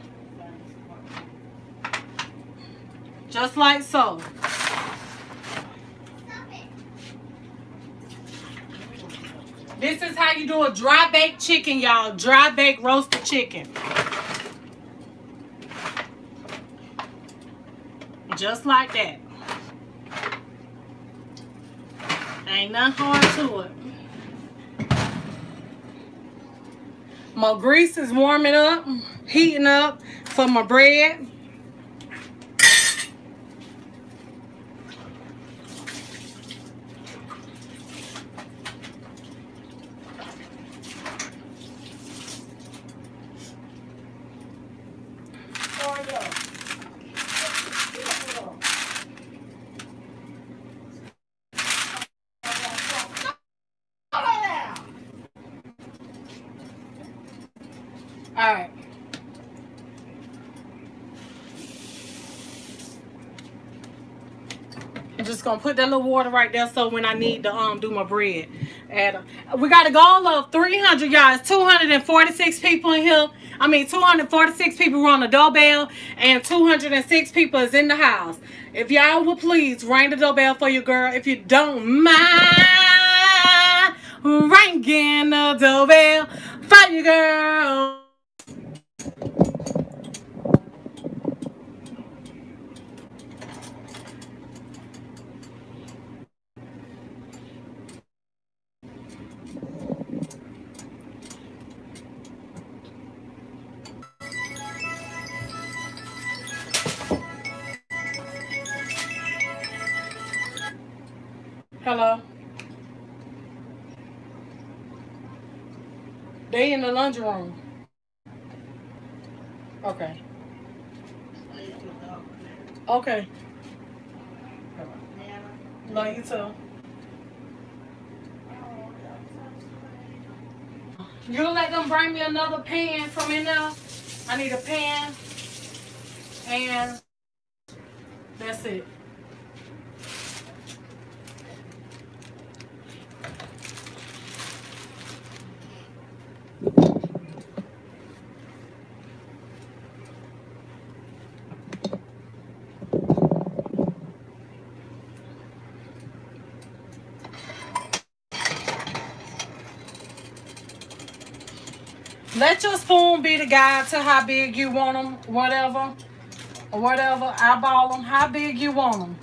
Just like so. This is how you do a dry baked chicken, y'all. Dry baked roasted chicken. Just like that. Ain't nothing hard to it. My grease is warming up, heating up for my bread. just gonna put that little water right there so when I need to um do my bread. And we got a goal of 300 y'all. 246 people in here. I mean 246 people were on the doorbell and 206 people is in the house. If y'all will please ring the doorbell for your girl. If you don't mind ringing the doorbell for your girl. The. Okay. Okay. Love you too. You let them bring me another pan from in there. I need a pan. And that's it. Spoon be the guide to how big you want them, whatever, whatever. Eyeball them how big you want them.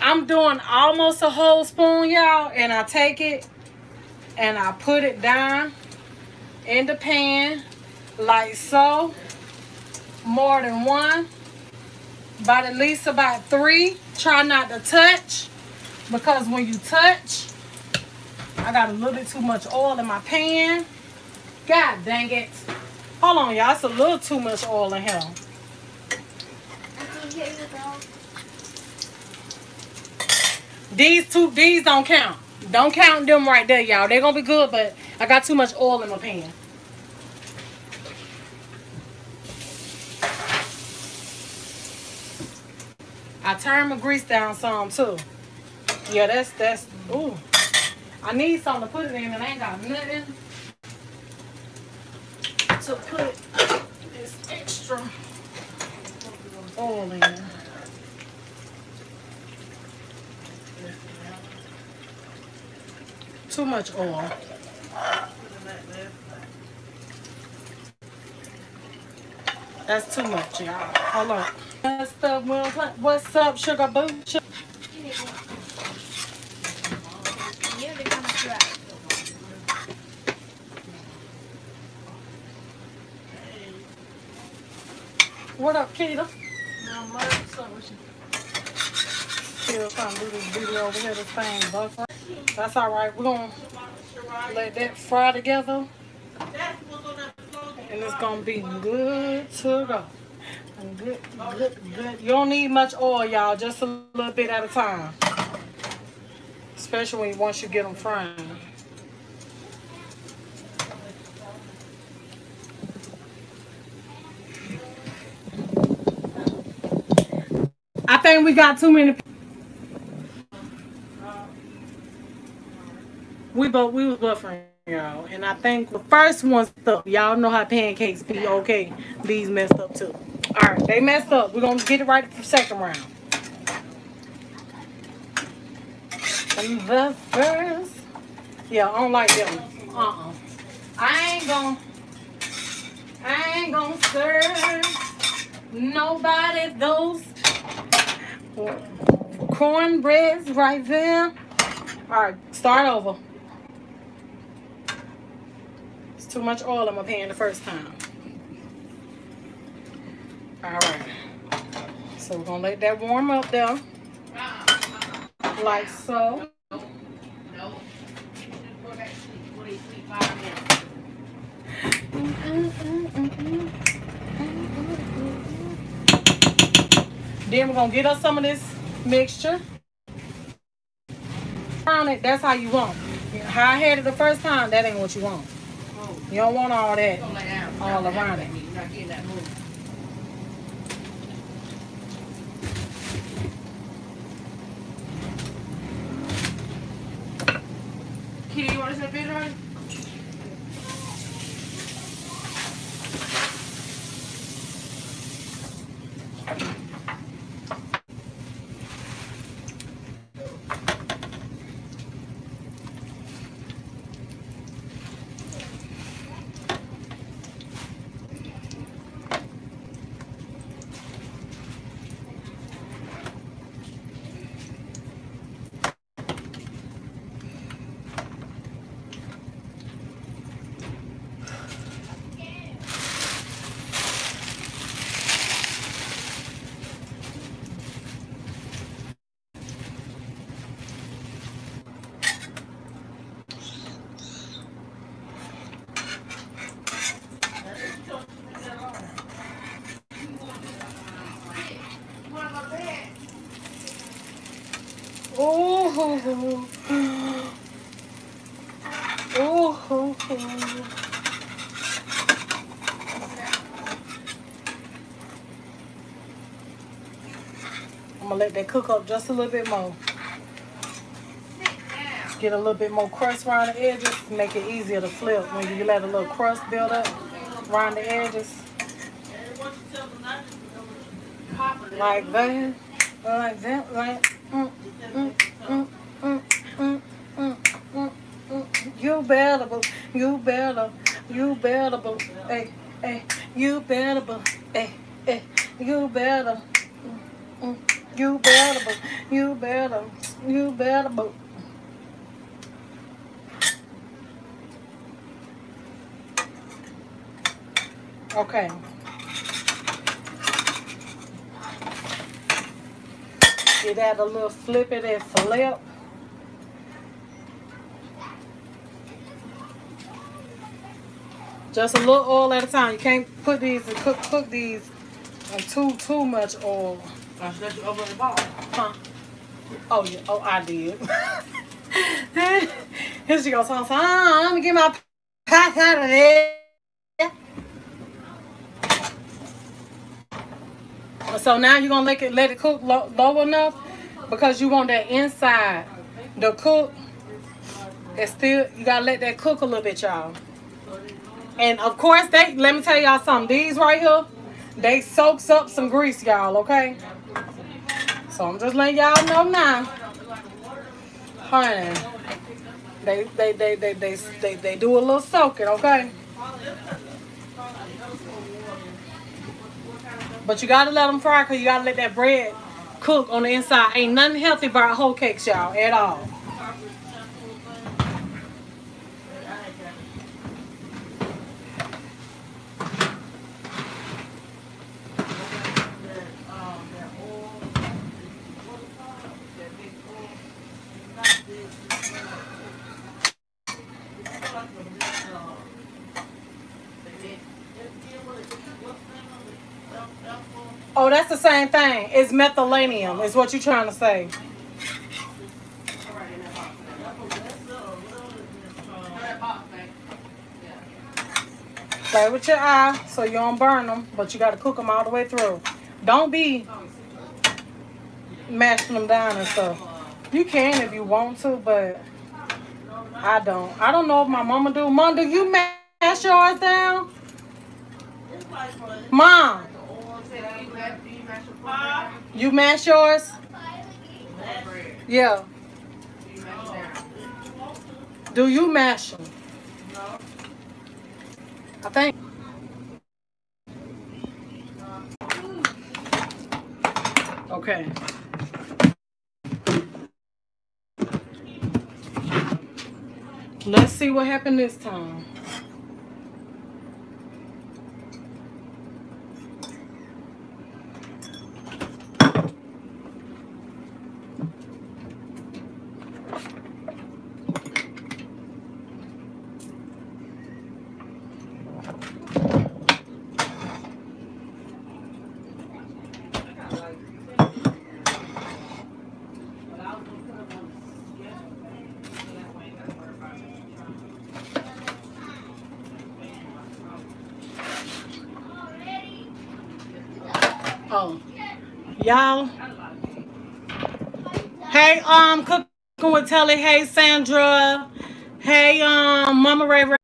I'm doing almost a whole spoon, y'all, and I take it and I put it down in the pan like so. More than one, but at least about three. Try not to touch because when you touch, I got a little bit too much oil in my pan. God dang it. Hold on, y'all. It's a little too much oil in here. These two, these don't count. Don't count them right there, y'all. They're gonna be good, but I got too much oil in my pan. I turned my grease down some too. Yeah, that's that's ooh. I need something to put it in and I ain't got nothing to put this extra oil in. Too much oil. That's too much, y'all. Hold on. What's up? What's up, Sugar Boo? Su- You're the kind of dry. What up, Keita? Now, Mike, so what you Still trying to do this video over here, this thing buffer. That's all right. We're gonna let that fry together, That's what's on that floor. and it's gonna be good to go. And good, good, good. You don't need much oil, y'all. Just a little bit at a time. Especially when once you get them frying. Think we got too many. We both we was buffering y'all, and I think the first one's up. Y'all know how pancakes be. Okay, these messed up too. All right, they messed up. We're gonna get it right for second round. And the first, yeah, I don't like them. Uh uh I ain't gonna. I ain't gonna serve nobody those cornbreads right there. All right, start over. It's too much oil in my pan the first time. All right. So we're gonna let that warm up there, like so. No. You should go back to sleep. What do you sleep five minutes? Then we're gonna get us some of this mixture. Around it, that's how you want. How I had it the first time, that ain't what you want. You don't want all that. All around it. Kitty, you want to bit on? oh. I'm gonna let that cook up just a little bit more. Get a little bit more crust around the edges, make it easier to flip when you let a little crust build up around the edges. Like that, like that, like, mm, mm, mm. Better, you better, you better, hey, hey, you better, hey, hey, you better, mm, mm. you better, you better, you better. Okay. Get that a little flippity and flip. Just a little oil at a time. You can't put these and cook cook these too too much oil. I said you over the ball. Huh? Oh yeah. Oh, I did. Here she goes. So I'm gonna get my pack out of there. So now you're gonna let it let it cook low, low enough because you want that inside. The cook it's still you gotta let that cook a little bit, y'all. And of course, they let me tell y'all something. These right here, they soaks up some grease, y'all. Okay. So I'm just letting y'all know now, honey. They they they they they they, they do a little soaking, okay? But you gotta let them fry because you gotta let that bread cook on the inside. Ain't nothing healthy about hoecakes, y'all, at all. Oh, that's the same thing. It's methylanium, is what you're trying to say. Play with your eye so you don't burn them, but you got to cook them all the way through. Don't be mashing them down and stuff. You can if you want to, but I don't. I don't know if my mama do. Mom, do you mash yours down? Mom, you mash yours? Yeah. Do you mash them? I think. Okay. Let's see what happened this time. Oh, y'all. Hey, um, cooking with Telly. Hey, Sandra. Hey, um, Mama Ray Ray.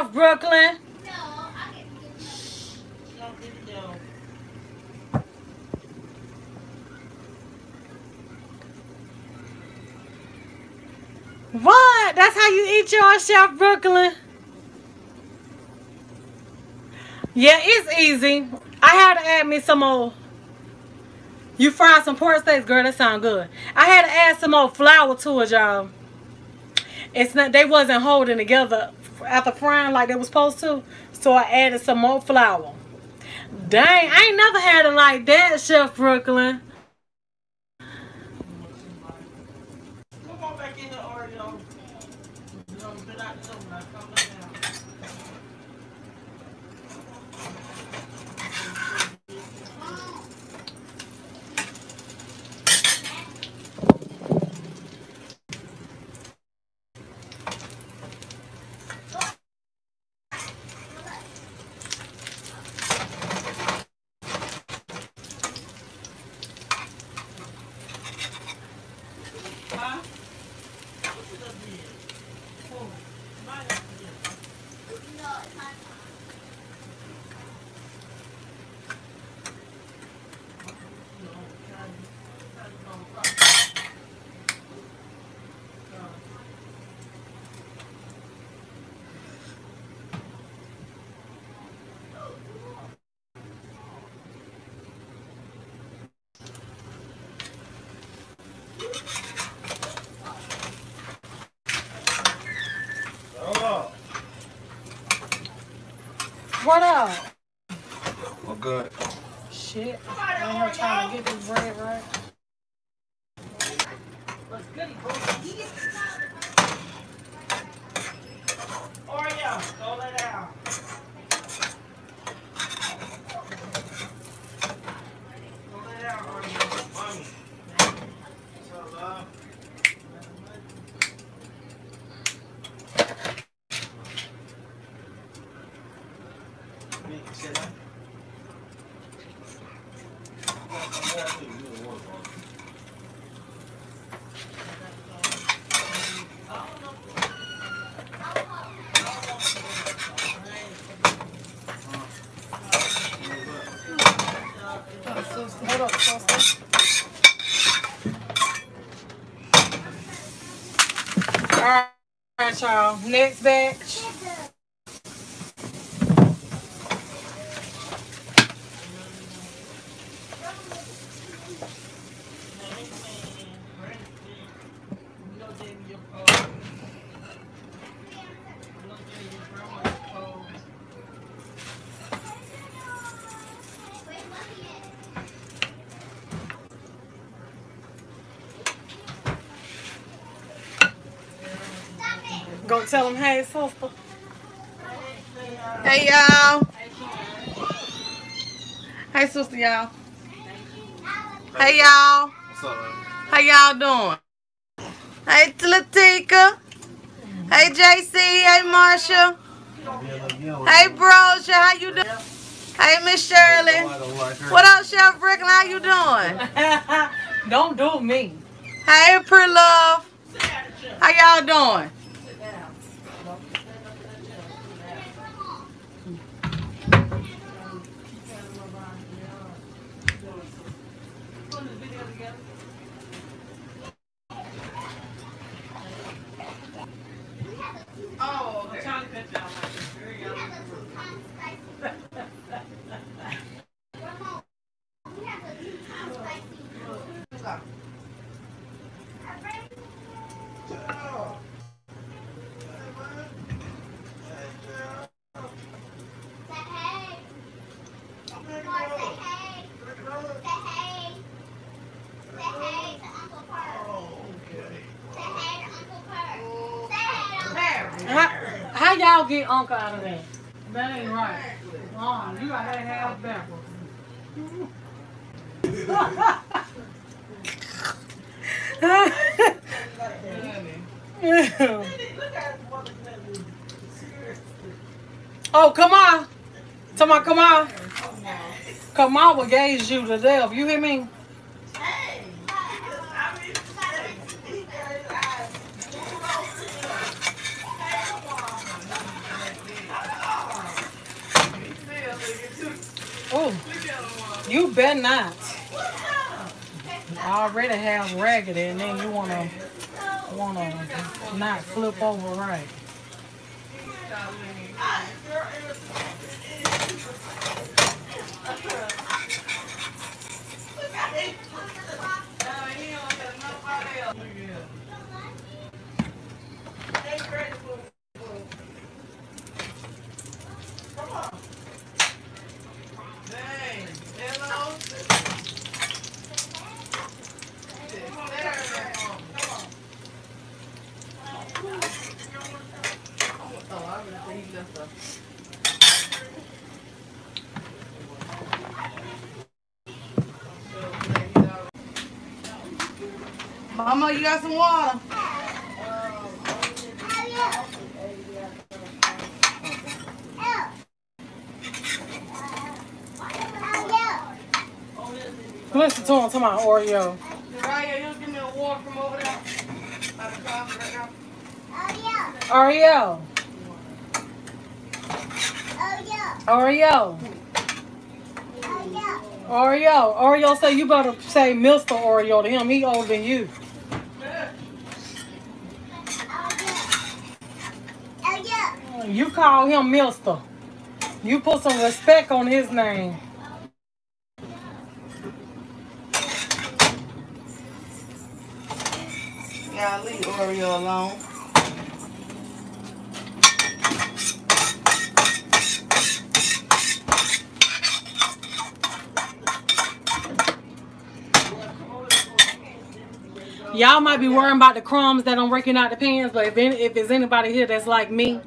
Chef Brooklyn? What? That's how you eat yours, Chef Brooklyn? Yeah, it's easy. I had to add me some more. You fried some pork steaks, girl. That sound good. I had to add some more flour to it, y'all. It's not. They wasn't holding together after frying like they was supposed to. So I added some more flour. Dang, I ain't never had it like that, Chef Brooklyn. Right, y'all. Tell them, hey, sister. Hey, y'all. Hey, sister, y'all. Hey, y'all. What's up, man? How y'all doing? Hey, Latika. Hey, JC. Hey, Marsha. Hey, Brosia. How you doing? Hey, Miss Shirley. What up, Chef Brooklyn? How you doing? Don't do me. Hey, Pretty Love. How y'all doing? Get Uncle out of that? That ain't right. Uh, you got that half oh, come on. Come on, come on. Come on, will gaze you to death. You hear me? Oh, you better not. I already have raggedy, and then you wanna wanna not flip over right. Mama, you got some water? Listen to him talking about Oreo. Raya, you give me a water from over there. By the coffee right now. Oreo. Oreo. Oreo. Oreo say you better say Mr. Oreo to him. He older than you. You call him Mister. You put some respect on his name. Yeah, leave Oreo alone. Y'all might be worrying about the crumbs that I'm breaking out the pans, but if any, if there's anybody here that's like me,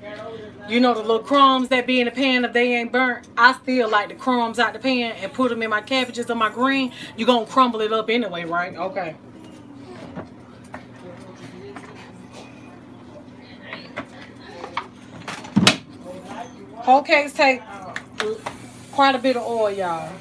you know the little crumbs that be in the pan if they ain't burnt, I still like the crumbs out the pan and put them in my cabbages or my green. You gonna crumble it up anyway, right? Okay. Hoecakes take quite a bit of oil, y'all.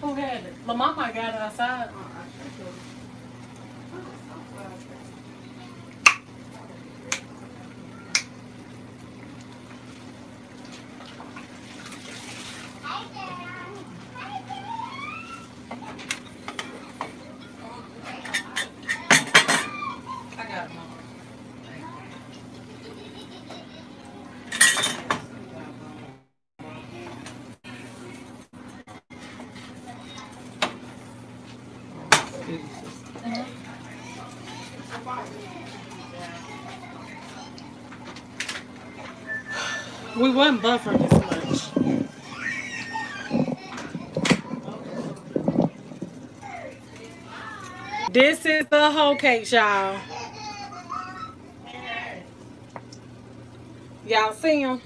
Who had it? My mama got it outside. Oh, wasn't buffering this much. This is the hoecake, y'all. Y'all see him?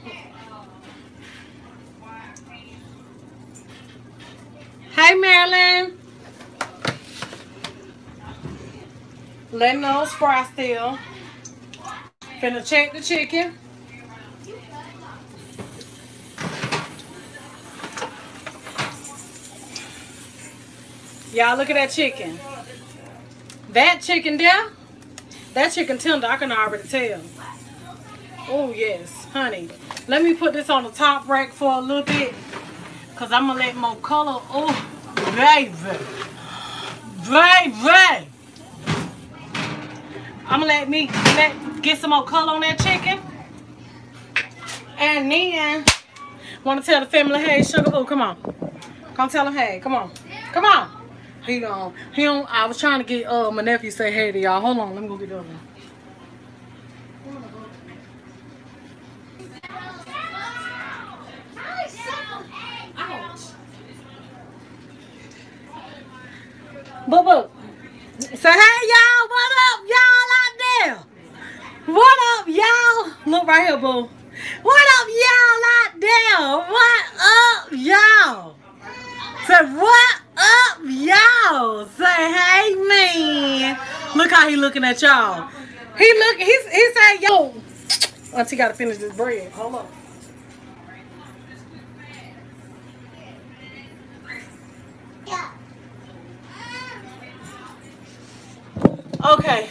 Hey, Marilyn. Letting those fry still. Finna check the chicken. Y'all look at that chicken. That chicken there, that chicken tender, I can already tell. Oh yes, honey. Let me put this on the top rack for a little bit. Cause I'm gonna let more color. Oh, baby. Baby. I'm gonna let me let get some more color on that chicken. And then wanna tell the family, hey, sugar boo, come on. Come tell them, hey, come on. Come on. He um he don't I was trying to get uh my nephew say hey to y'all. Hold on, let me go get the other one. Boo boo. Say hey y'all, what up, y'all out there? What up, y'all? Look right here, boo. What up, y'all out there? What up, y'all? Say what up, y'all? Say hey, man. Look how he looking at y'all. He look. He's he said yo. Auntie gotta finish this bread. Hold up. Okay.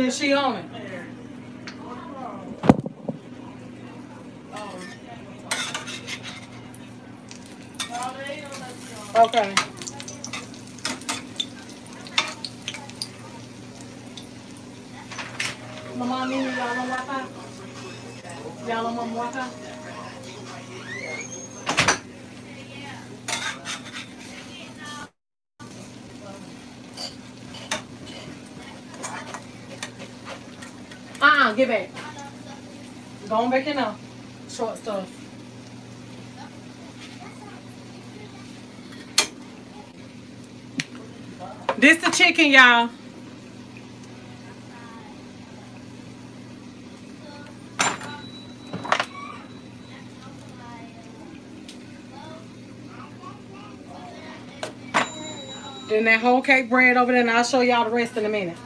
And she on it. y'all. Then that hoecake bread over there, and I'll show y'all the rest in a minute.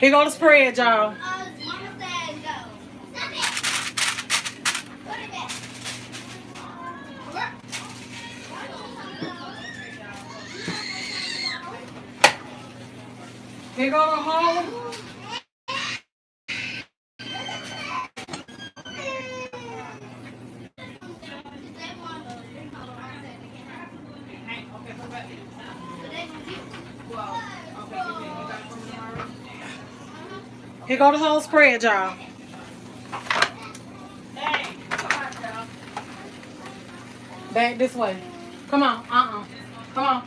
Here go the spread, y'all. Here go the whole. Here go the whole spread, y'all. Back this way. Come on. Uh-uh. Come on.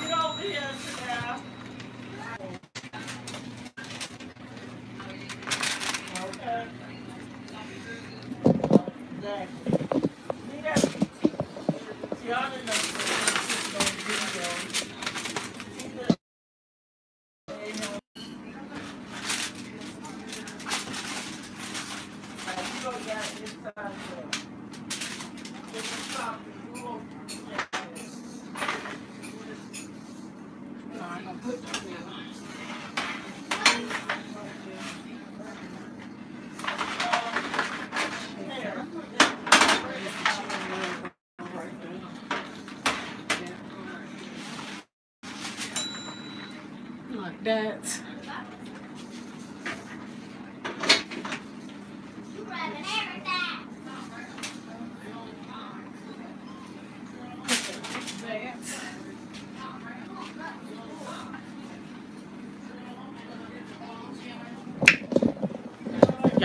Get over here and sit down. Okay. Exactly. See that? See, I didn't know you were on video. See that? Hey, you know. Like, you don't got this time to- Get the top, you won't- Like that. That.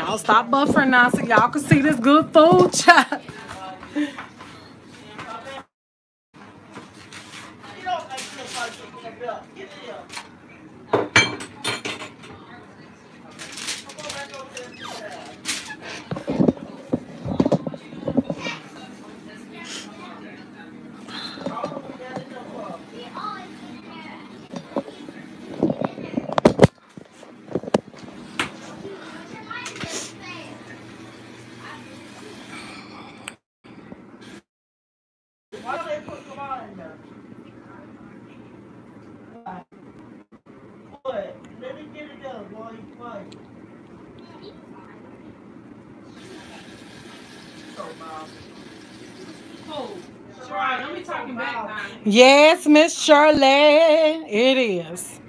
Y'all stop buffering now so y'all can see this good food chat. You don't make this like you can build. Get here. Come on back over there and sit down. Oh, we got it up. Why don't they put them all in there? Why? What? Let me get it done while you play. So, Mom. Oh, Right, let me talking back now. Yes, Miss Shirley, it is.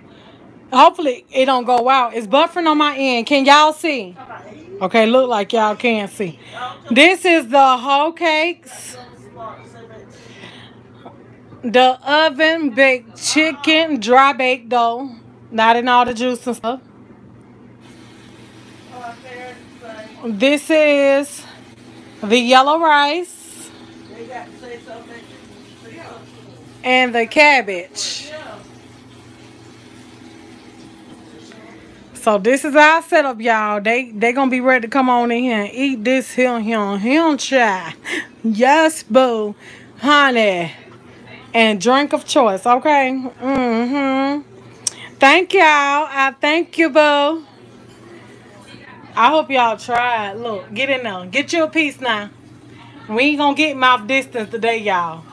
Hopefully it don't go out. It's buffering on my end. Can y'all see? Okay, look like y'all can see. This is the hoecakes, the oven baked chicken, dry baked dough, not in all the juice and stuff. This is the yellow rice They got to say something. Say something. And the cabbage. So this is our setup, y'all. They they gonna be ready to come on in here and eat this hill hill hill chai. Yes, boo, honey, and drink of choice. Okay. Mm-hmm. Thank y'all. I thank you, boo. I hope y'all try. Look, get in there. Get you a piece now. We ain't gonna get mouth distance today, y'all.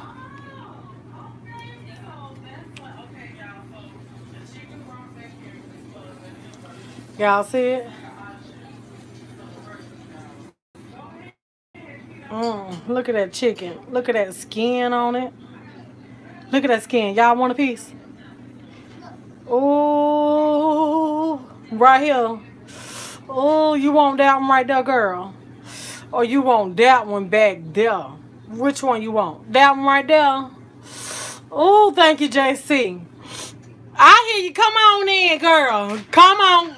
Y'all see it? Mm, look at that chicken. Look at that skin on it. Look at that skin. Y'all want a piece? Oh, right here. Oh, you want that one right there, girl? Or you want that one back there? Which one you want? That one right there? Oh, thank you, JC. I hear you. Come on in, girl. Come on.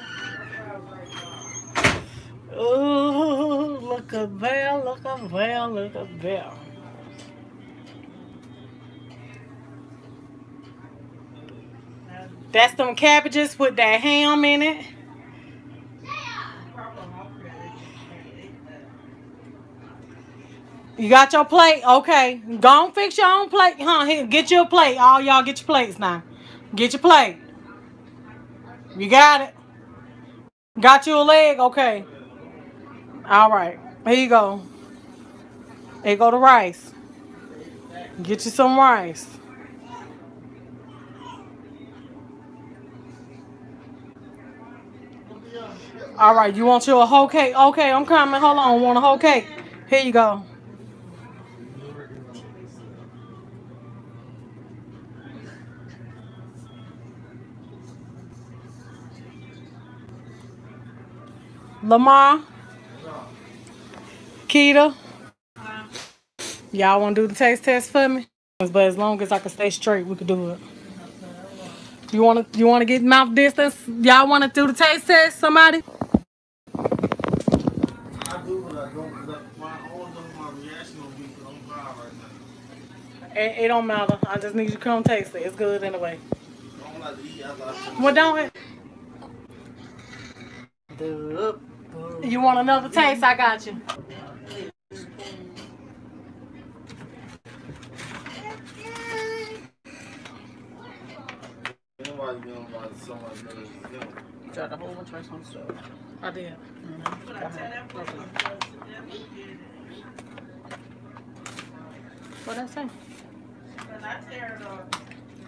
Ooh, look at there, look at there, look at there. That's them cabbages with that ham in it. You got your plate? Okay. Go on fix your own plate. Huh, here, get your plate. All y'all get your plates now. Get your plate. You got it? Got you a leg? Okay. All right. Here you go. Here go the rice. Get you some rice. All right, you want you a hoecake? Okay, I'm coming. Hold on. Want a hoecake? Here you go. Lamar. Keita, y'all want to do the taste test for me? But as long as I can stay straight, we could do it. You want to? You want to get mouth distance? Y'all want to do the taste test? Somebody? It, it don't matter. I just need you to come taste it. It's good anyway. What don't it? You want another taste? I got you. Nobody gonna like somebody knows. You. Tried a whole bunch of some stuff. I did. Mm-hmm. What I say? When I off,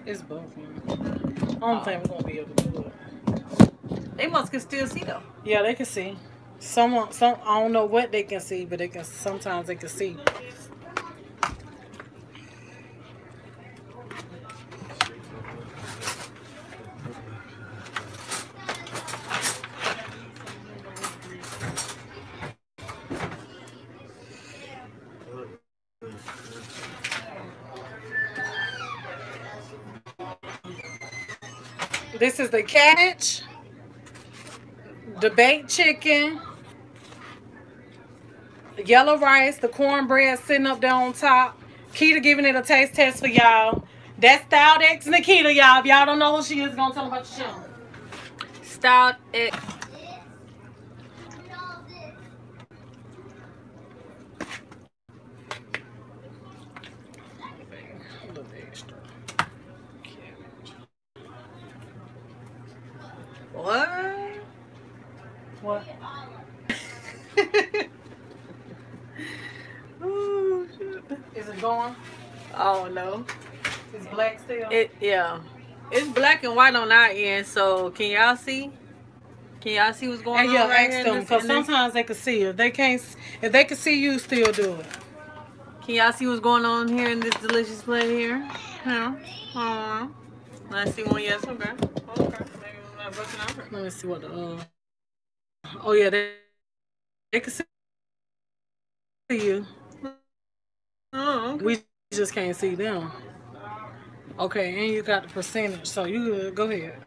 It's both. man. I don't think we're gonna be able to do it. They must can still see though. Yeah, they can see. Some, some. I don't know what they can see, but they can. Sometimes they can see. This is the cabbage, the baked chicken, yellow rice, the cornbread sitting up there on top. Keita giving it a taste test for y'all. That's Styled X Nakita, y'all. If y'all don't know who she is, gonna tell them about the show. Styled it. A little extra. What? What? Oh shit. Is it going? Oh no. It's black still. It yeah. It's black and white on our end, so can y'all see? Can y'all see what's going and on yeah, right ask them because sometimes they can see. If they can't, if they can see you, still do it. Can y'all see what's going on here in this delicious plate here? Yeah. Uh, let's see one. Yes, okay. Okay. Maybe I'm not out. Let me see what the. Uh, oh yeah, they they can see you. Oh, okay. We just can't see them. Okay, and you got the percentage, so you good. Go ahead.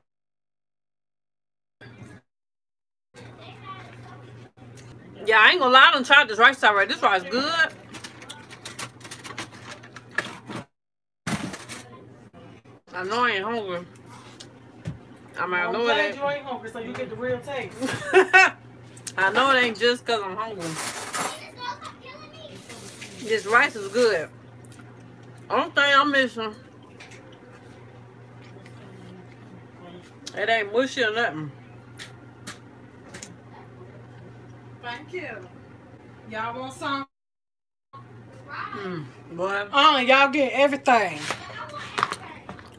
Yeah, I ain't gonna lie, I done tried this rice already. This rice good. I know I ain't hungry. I mean, I I'm know it ain't. you ain't hungry, so you get the real taste. I know it ain't just cause I'm hungry. This rice is good. Only thing I'm missing, it ain't mushy or nothing. Thank you. Y'all want some? Mm, boy, Oh, y'all get everything.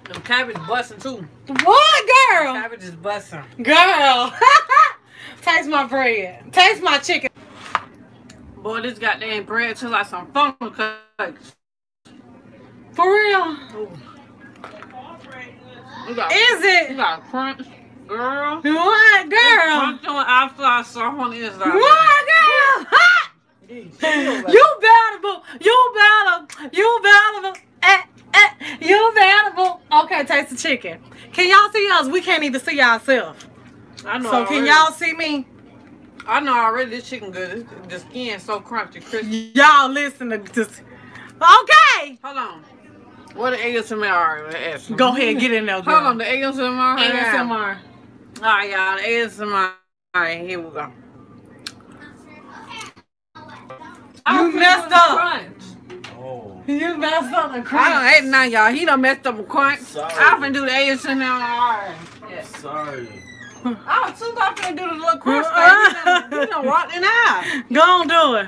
them cabbage busting too. What, girl? Cabbage is busting. Girl. Taste my bread. Taste my chicken. Boy, this goddamn bread tastes like some funnel cakes. For real? Ooh. Got, Is you got crunch, girl. What, girl? Crunch on outside, soft on the inside. What, girl? Ha! You valuable. You valuable. You valuable. Eh, eh, you valuable. Okay, taste the chicken. Can y'all see us? We can't even see ourselves. I know. So can y'all see me? I know already this chicken good. It's- The skin so crunchy, crispy. Y'all listen to this. Okay. Hold on. What the ASMR asking? Go ahead, get in there, girl. Hold on, the ASMR. ASMR. All right, y'all. The ASMR. All right, here we go. You messed up. Crunch. Oh. You messed up the crunch. I don't hate now, y'all. He done messed up my crunch. Sorry. I finna do the ASMR. Yeah. Sorry. I was soon I finna do the little crunch uh-uh. thing. You done- You done rocked it out. Go on, do it.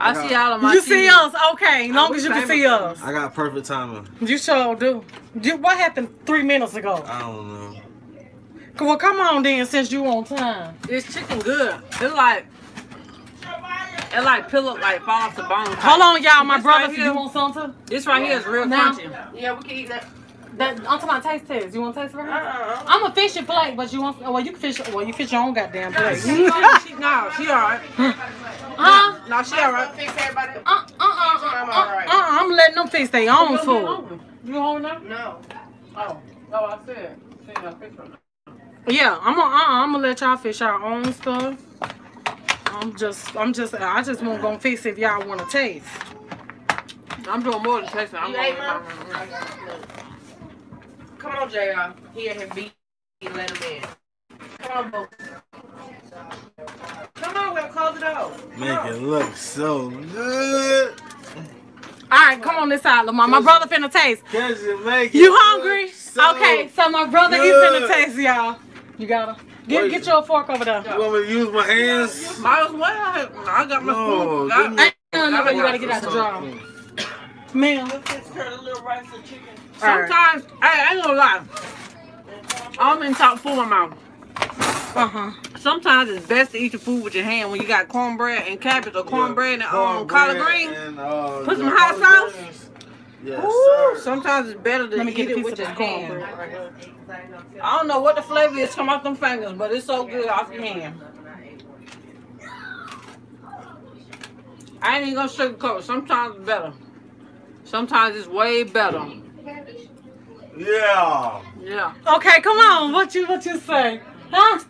I see y'all on my You see us, okay. As long as you can see us. I got perfect timing. You sure do. You, what happened three minutes ago? I don't know. Well, come on then, since you on time. It's chicken good. It's like it like pillow like fall off the bone. Hold on, y'all. My This brother, right if here- you want some too. This right here is real Now- crunchy. Yeah, we can eat that. That, I'm talking about taste test. You want to taste it? Right? Uh-uh. I'm a fish your plate, but you want? Well, you can fish. Well, you fish your own goddamn plate. she, she, no, she alright. Huh? No, she alright. Fix everybody. Uh, uh, uh, uh, uh, uh, uh, I'm letting them fix their own food. You hungry now? No. Oh, oh, I said. She ain't fish. Yeah, I'm gonna, uh, I'm gonna let y'all fish our own stuff. I'm just, I'm just, I just won't gonna fix if y'all want to taste. I'm doing more than tasting. I'm You going ate mine? Come on, JR. He and him beat. Let him in. Come on, boo. Come on, we'll close it off. Make it look so good. All right, come on this side, Lamar. My brother finna taste. Cause you make You hungry? so okay, so my brother he finna taste y'all. You gotta get Wait. get your fork over there. You want me to use my hands? Might as well. I got my No, spoon. I- give me- Ain't no, no, you gotta get out the jar. Man, We'll fix her a little rice and chicken. Sometimes, hey, I ain't gonna lie. I'm in top four in my mouth. uh huh. Sometimes it's best to eat your food with your hand when you got cornbread and cabbage or cornbread and um, collard green. And, uh, Put some hot sauce. greens. Yes, Ooh, sir. sometimes it's better to Let me eat get it with your hand. cornbread. I don't know what the flavor is come off them fingers, but it's so good off your hand. I ain't even gonna sugarcoat. it. Sometimes it's better. Sometimes it's way better. Yeah. Yeah. Okay, come on. What you what you say? Huh?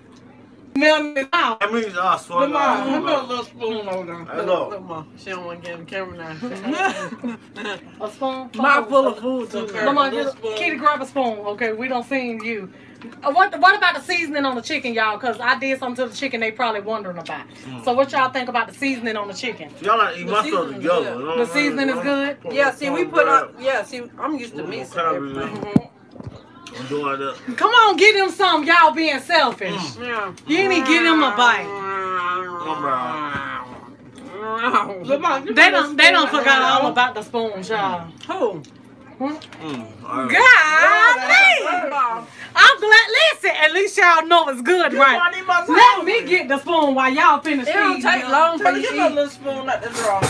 Melon it out. That means I swear to Come on, put a little spoon over there. I know. Come on. She don't want to get in the camera now. A spoon. Mouth full of food too. Come on, get, Kitty, grab a spoon. Okay, we don't seen you. Uh, what What about the seasoning on the chicken, y'all? Cause I did something to the chicken. They probably wondering about. Mm. So what y'all think about the seasoning on the chicken? Y'all not eat The my stuff seasoning is together. good. you know The what I mean? seasoning is good? Yeah, see, we put up. Yeah, see, I'm used to Ooh, mix calories in. everything. Mm-hmm. I'm doing like that. Come on, get him some. Y'all being selfish. Mm. Yeah. You ain't even get him a bite. They don't. They don't forgot all about the spoons, y'all. Who? Mm, all right. Golly! I'm glad. Listen, at least y'all know it's good, right? Let me get the spoon while y'all finish It don't take long for Take you give to me a little spoon at the drawer.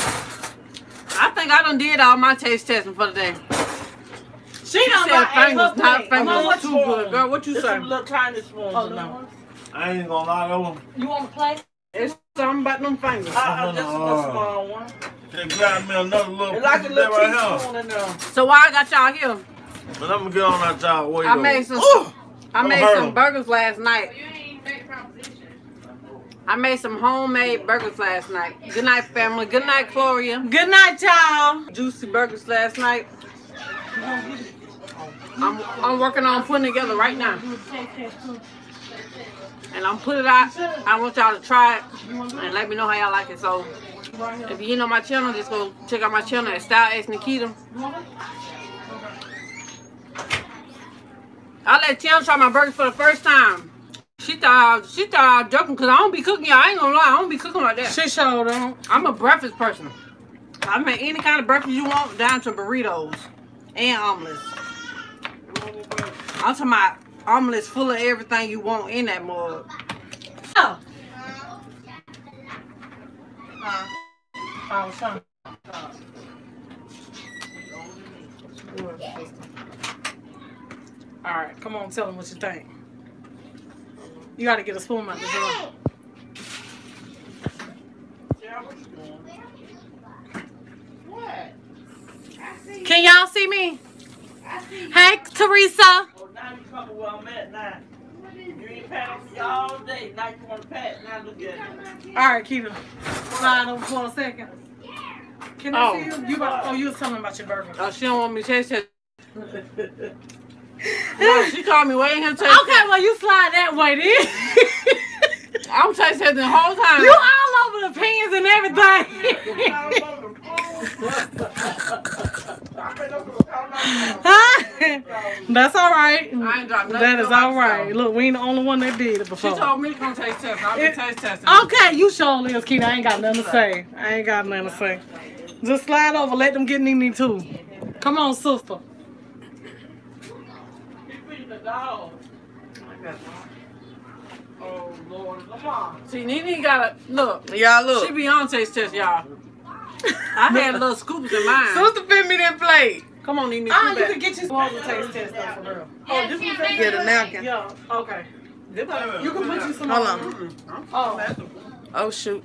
I think I done did all my taste testing for the day. She She done said got ate her fingers, not plate. Come on, fingers. what Too you good, want? girl. What you There's say? some little tiny spoons Oh, in no. I ain't gonna lie, that one. You want to play? It's something about them fingers. Uh, uh, this is the small one. They grab me another little It's like a piece of little right here. in there. So why I got y'all here, But I'm gonna get on that job. Wait I made some. I made hurt some 'em. burgers last night. I made some homemade burgers last night. Good night, family. Good night, Gloria. Good night, y'all. Juicy burgers last night. I'm, I'm working on putting together right now. And I'm putting it out. I want y'all to try it and let me know how y'all like it. So if you ain't on my channel, just go check out my channel at Style X Nakita. I let Tim try my burgers for the first time. She thought she thought I was joking because I don't be cooking. y'all. I ain't gonna lie, I don't be cooking like that. She showed them. I'm a breakfast person. I make any kind of breakfast you want, down to burritos and omelets. I'm talking about omelets full of everything you want in that mug. Oh. Oh, son. All right, come on, tell them what you think. You got to get a spoon out the drawer. Yeah, what you doing? What? I see. Can y'all see me? I see. Hey, Teresa. Oh, ain't patting me all day. Now you want to pat. Now look at it. All right, Keita. Slide over for a second. Can I Oh. see you? You about, oh, you was telling about your burger. Oh, she don't want me to taste it. No, she called me waiting here to taste Okay, well, you slide that way then. I'm taste testing the whole time. you all over the pans and everything. Huh? That's all right. I ain't dropped nothing. That is all right. stove. Look, we ain't the only one that did it before. She told me to come taste test. I'll be It- taste testing. Okay, you surely is Keita. I ain't got nothing to say. I ain't got nothing to say. Just slide over. Let them get Nene too. Come on, sister. He's feeding the dog. Oh, Lord. Lamar. See, Nene got a look. Y'all look. She look. Beyonce's test, y'all. I had little scoops in mine. Sister fit me that plate. Come on, Nene. Ah, sit you back. can get your small taste test though, for real. Oh, this one one's Get a napkin. Yeah, okay. This one- You can put you some Hold on. on. Oh, Oh shoot.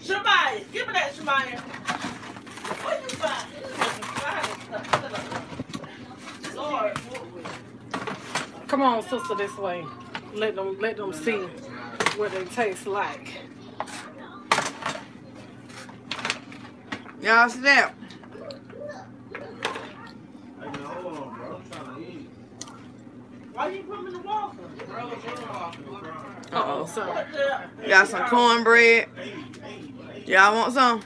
Shamaya, give me that Shamaya. What you find? Lord. Come on, sister, this way. Let them let them see what they taste like. Y'all see that? Hey, man, hold on, bro. I'm trying to eat. Why you put them in the water? Uh oh. So, Got some cornbread. Y'all want some?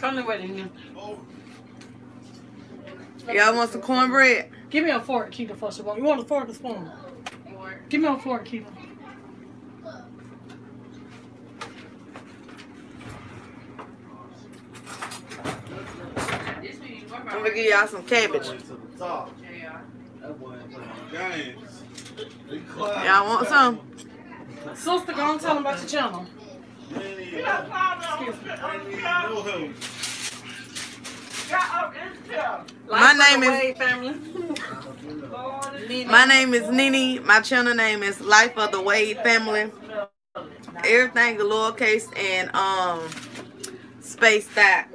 Come the way, Y'all want some cornbread? Give me a fork, Keita, first of all. You want a fork or spoon? Give me a fork, Keita. I'm gonna give y'all some cabbage. To the top. That boy ain't playing games. He. Y'all want some? Sister, go and tell them about your channel. You ain't even- you ain't even know him. My name is Wade family. Nene. my name is Nini. My channel name is Life of the Wade Family. Everything the lowercase and um spaced out.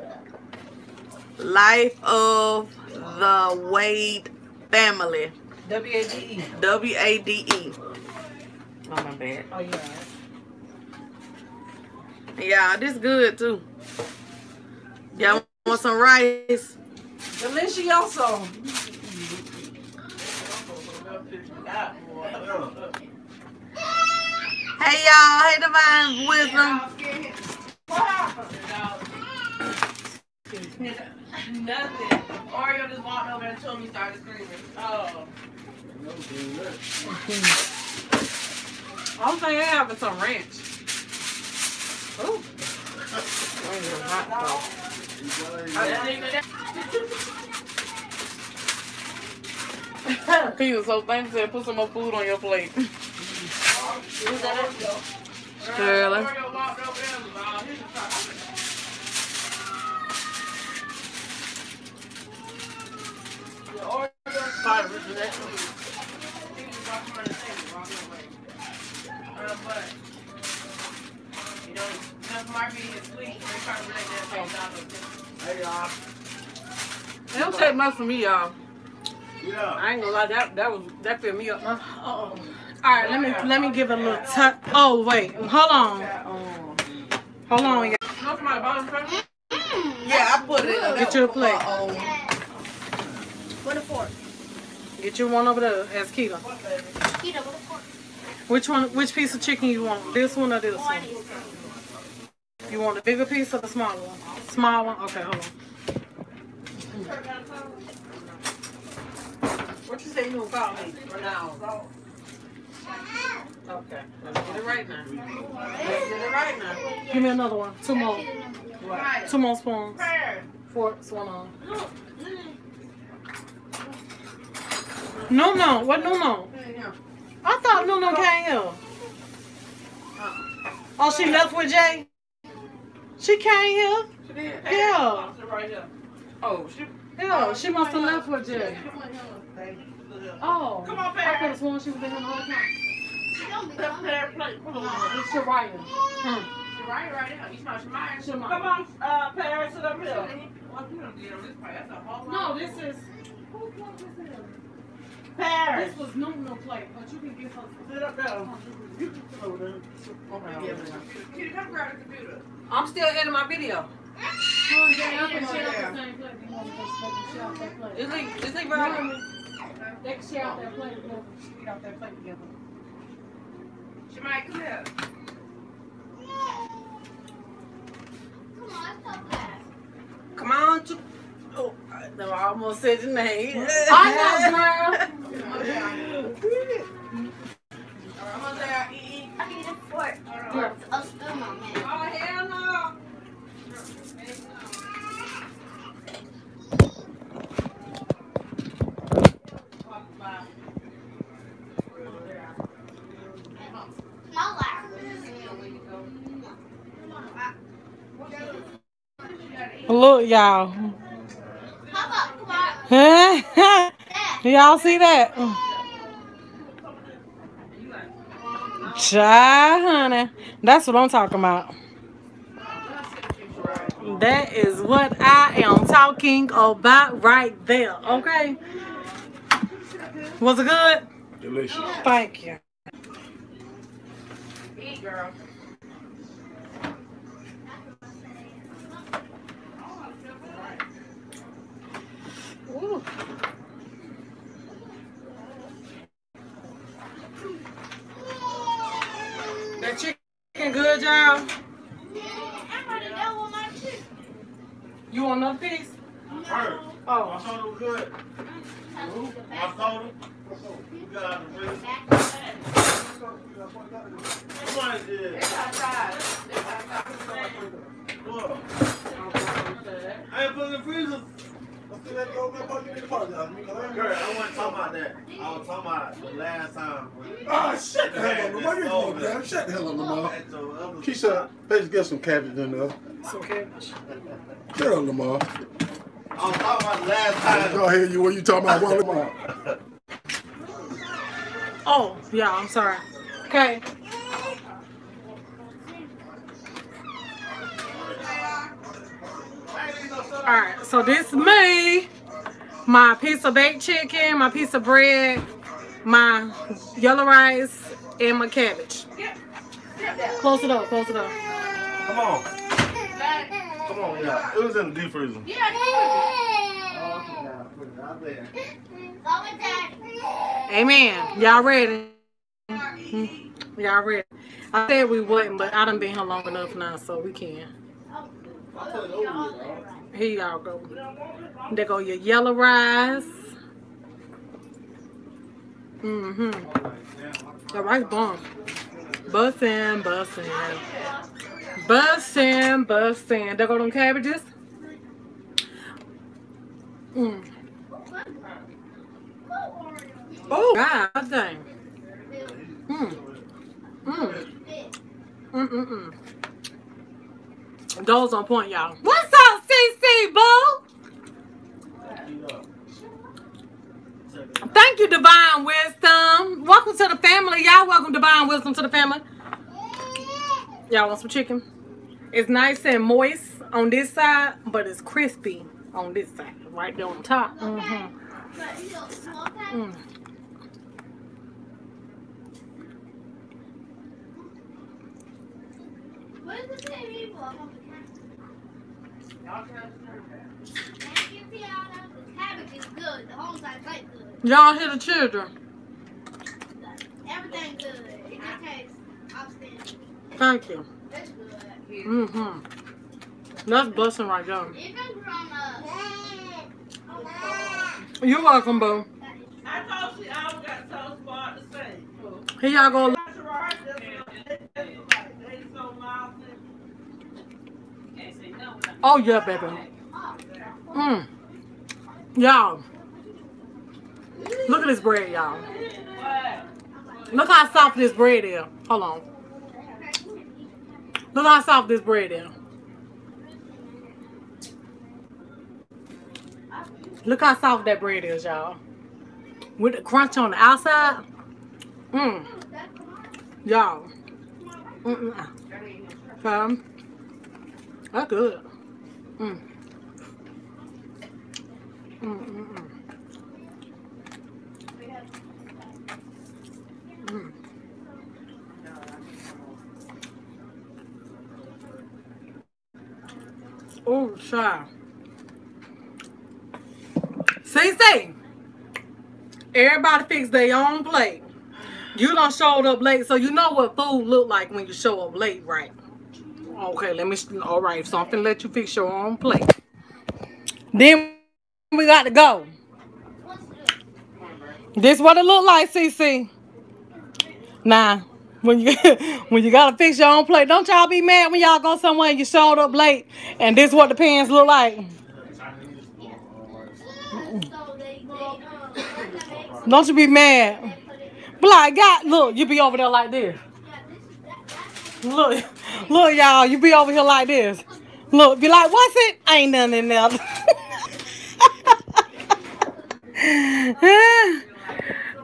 Life of the Wade Family. W A D E. W A D E. Oh my bad. Oh, yeah. Yeah, this good too. Y'all want some rice? Delicioso. Hey y'all, hey Divine Wisdom. Nothing. Oreo just walked over and told me started screaming. Oh. I'm saying having some ranch. Ooh. He was so thankful. Put some more food on your plate. Shirley. Oreo walked over there and was all, he was talking. He was walking around the table, walking away. Uh, but, you know, enough Marvin is sweet, they try to relate that face out of Hey, y'all. It don't take much for me, y'all. Yeah. I ain't gonna lie, that that was that filled me up. Uh oh. All right, let me let me give it a little touch. Oh wait, hold on, hold on. No, somebody bottom first. Yeah, I put it in Get you a plate. What a fork. Get you one over there, as Keita. Keto, what a fork. Which one? Which piece of chicken you want? This one or this one? You want the bigger piece or the smaller one? Small one. Okay, hold on. What you say you gonna call me for now? Okay, let's get it right now. Let's get it right now. Give me another one. Two more. Two more spoons. Forks, one on. No, no. What? No, no. I thought no, no came here. Oh, she left with Jay. She came here. She did? Yeah. Right here. Oh, she. Yeah, she must have left with Jay. Oh, Come on, I could have sworn she was in here the whole time. It's Shariah. Hmm. Right, right now. You smell Shemaya? Shemaya. Come on, uh, Paris, sit up here. You done did on this part? That's a whole lot. No, this is. Who plug this in? Paris. This was no no plate, but you can give her. Sit up there. You can sit over there. Okay. Kitty, come grab the computer. I'm still editing my video. Yeah, I can share the same plate. You want to just let them share out that plate. Just leave, just leave right here. They can share out that plate together. Eat out that plate together. Shemaya, come here. Come on, let's talk that. Come on, to. Oh, I no, I almost said your name. I know, girl. Come on down. Come. Eat, eat. I need a fork. Yeah. A spoon, my man. Oh, hell no. Look, y'all. Papa, come on. Huh? y'all see that? Child, honey. That's what I'm talking about. That is what I am talking about right there. Okay? Was it good? Delicious. Thank you. Eat, girl. Ooh. That chicken good, y'all? I'm ready to go with my chicken. You want another piece? Her. Oh. I thought it was good. I thought it. You got it, really. Somebody did. It's outside. It's outside. What? I ain't put the freezer. Kurt, I wasn't talking about that. I was talking about the last time. Ah, shut the hell up, Lamar. You know that. Shut the hell up, Lamar. Keisha, let's get some cabbage in there. Okay. Shut up, Lamar. I was talking about the last time. Go ahead, you what you talking about? What, Lamar? Oh, yeah, I'm sorry. Okay. Alright, so this is me. My piece of baked chicken, my piece of bread, my yellow rice, and my cabbage. Close it up, close it up. Come on. Come on, yeah. It was in the deep freezer. Yeah, Put it out there. Go with that. Amen. Y'all ready? Y'all ready? I said we wouldn't, but I done been here long enough now, so we can. Here y'all go. There go your yellow rice. Mm-hmm. The rice bomb. Bussin', bussin'. Bussin', bussin'. There go them cabbages. Mm. Oh, God dang. Mm. Mm. Mm, mm, mm. Those on point, y'all. What's up, Boo? Thank you, Divine Wisdom. Welcome to the family. Y'all welcome Divine Wisdom to the family. Y'all want some chicken? It's nice and moist on this side, but it's crispy on this side, right there on top. But you know, small pack. Mm. What is the Y'all hear the children? Everything good. It just tastes outstanding. Thank you. That's good. Mm-hmm. That's busting right there. Even from uh, You're welcome, boo. I told you I always got told spot to say. Here y'all go. That's right. That's like they so mild. Oh, yeah, baby. Mm. Y'all. Look at this bread, y'all. Look how soft this bread is. Hold on. Look how soft this bread is. Look how soft that bread is, y'all. With the crunch on the outside. Mmm. Y'all. Mm-mm. Um, that's good. Mm. Mm-mm-mm. Mm. Oh, child. See, see. Everybody fix their own plate. You done showed up late, so you know what food look like when you show up late, right? Okay, let me. All right, something let you fix your own plate. Then we got to go. This what it look like, CC. Nah, when you when you gotta fix your own plate, don't y'all be mad when y'all go somewhere and you showed up late, and this what the pants look like. Don't you be mad. But like, God, look, you be over there like this. yeah, this is that, that's Look, look, y'all. You be over here like this. Look, be like, what's it? Ain't nothing in there.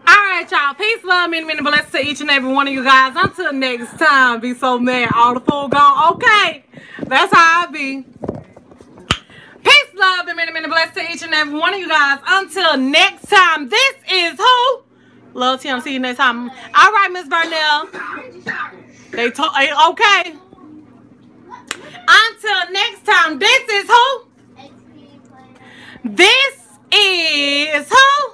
All right, y'all. Peace, love, many, many blessings to each and every one of you guys. Until next time, be so mad. All the food gone. Okay. That's how I be. Peace, love, and many, many blessings to each and every one of you guys. Until next time, this is who? Love Tim. See you next time. All right, Miss Burnell. They told. Eh, okay. Until next time, this is who? This is who?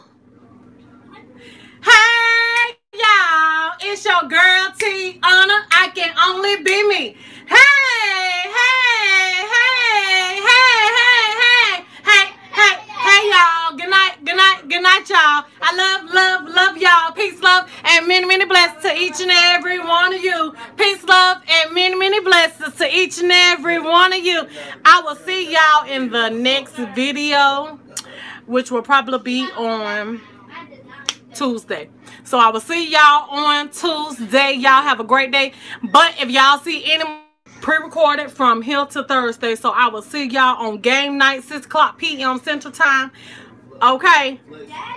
Hey, y'all. It's your girl Tiana. I can only be me. Hey, hey, hey, hey, hey, hey, hey, hey, hey, y'all. Good night, good night, good night, y'all. I love, love, love y'all. Peace, love, and many, many blessings to each and every one of you. Peace, love, and many, many blessings to each and every one of you. I will see y'all in the next video, which will probably be on Tuesday. So I will see y'all on Tuesday. Y'all have a great day. But if y'all see any pre-recorded from here to Thursday, so I will see y'all on game night, 6 o'clock p.m. Central Time. Okay.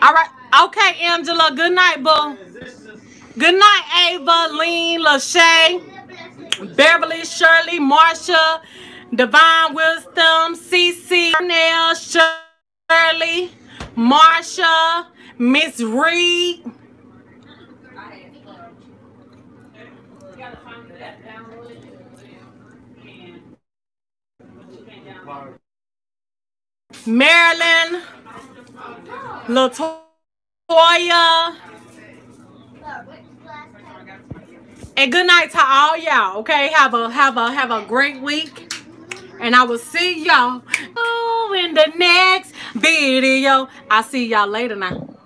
All right. Okay, Angela. Good night, boo. Good night, Ava, Lean, Lachey, Beverly, Shirley, Marsha, Divine Wisdom, Cece, Nell, Shirley, Marsha, Miss Reed. Marilyn, Latoya, and good night to all y'all. Okay, have a have a have a great week, and I will see y'all in the next video. I'll see y'all later now.